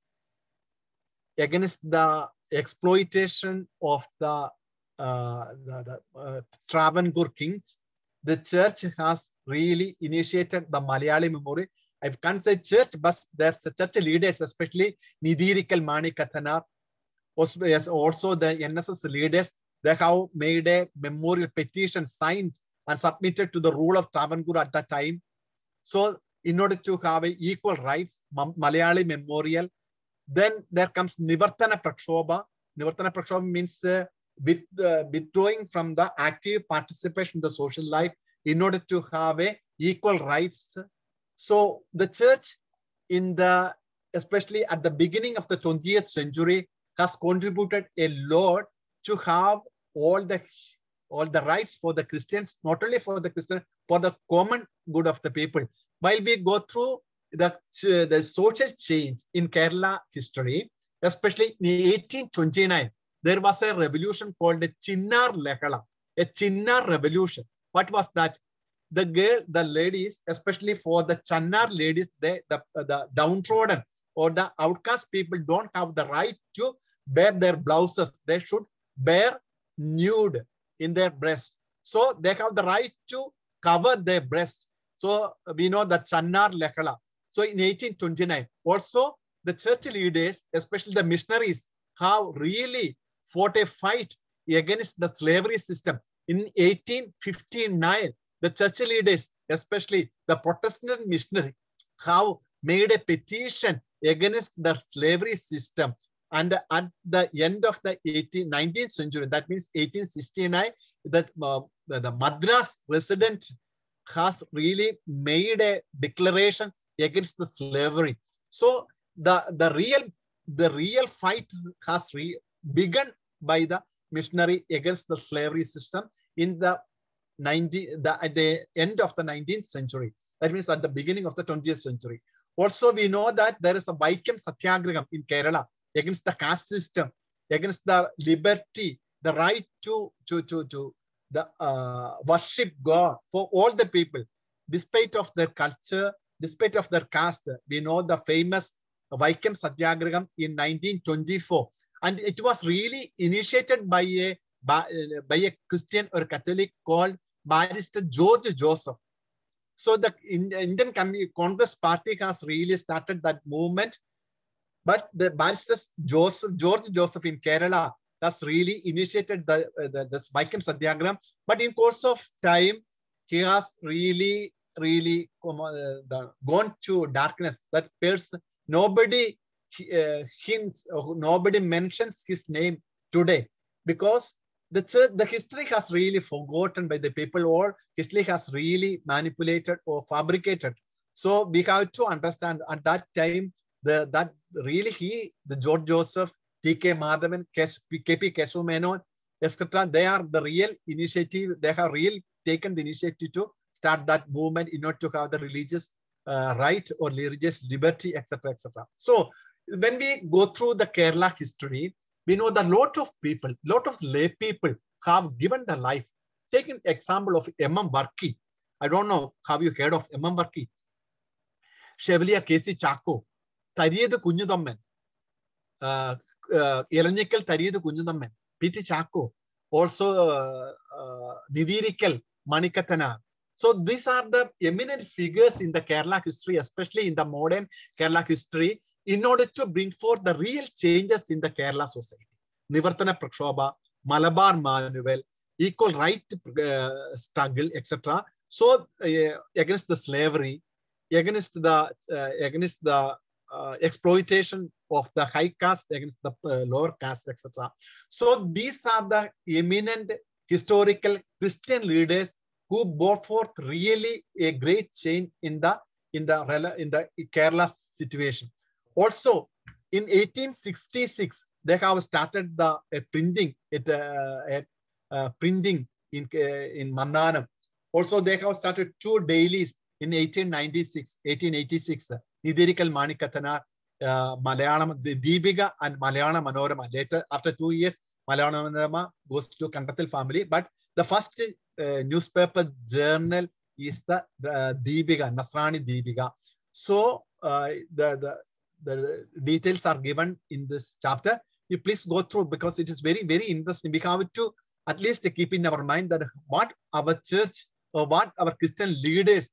against the exploitation of the, uh, the, the uh, Travancore kings, the church has really initiated the Malayali Memorial. I can't say church, but there's church leaders, especially Nidhirikal Manikathanar, also, also the NSS leaders, they have made a memorial petition signed and submitted to the rule of Travancore at that time. So in order to have equal rights, Malayali Memorial, then there comes Nivartana Prakshobha. Nivartana Prakshobha means uh, with, uh, withdrawing from the active participation in the social life in order to have a equal rights. So the church in the, especially at the beginning of the 20th century, has contributed a lot to have all the all the rights for the Christians, not only for the Christian, for the common good of the people. While we go through the, the social change in Kerala history, especially in 1829, there was a revolution called the Chinnar Lehala, a Chinnar revolution. What was that? The girl, the ladies, especially for the Chinnar ladies, they, the, the downtrodden or the outcast people don't have the right to bear their blouses. They should bear nude in their breast. So they have the right to cover their breast. So we know that Channar Lehala. So in 1829, also the church leaders, especially the missionaries, have really fought a fight against the slavery system. In 1859, the church leaders, especially the Protestant missionaries, have made a petition against the slavery system. And at the end of the 18, 19th century, that means 1869, that uh, the, Madras resident has really made a declaration against the slavery. So the, the real the real fight has re begun by the missionary against the slavery system in the 90 the, at the end of the 19th century. That means at the beginning of the 20th century. Also, we know that there is a Vaikam Satyagraham in Kerala against the caste system, against the liberty, the right to, to, to, to the uh, worship God for all the people, despite of their culture, despite of their caste. We know the famous Vaikam Satyagraham in 1924. And it was really initiated by a, by, by a Christian or Catholic called Barrister George Joseph. So the Indian Congress Party has really started that movement. But the barrister Joseph, George Joseph in Kerala has really initiated the, the, the Vaikam Satyagraham. But in course of time, he has really, really uh, gone to darkness. That person, nobody uh, hints, nobody mentions his name today because the the history has really forgotten by the people or history has really manipulated or fabricated. So we have to understand at that time the that really he, the George Joseph, T.K. Madhavan, K.P. Kesu Menon, etc. They are the real initiative. They have real taken the initiative to start that movement in order to have the religious uh, right or religious liberty, etc., etc. So when we go through the Kerala history, we know that a lot of people, lot of lay people have given their life. Take an example of M.M. Varki. I don't know, have you heard of M.M. Varki? Chevalier K.C. Chako, Thariyath Kunjuthomman. Elanjikkal Thariyath Kunjuthomman. P T Chacko. Also Nidhirikkal Manikathanar. So these are the eminent figures in the Kerala history especially in the modern Kerala history in order to bring for the real changes in the Kerala society Nivarthana Prakshobha Malabar manual equal right struggle etcetera so against the slavery against the against the exploitation of the high caste against the lower caste, etc. So these are the eminent historical Christian leaders who brought forth really a great change in the in the in the Kerala situation. Also, in 1866, they have started the uh, printing it uh, uh, printing in in Mannanam. Also, they have started two dailies in 1896, 1886. Nidhirikal Manikatana, uh, Malayalam, the Deepika and Malayalam Manorama. Later, after two years, Malayalam Manorama goes to Kandathil family. But the first uh, newspaper journal is the, the Deepika, Nasrani Deepika. So uh, the, the the details are given in this chapter. You please go through because it is very, very interesting. We have to at least keep in our mind that what our church or what our Christian leaders,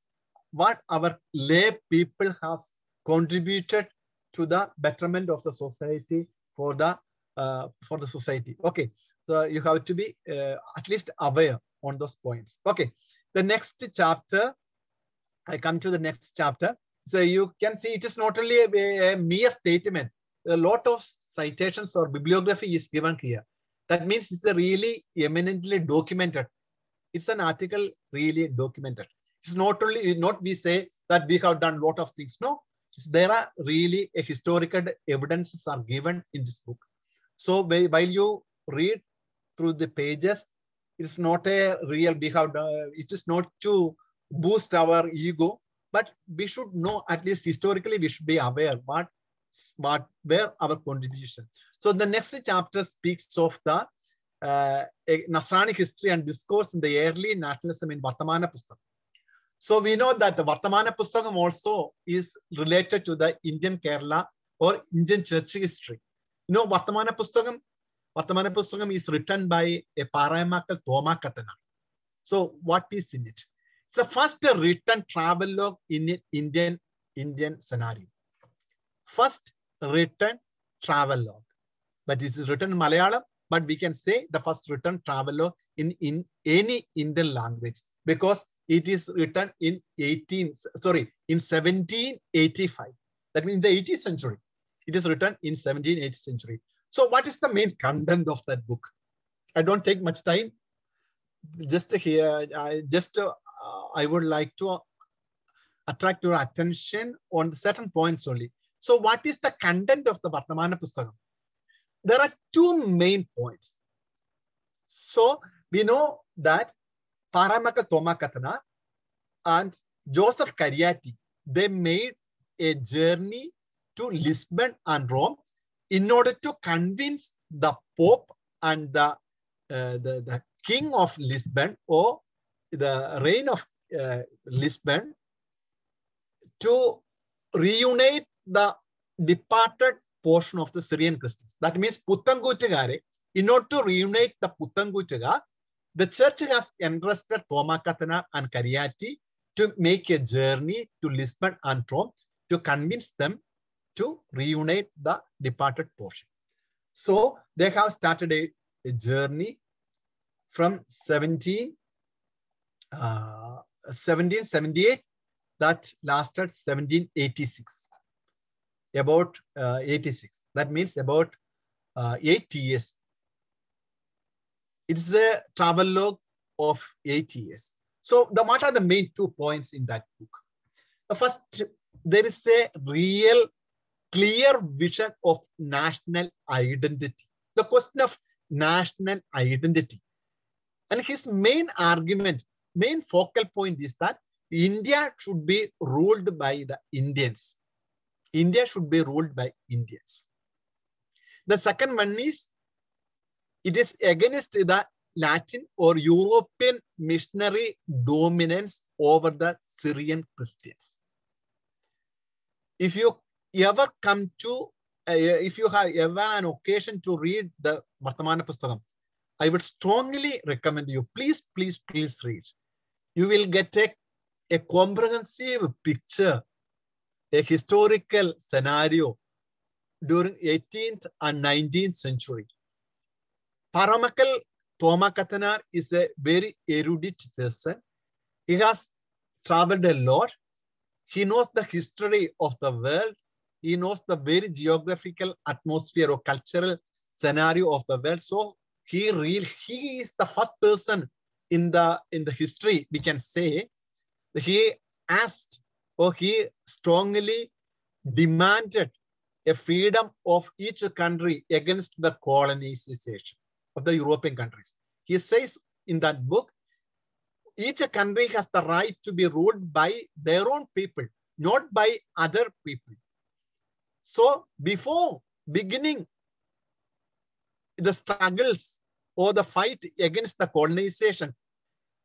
what our lay people has contributed to the betterment of the society for the uh, for the society. Okay, so you have to be uh, at least aware on those points. Okay, the next chapter, I come to the next chapter. So you can see it is not only a, a mere statement. A lot of citations or bibliography is given here. That means it's really eminently documented. It's an article really documented. It's not only not we say that we have done a lot of things. No, there are really a historical evidences are given in this book. So while you read through the pages, it's not a real we have. Uh, it is not to boost our ego, but we should know at least historically we should be aware what what where our contribution. So the next chapter speaks of the uh, Nasrani history and discourse in the early nationalism in Vartamana. So we know that the Vartamana Pustakam also is related to the Indian Kerala or Indian church history. You know, Vartamana Pustakam, Vartamana Pustakam is written by a Parayamakal Thoma Katana. So what is in it? It's the first written travelogue in Indian Indian scenario. First written travelogue. But this is written in Malayalam, but we can say the first written travelogue in, in any Indian language because it is written in 18, sorry, in 1785. That means the 18th century. It is written in 17th century. So what is the main content of that book? I don't take much time. Just here, I just uh, I would like to attract your attention on certain points only. So what is the content of the Vartamana Pustakam? There are two main points. So we know that Parayamakal Thoma Katana and Joseph Cariati, they made a journey to Lisbon and Rome in order to convince the Pope and the, uh, the, the king of Lisbon or the reign of uh, Lisbon to reunite the departed portion of the Syrian Christians. That means Puttanguchagare, in order to reunite the Puttanguchaga, the church has entrusted Thoma Katana and Cariati to make a journey to Lisbon and Rome to convince them to reunite the departed portion. So they have started a, a journey from 17, uh, 1778 that lasted 1786, about uh, 86. That means about uh, eight years. It's a travel log of eight years. So the, what are the main two points in that book? The first, there is a real clear vision of national identity. The question of national identity. And his main argument, main focal point is that India should be ruled by the Indians. India should be ruled by Indians. The second one is, it is against the Latin or European missionary dominance over the Syrian Christians. If you ever come to, uh, if you have ever an occasion to read the Vartamana Pustakam, I would strongly recommend you, please, please, please read. You will get a, a comprehensive picture, a historical scenario during 18th and 19th century. Parayamakal Thoma Katana is a very erudite person. He has traveled a lot. He knows the history of the world. He knows the very geographical atmosphere or cultural scenario of the world. So he real he is the first person in the in the history we can say he asked or he strongly demanded a freedom of each country against the colonization of the European countries. He says in that book, each country has the right to be ruled by their own people, not by other people. So before beginning the struggles or the fight against the colonization,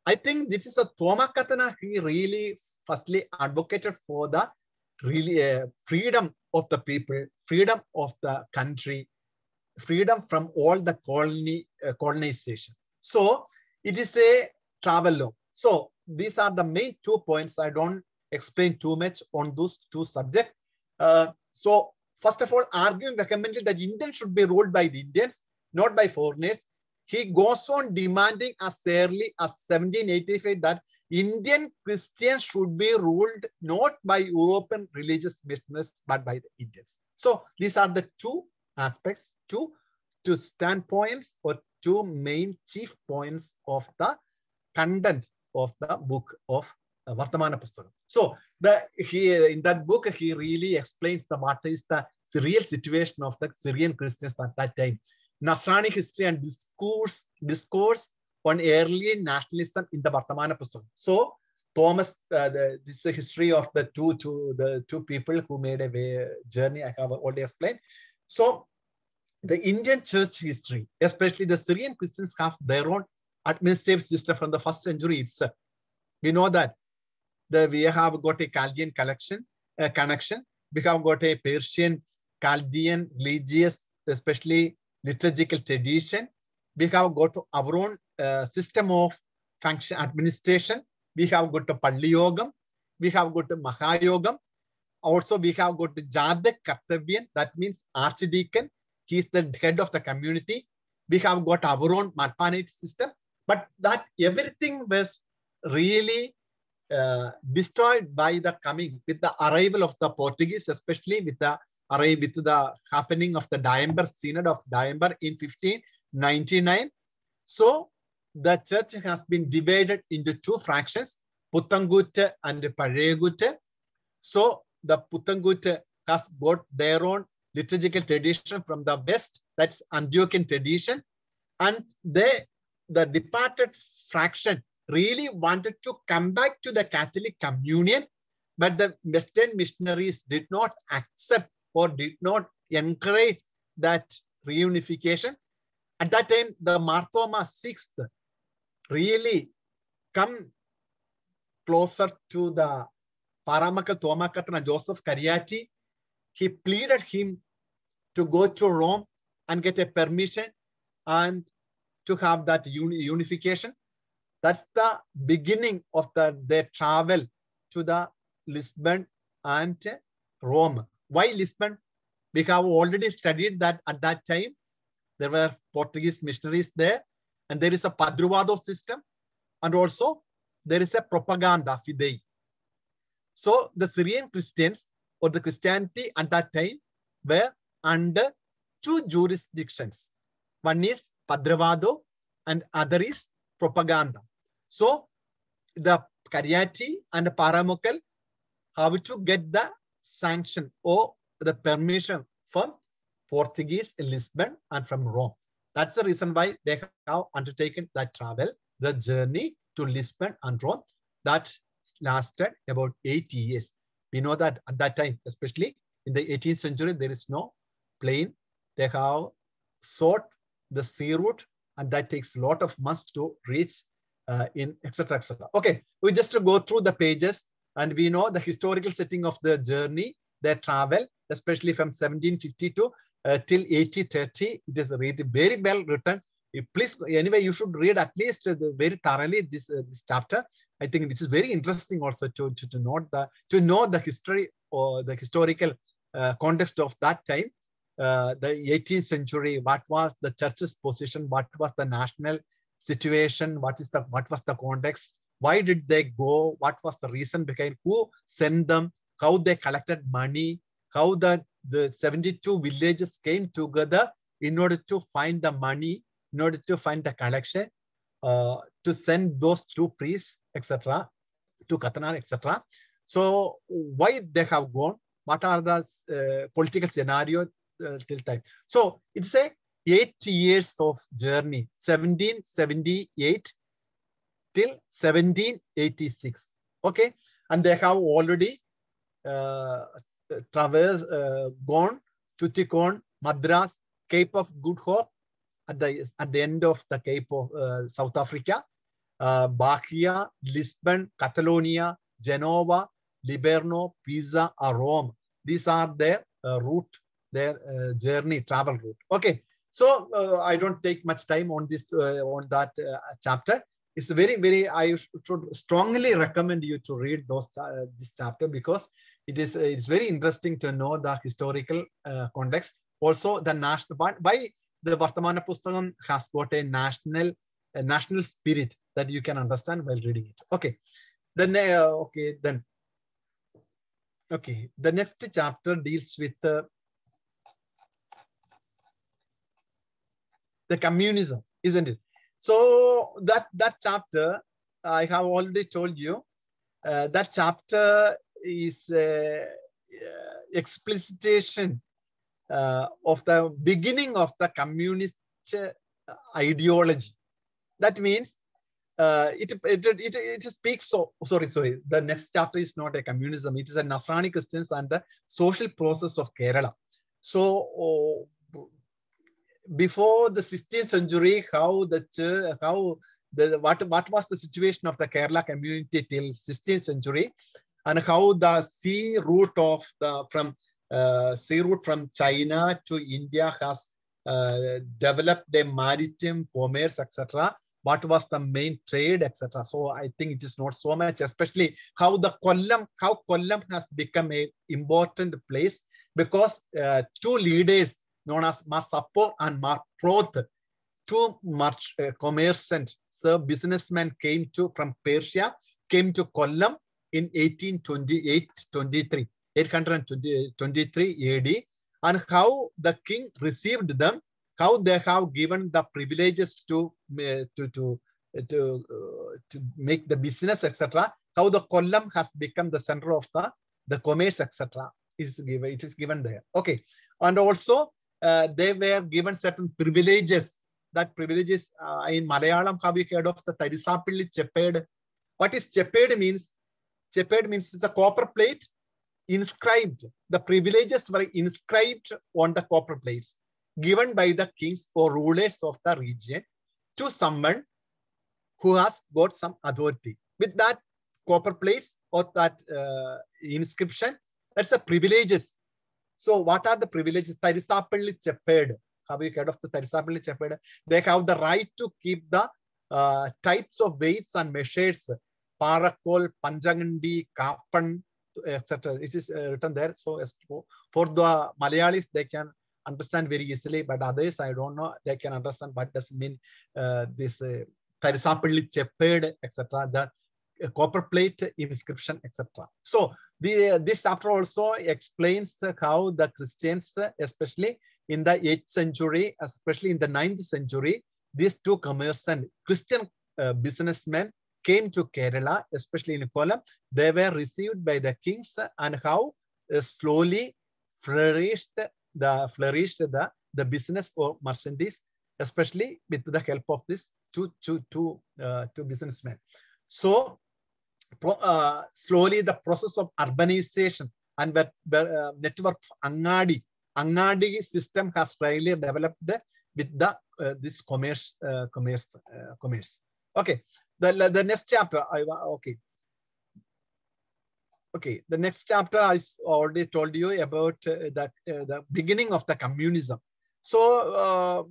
I think this is a Thoma Katana. He really firstly advocated for the really uh, freedom of the people, freedom of the country, freedom from all the colony uh, colonization. So it is a travel law. So these are the main two points. I don't explain too much on those two subjects. Uh, so first of all, arguing recommended that Indians should be ruled by the Indians, not by foreigners. He goes on demanding as early as 1785 that Indian Christians should be ruled not by European religious missionaries, but by the Indians. So these are the two aspects, two, two standpoints or two main chief points of the content of the book of uh, Vartamana Pustakam. So the he in that book he really explains the what is the, real situation of the Syrian Christians at that time. Nasrani history and discourse discourse on early nationalism in the Vartamana Pustakam. So Thomas, uh, the, this is a history of the two, two, the two people who made a way, journey. I have already explained. So the Indian church history, especially the Syrian Christians have their own administrative system from the first century itself. We know that the, we have got a Chaldean collection, connection. We have got a Persian, Chaldean religious, especially liturgical tradition. We have got our own uh, system of function administration. We have got a Palli Yogam. We have got a Mahayogam. Also, we have got the Jadak Kartabian, that means archdeacon. He is the head of the community. We have got our own Marpanite system. But that everything was really uh, destroyed by the coming, with the arrival of the Portuguese, especially with the arrival, with the happening of the Diamper Synod of Diamper in 1599. So the church has been divided into two fractions, Puttangute and Pazhagute. So the Puttangute has got their own liturgical tradition from the West, that's Antiochian tradition. And they, the departed fraction really wanted to come back to the Catholic communion, but the Western missionaries did not accept or did not encourage that reunification. At that time, the Marthoma sixth really come closer to the Paramakal Thomakatana Joseph Cariachi. He pleaded him to go to Rome and get a permission and to have that uni unification. That's the beginning of the, their travel to the Lisbon and Rome. Why Lisbon? We have already studied that at that time, there were Portuguese missionaries there, and there is a Padroado system, and also there is a propaganda fidei. So the Syrian Christians or the Christianity at that time were under two jurisdictions. One is Padroado and other is propaganda. So the Cariati and Paramokal have to get the sanction or the permission from Portuguese in Lisbon and from Rome. That's the reason why they have undertaken that travel, the journey to Lisbon and Rome. That lasted about eight years. We know that at that time, especially in the 18th century, there is no plane. They have sought the sea route, and that takes a lot of months to reach uh, in etc. etc. Okay, we just go through the pages, and we know the historical setting of the journey, their travel, especially from 1752 uh, till 1830. It is really very well written. You please, anyway, you should read at least very thoroughly this uh, this chapter. I think this is very interesting also to, to, to note the to know the history or the historical uh, context of that time. Uh, the 18th century, what was the church's position, what was the national situation, what is the what was the context, why did they go, what was the reason behind, who sent them, how they collected money, how the, the 72 villages came together in order to find the money, in order to find the collection, uh, to send those two priests, etc., to Katanar, etc. So why they have gone? What are the uh, political scenario uh, till time? So it's a eight years of journey, 1778 till 1786. Okay, and they have already uh, traversed, uh, gone to Tikhon, Madras, Cape of Good Hope, at the at the end of the Cape of uh, South Africa, uh, Lisbon, Catalonia, Genova, Livorno, Pisa, or Rome. These are their uh, route, their uh, journey, travel route. Okay, so uh, I don't take much time on this uh, on that uh, chapter. It's very very. I should strongly recommend you to read those uh, this chapter because it is it's very interesting to know the historical context. Also, the national why the Vartamana Pustakam has got a national a national spirit that you can understand while reading it. Okay, then uh, okay then okay the next chapter deals with uh, the communism isn't it? So that that chapter, I have already told you, uh, that chapter is uh, uh, explicitation of the beginning of the communist uh, ideology. That means uh, it, it, it, it speaks so sorry sorry the next chapter is not a communism. It is a Nasrani Christians and the social process of Kerala. So oh, before the 16th century how the how the what what was the situation of the Kerala community till 16th century? And how the sea route of the from uh, sea route from China to India has uh, developed a maritime commerce etc what was the main trade, etc. So I think it is not so much, especially how the Kollam, how Kollam has become a important place because uh, two leaders known as Mar Sappo and Mar Proth, two much uh, so businessmen came to from Persia, came to Kollam in 1828-23, 823 AD, and how the king received them how they have given the privileges to uh, to to to uh, to make the business etc how the Kollam has become the center of the the commerce etc is given it is given there. Okay. And also uh, they were given certain privileges. That privileges uh, in malayalam have you heard of the tarisapalli chepped what is chepped means? Chepped means it's a copper plate inscribed the privileges were inscribed on the copper plates given by the kings or rulers of the region to someone who has got some authority. With that copper plates or that uh, inscription, that's a privileges. So what are the privileges? Tarisapalli Chepped. Have you heard of the Tarisapalli Chepped? They have the right to keep the uh, types of weights and measures. Parakol, Panjangandi, Kapan, etc. It is uh, written there. So as for, the Malayalis, they can understand very easily, but others, I don't know, they can understand what does mean uh, this uh, etc. The uh, copper plate inscription, etc. So the, uh, this chapter also explains how the Christians, especially in the 8th century, especially in the 9th century, these two commerçant Christian uh, businessmen came to Kerala, especially in Kollam. They were received by the kings and how uh, slowly flourished the flourished the, the business or merchandise, especially with the help of this two, two, two, uh, two businessmen. So uh, slowly the process of urbanization and the, the uh, network of Angadi, Angadi system has really developed with the uh, this commerce, uh, commerce, commerce. Okay, the, the next chapter, I okay. Okay, the next chapter I already told you about uh, that uh, the beginning of the communism. So uh,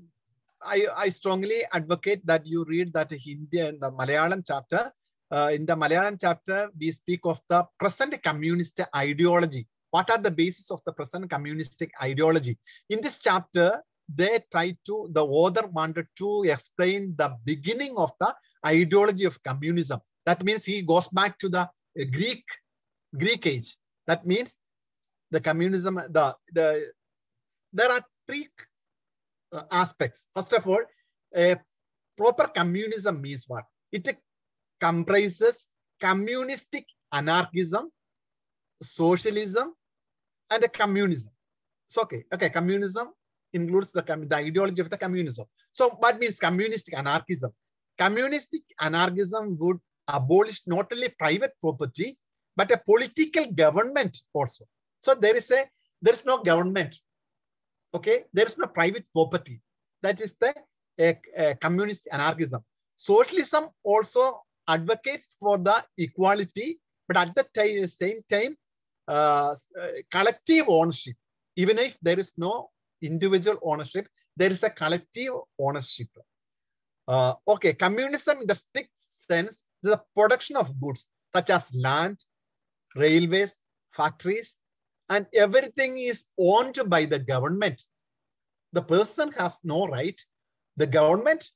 I, I strongly advocate that you read that Hindi and the Malayalam chapter. Uh, in the Malayalam chapter, we speak of the present communist ideology. What are the basis of the present communistic ideology? In this chapter, they try to, the author wanted to explain the beginning of the ideology of communism. That means he goes back to the Greek Greek age. That means the communism, the, the there are three uh, aspects. First of all, a proper communism means what? It comprises communistic anarchism, socialism, and communism. Okay, okay, communism includes the, the ideology of the communism. So what means communistic anarchism? Communistic anarchism would abolish not only private property, but a political government also. So there is a there is no government. Okay, there is no private property. That is the a, a communist anarchism. Socialism also advocates for the equality, but at the same time, uh, collective ownership. Even if there is no individual ownership, there is a collective ownership. Uh, okay, communism in the strict sense, the production of goods such as land, railways, factories, and everything is owned by the government. The person has no right. The government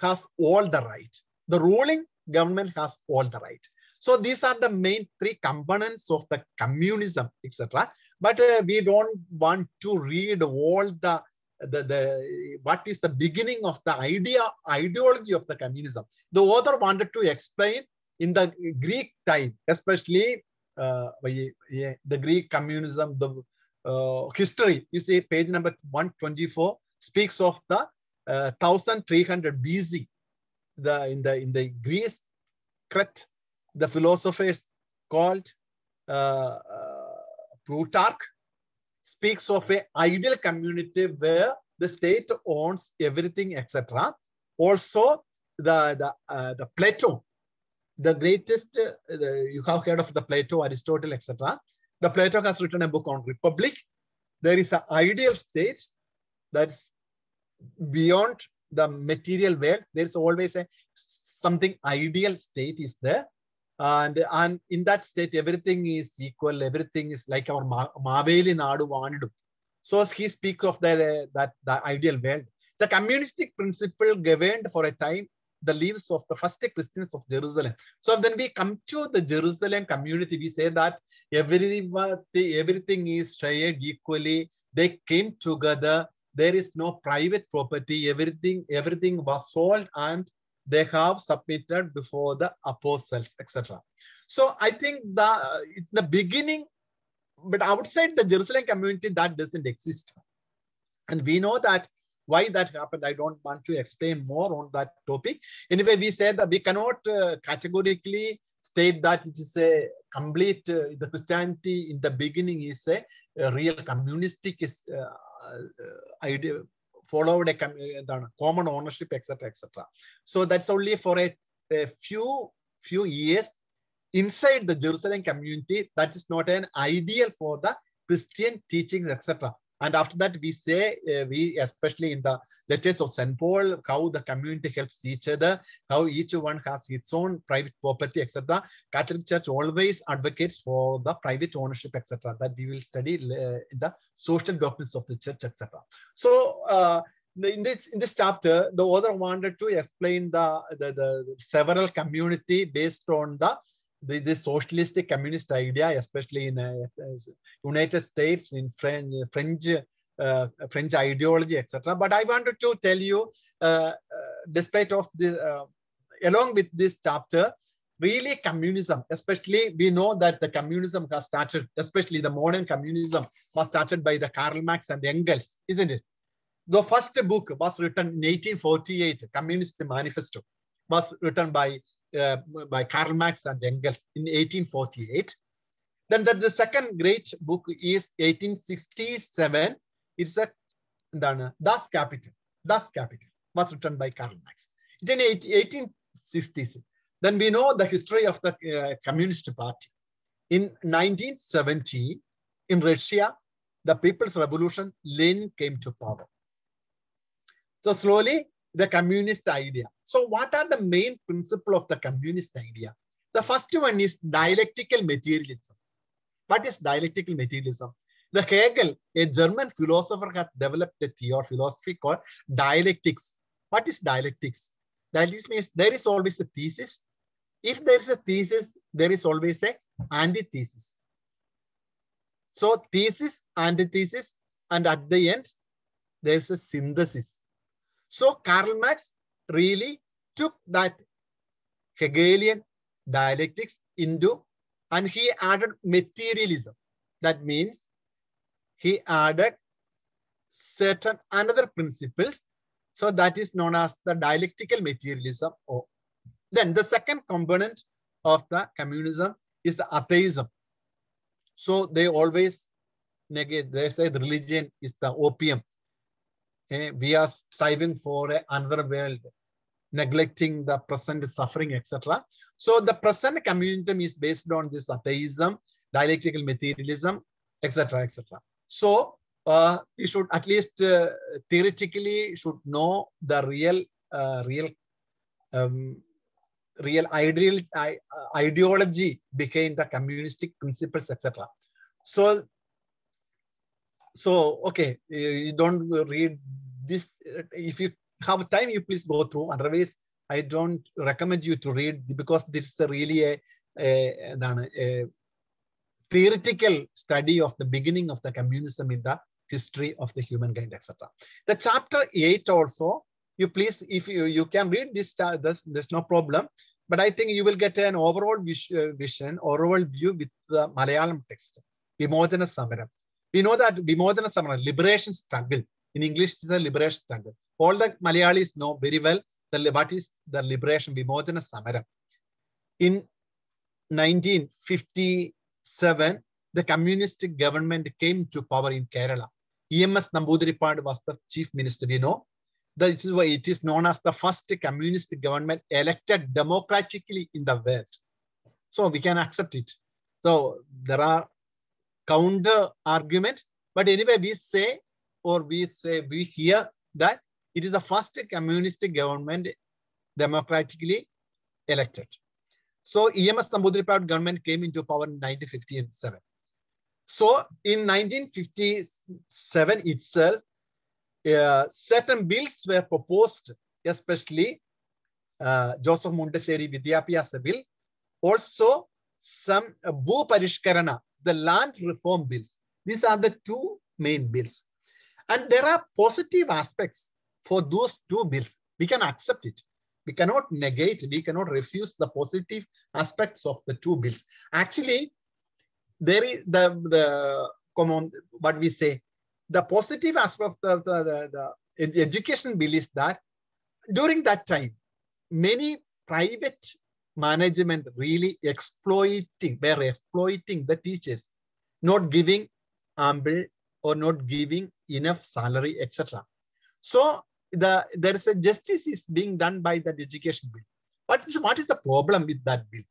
has all the right. The ruling government has all the right. So these are the main three components of the communism, etc. But uh, we don't want to read all the the, the what is the beginning of the idea ideology of the communism. The author wanted to explain in the Greek time, especially uh, the Greek communism, the uh, history. You see, page number 124 speaks of the uh, 1300 BC. The in the in the Greece, Crete, the philosophers called uh, Plutarch speaks of a ideal community where the state owns everything, etc. Also, the the uh, the Plato, the greatest uh, the, you have heard of the Plato, Aristotle, etc. The Plato has written a book on republic. There is an ideal state that's beyond the material world. There is always a something ideal state is there and and in that state everything is equal everything is like our maveli nadu vanidum so he speaks of that uh, that the ideal world. The communistic principle governed for a time the lives of the first christians of jerusalem. So when we come to the jerusalem community we say that everyone everything is shared equally. They came together. There is no private property. Everything everything was sold and they have submitted before the apostles, etc. So I think the in the beginning, but outside the Jerusalem community, that doesn't exist. And we know that why that happened. I don't want to explain more on that topic. Anyway, we said that we cannot uh, categorically state that it is a complete, uh, the Christianity in the beginning is a, a real communistic is, uh, idea, followed a common ownership, etc., etc. So that's only for a, a few few years inside the Jerusalem community. That is not an ideal for the Christian teachings, etc. And after that, we say, uh, we especially in the letters of St. Paul, how the community helps each other, how each one has its own private property, etc. Catholic Church always advocates for the private ownership, etc. That we will study uh, in the social documents of the church, etc. So, uh, in this in this chapter, the author wanted to explain the, the, the several community based on the the, the socialistic communist idea, especially in uh, United States, in French, French, uh, French ideology, etc. But I wanted to tell you, uh, despite of this, along with this chapter, really communism, especially we know that the communism has started, especially the modern communism was started by the Karl Marx and Engels, isn't it? The first book was written in 1848, Communist Manifesto, was written by uh, by Karl Marx and Engels in 1848. Then the, the second great book is 1867. It's a Das Kapital. Das Kapital was written by Karl Marx. In 1860s, then we know the history of the uh, Communist Party. In 1970, in Russia, the People's Revolution, Lenin came to power. So slowly, the communist idea. So what are the main principle of the communist idea? The first one is dialectical materialism. What is dialectical materialism? The Hegel, a German philosopher, has developed a theory philosophy called dialectics. What is dialectics? Dialectics means there is always a thesis. If there is a thesis, there is always a antithesis. So thesis, antithesis, and at the end, there is a synthesis. So Karl Marx really took that Hegelian dialectics into and he added materialism. That means he added certain another principles. So that is known as the dialectical materialism. Or then the second component of the communism is the atheism. So they always negate, they say the religion is the opium we are striving for another world, neglecting the present suffering, etc. So the present communism is based on this atheism, dialectical materialism, etc., etc. So uh, we should at least uh, theoretically should know the real, uh, real, um, real ideal, ideology behind the communistic principles, etc. So so okay you don't read this if you have time you please go through otherwise i don't recommend you to read because this is really a, a, a theoretical study of the beginning of the communism in the history of the humankind, etc. The chapter eight also, you please, if you, you can read this, uh, there's, there's no problem. But I think you will get an overall uh, vision, overall view with the Malayalam text. Vimojana Samaram. We know that Vimojana Samaram, liberation struggle. In English, it's a liberation struggle. All the Malayalis know very well the, what is the liberation, Vimojana Samaram. In 1957, the communist government came to power in Kerala. EMS Namboodiripad was the chief minister, we know. This is why it is known as the first communist government elected democratically in the world. So we can accept it. So there are counter argument, but anyway, we say or we say we hear that it is the first communist government democratically elected. So EMS Namboodiripad government came into power in 1957. So in 1957 itself, uh, certain bills were proposed, especially uh, Joseph Mundaseri Vidyabhyasa bill. Also, some uh, Bhu Parishkarana, the land reform bills. These are the two main bills. And there are positive aspects for those two bills. We can accept it. We cannot negate, we cannot refuse the positive aspects of the two bills. Actually, there is the, the common, what we say, the positive aspect of the, the, the, the education bill is that during that time, many private management really exploiting, were exploiting the teachers, not giving ample or not giving enough salary, etc. So the there is a justice is being done by that education bill. What is what is the problem with that bill?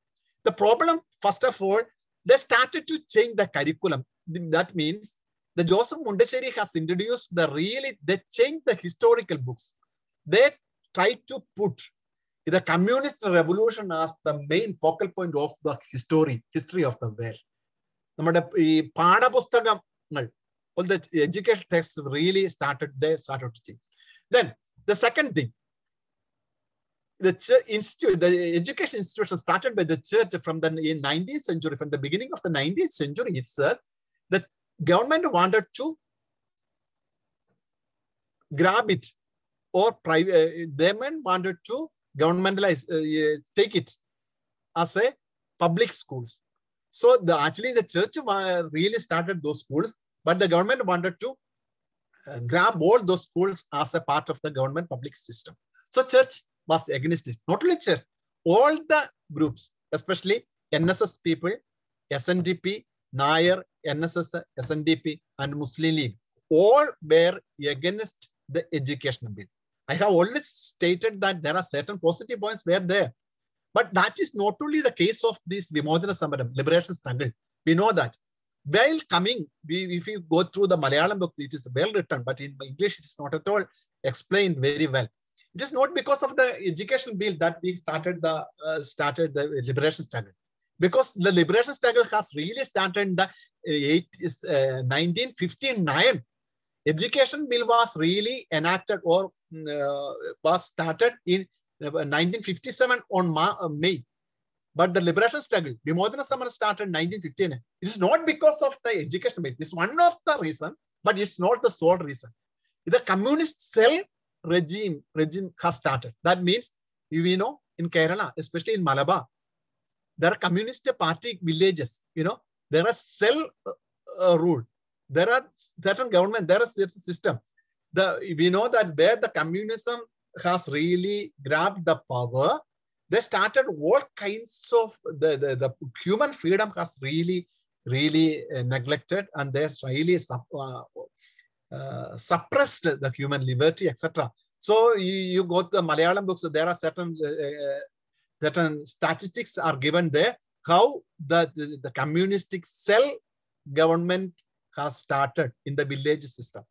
The problem, first of all, they started to change the curriculum. That means the Joseph Mundaseri has introduced the really, they changed the historical books. They tried to put the communist revolution as the main focal point of the history, history of the world. നമ്മുടെ ഈ പാഠപുസ്തകങ്ങൾ all the education texts really started, they started to change. Then the second thing, the institute, the education institution started by the church from the 19th century, from the beginning of the 19th century itself, the government wanted to grab it or private, they wanted to governmentalize, uh, take it as a public schools. So the actually the church really started those schools, but the government wanted to uh, grab all those schools as a part of the government public system. So church was against it. Not only church, all the groups, especially NSS people, SNDP, Nair, NSS, SNDP, and Muslim League, all were against the education bill. I have already stated that there are certain positive points were there. But that is not only the case of this Vimodana Samaram, liberation struggle. We know that. While coming, we, if you go through the Malayalam book, it is well written, but in English, it is not at all explained very well. It is not because of the education bill that we started the uh, started the liberation struggle. Because the liberation struggle has really started in the eight, uh, 1959 education bill was really enacted or uh, was started in 1957 on Ma- uh, May. But the liberation struggle, Vimodana Samara started in 1959. It is not because of the education bill. It's one of the reason, but it's not the sole reason. The communist cell regime regime has started. That means, you know, in Kerala, especially in Malabar, there are communist party villages, you know, there are cell uh, rule there are certain government, there is a system. The we know that where the communism has really grabbed the power, they started all kinds of the, the, the human freedom has really, really uh, neglected and there's really uh, uh, suppressed the human liberty, etc. So you, you go to the Malayalam books, there are certain certain statistics are given there, how the, the, the communistic cell government has started in the village system.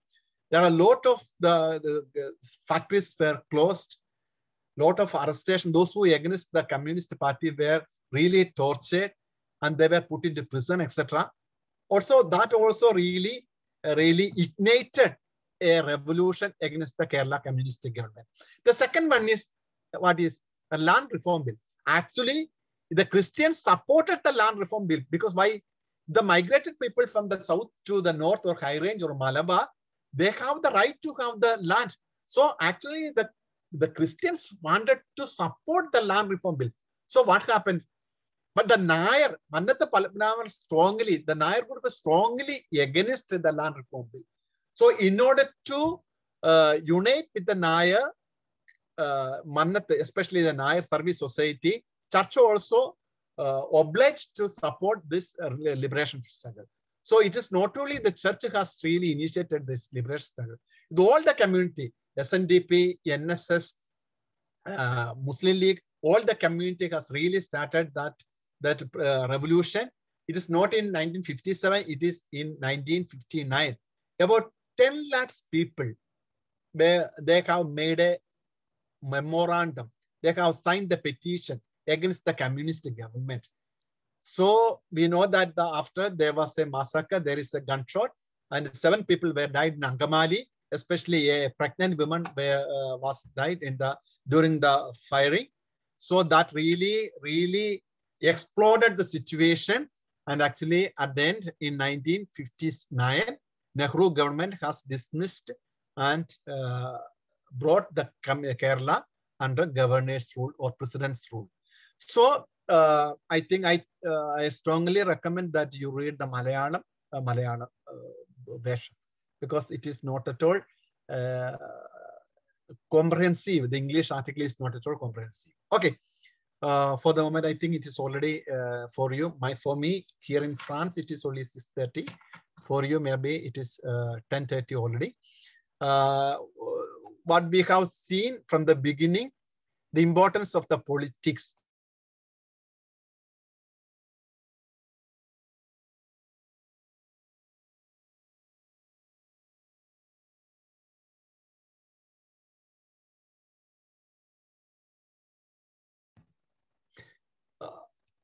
There are a lot of the, the, factories were closed, lot of arrestation. Those who against the communist party were really tortured and they were put into prison, etc. Also, that also really, uh, really ignited a revolution against the Kerala communist government. The second one is what is a land reform bill. Actually, the Christians supported the land reform bill because why? the migrated people from the south to the north or high range or Malabar, they have the right to have the land. So actually the, the Christians wanted to support the land reform bill. So what happened? But the Nair, Mannathu Padmanabhan strongly, the Nair group was strongly against the land reform bill. So in order to uh, unite with the Nair, uh, Mannat, especially the Nair Service Society, church also uh, obliged to support this uh, liberation struggle. So it is not only the church has really initiated this liberation struggle. All the community, SNDP, NSS, uh, Muslim League, all the community has really started that, that uh, revolution. It is not in 1957, it is in 1959. About 10 lakhs people, they have made a memorandum. They have signed the petition against the communist government. So we know that the, after there was a massacre, there is a gunshot, and seven people were died in Angamali, especially a pregnant woman were, uh, was died in the during the firing. So that really, really exploded the situation. And actually, at the end, in 1959, Nehru government has dismissed and uh, brought the Kerala under governor's rule or president's rule. So uh, I think I uh, I strongly recommend that you read the Malayalam uh, Malayalam version because it is not at all comprehensive. The English article is not at all comprehensive. Okay. Uh, for the moment, I think it is already uh, for you. My for me here in France, it is only 6:30. For you, maybe it is 10:30 already. what we have seen from the beginning, the importance of the politics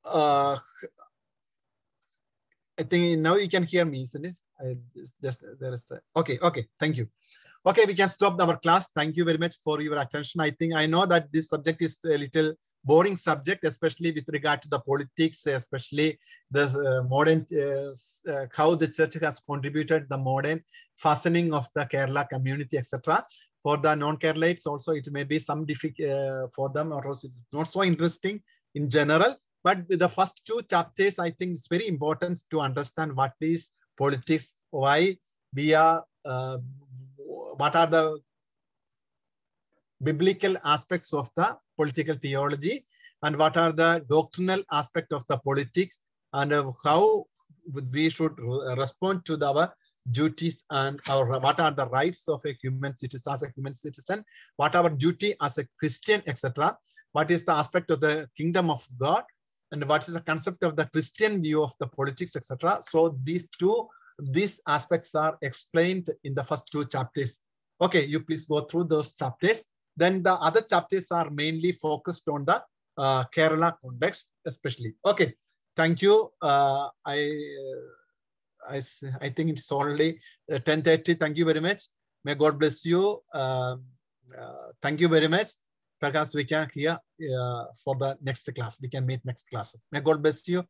uh, I think now you can hear me, isn't it? I just, there is a, okay, okay, thank you. Okay, we can stop our class. Thank you very much for your attention. I think I know that this subject is a little boring subject, especially with regard to the politics, especially the uh, modern, uh, uh, how the church has contributed the modern fastening of the Kerala community, etc. For the non-Keralites also, it may be some difficult uh, for them or else it's not so interesting in general. But the first two chapters, I think it's very important to understand what is politics, why we are, uh, what are the biblical aspects of the political theology, and what are the doctrinal aspect of the politics, and uh, how we should respond to the, our duties and our what are the rights of a human citizen as a human citizen, what our duty as a Christian, etc. What is the aspect of the kingdom of God, and what is the concept of the Christian view of the politics, etc. So these two, these aspects are explained in the first two chapters. Okay, you please go through those chapters. Then the other chapters are mainly focused on the uh, Kerala context, especially. Okay, thank you. Uh, I, I, I think it's already 10.30. Thank you very much. May God bless you. Uh, thank you very much perhaps we can hear uh, for the next class. We can meet next class. May God bless you.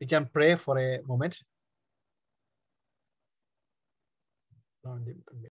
We can pray for a moment.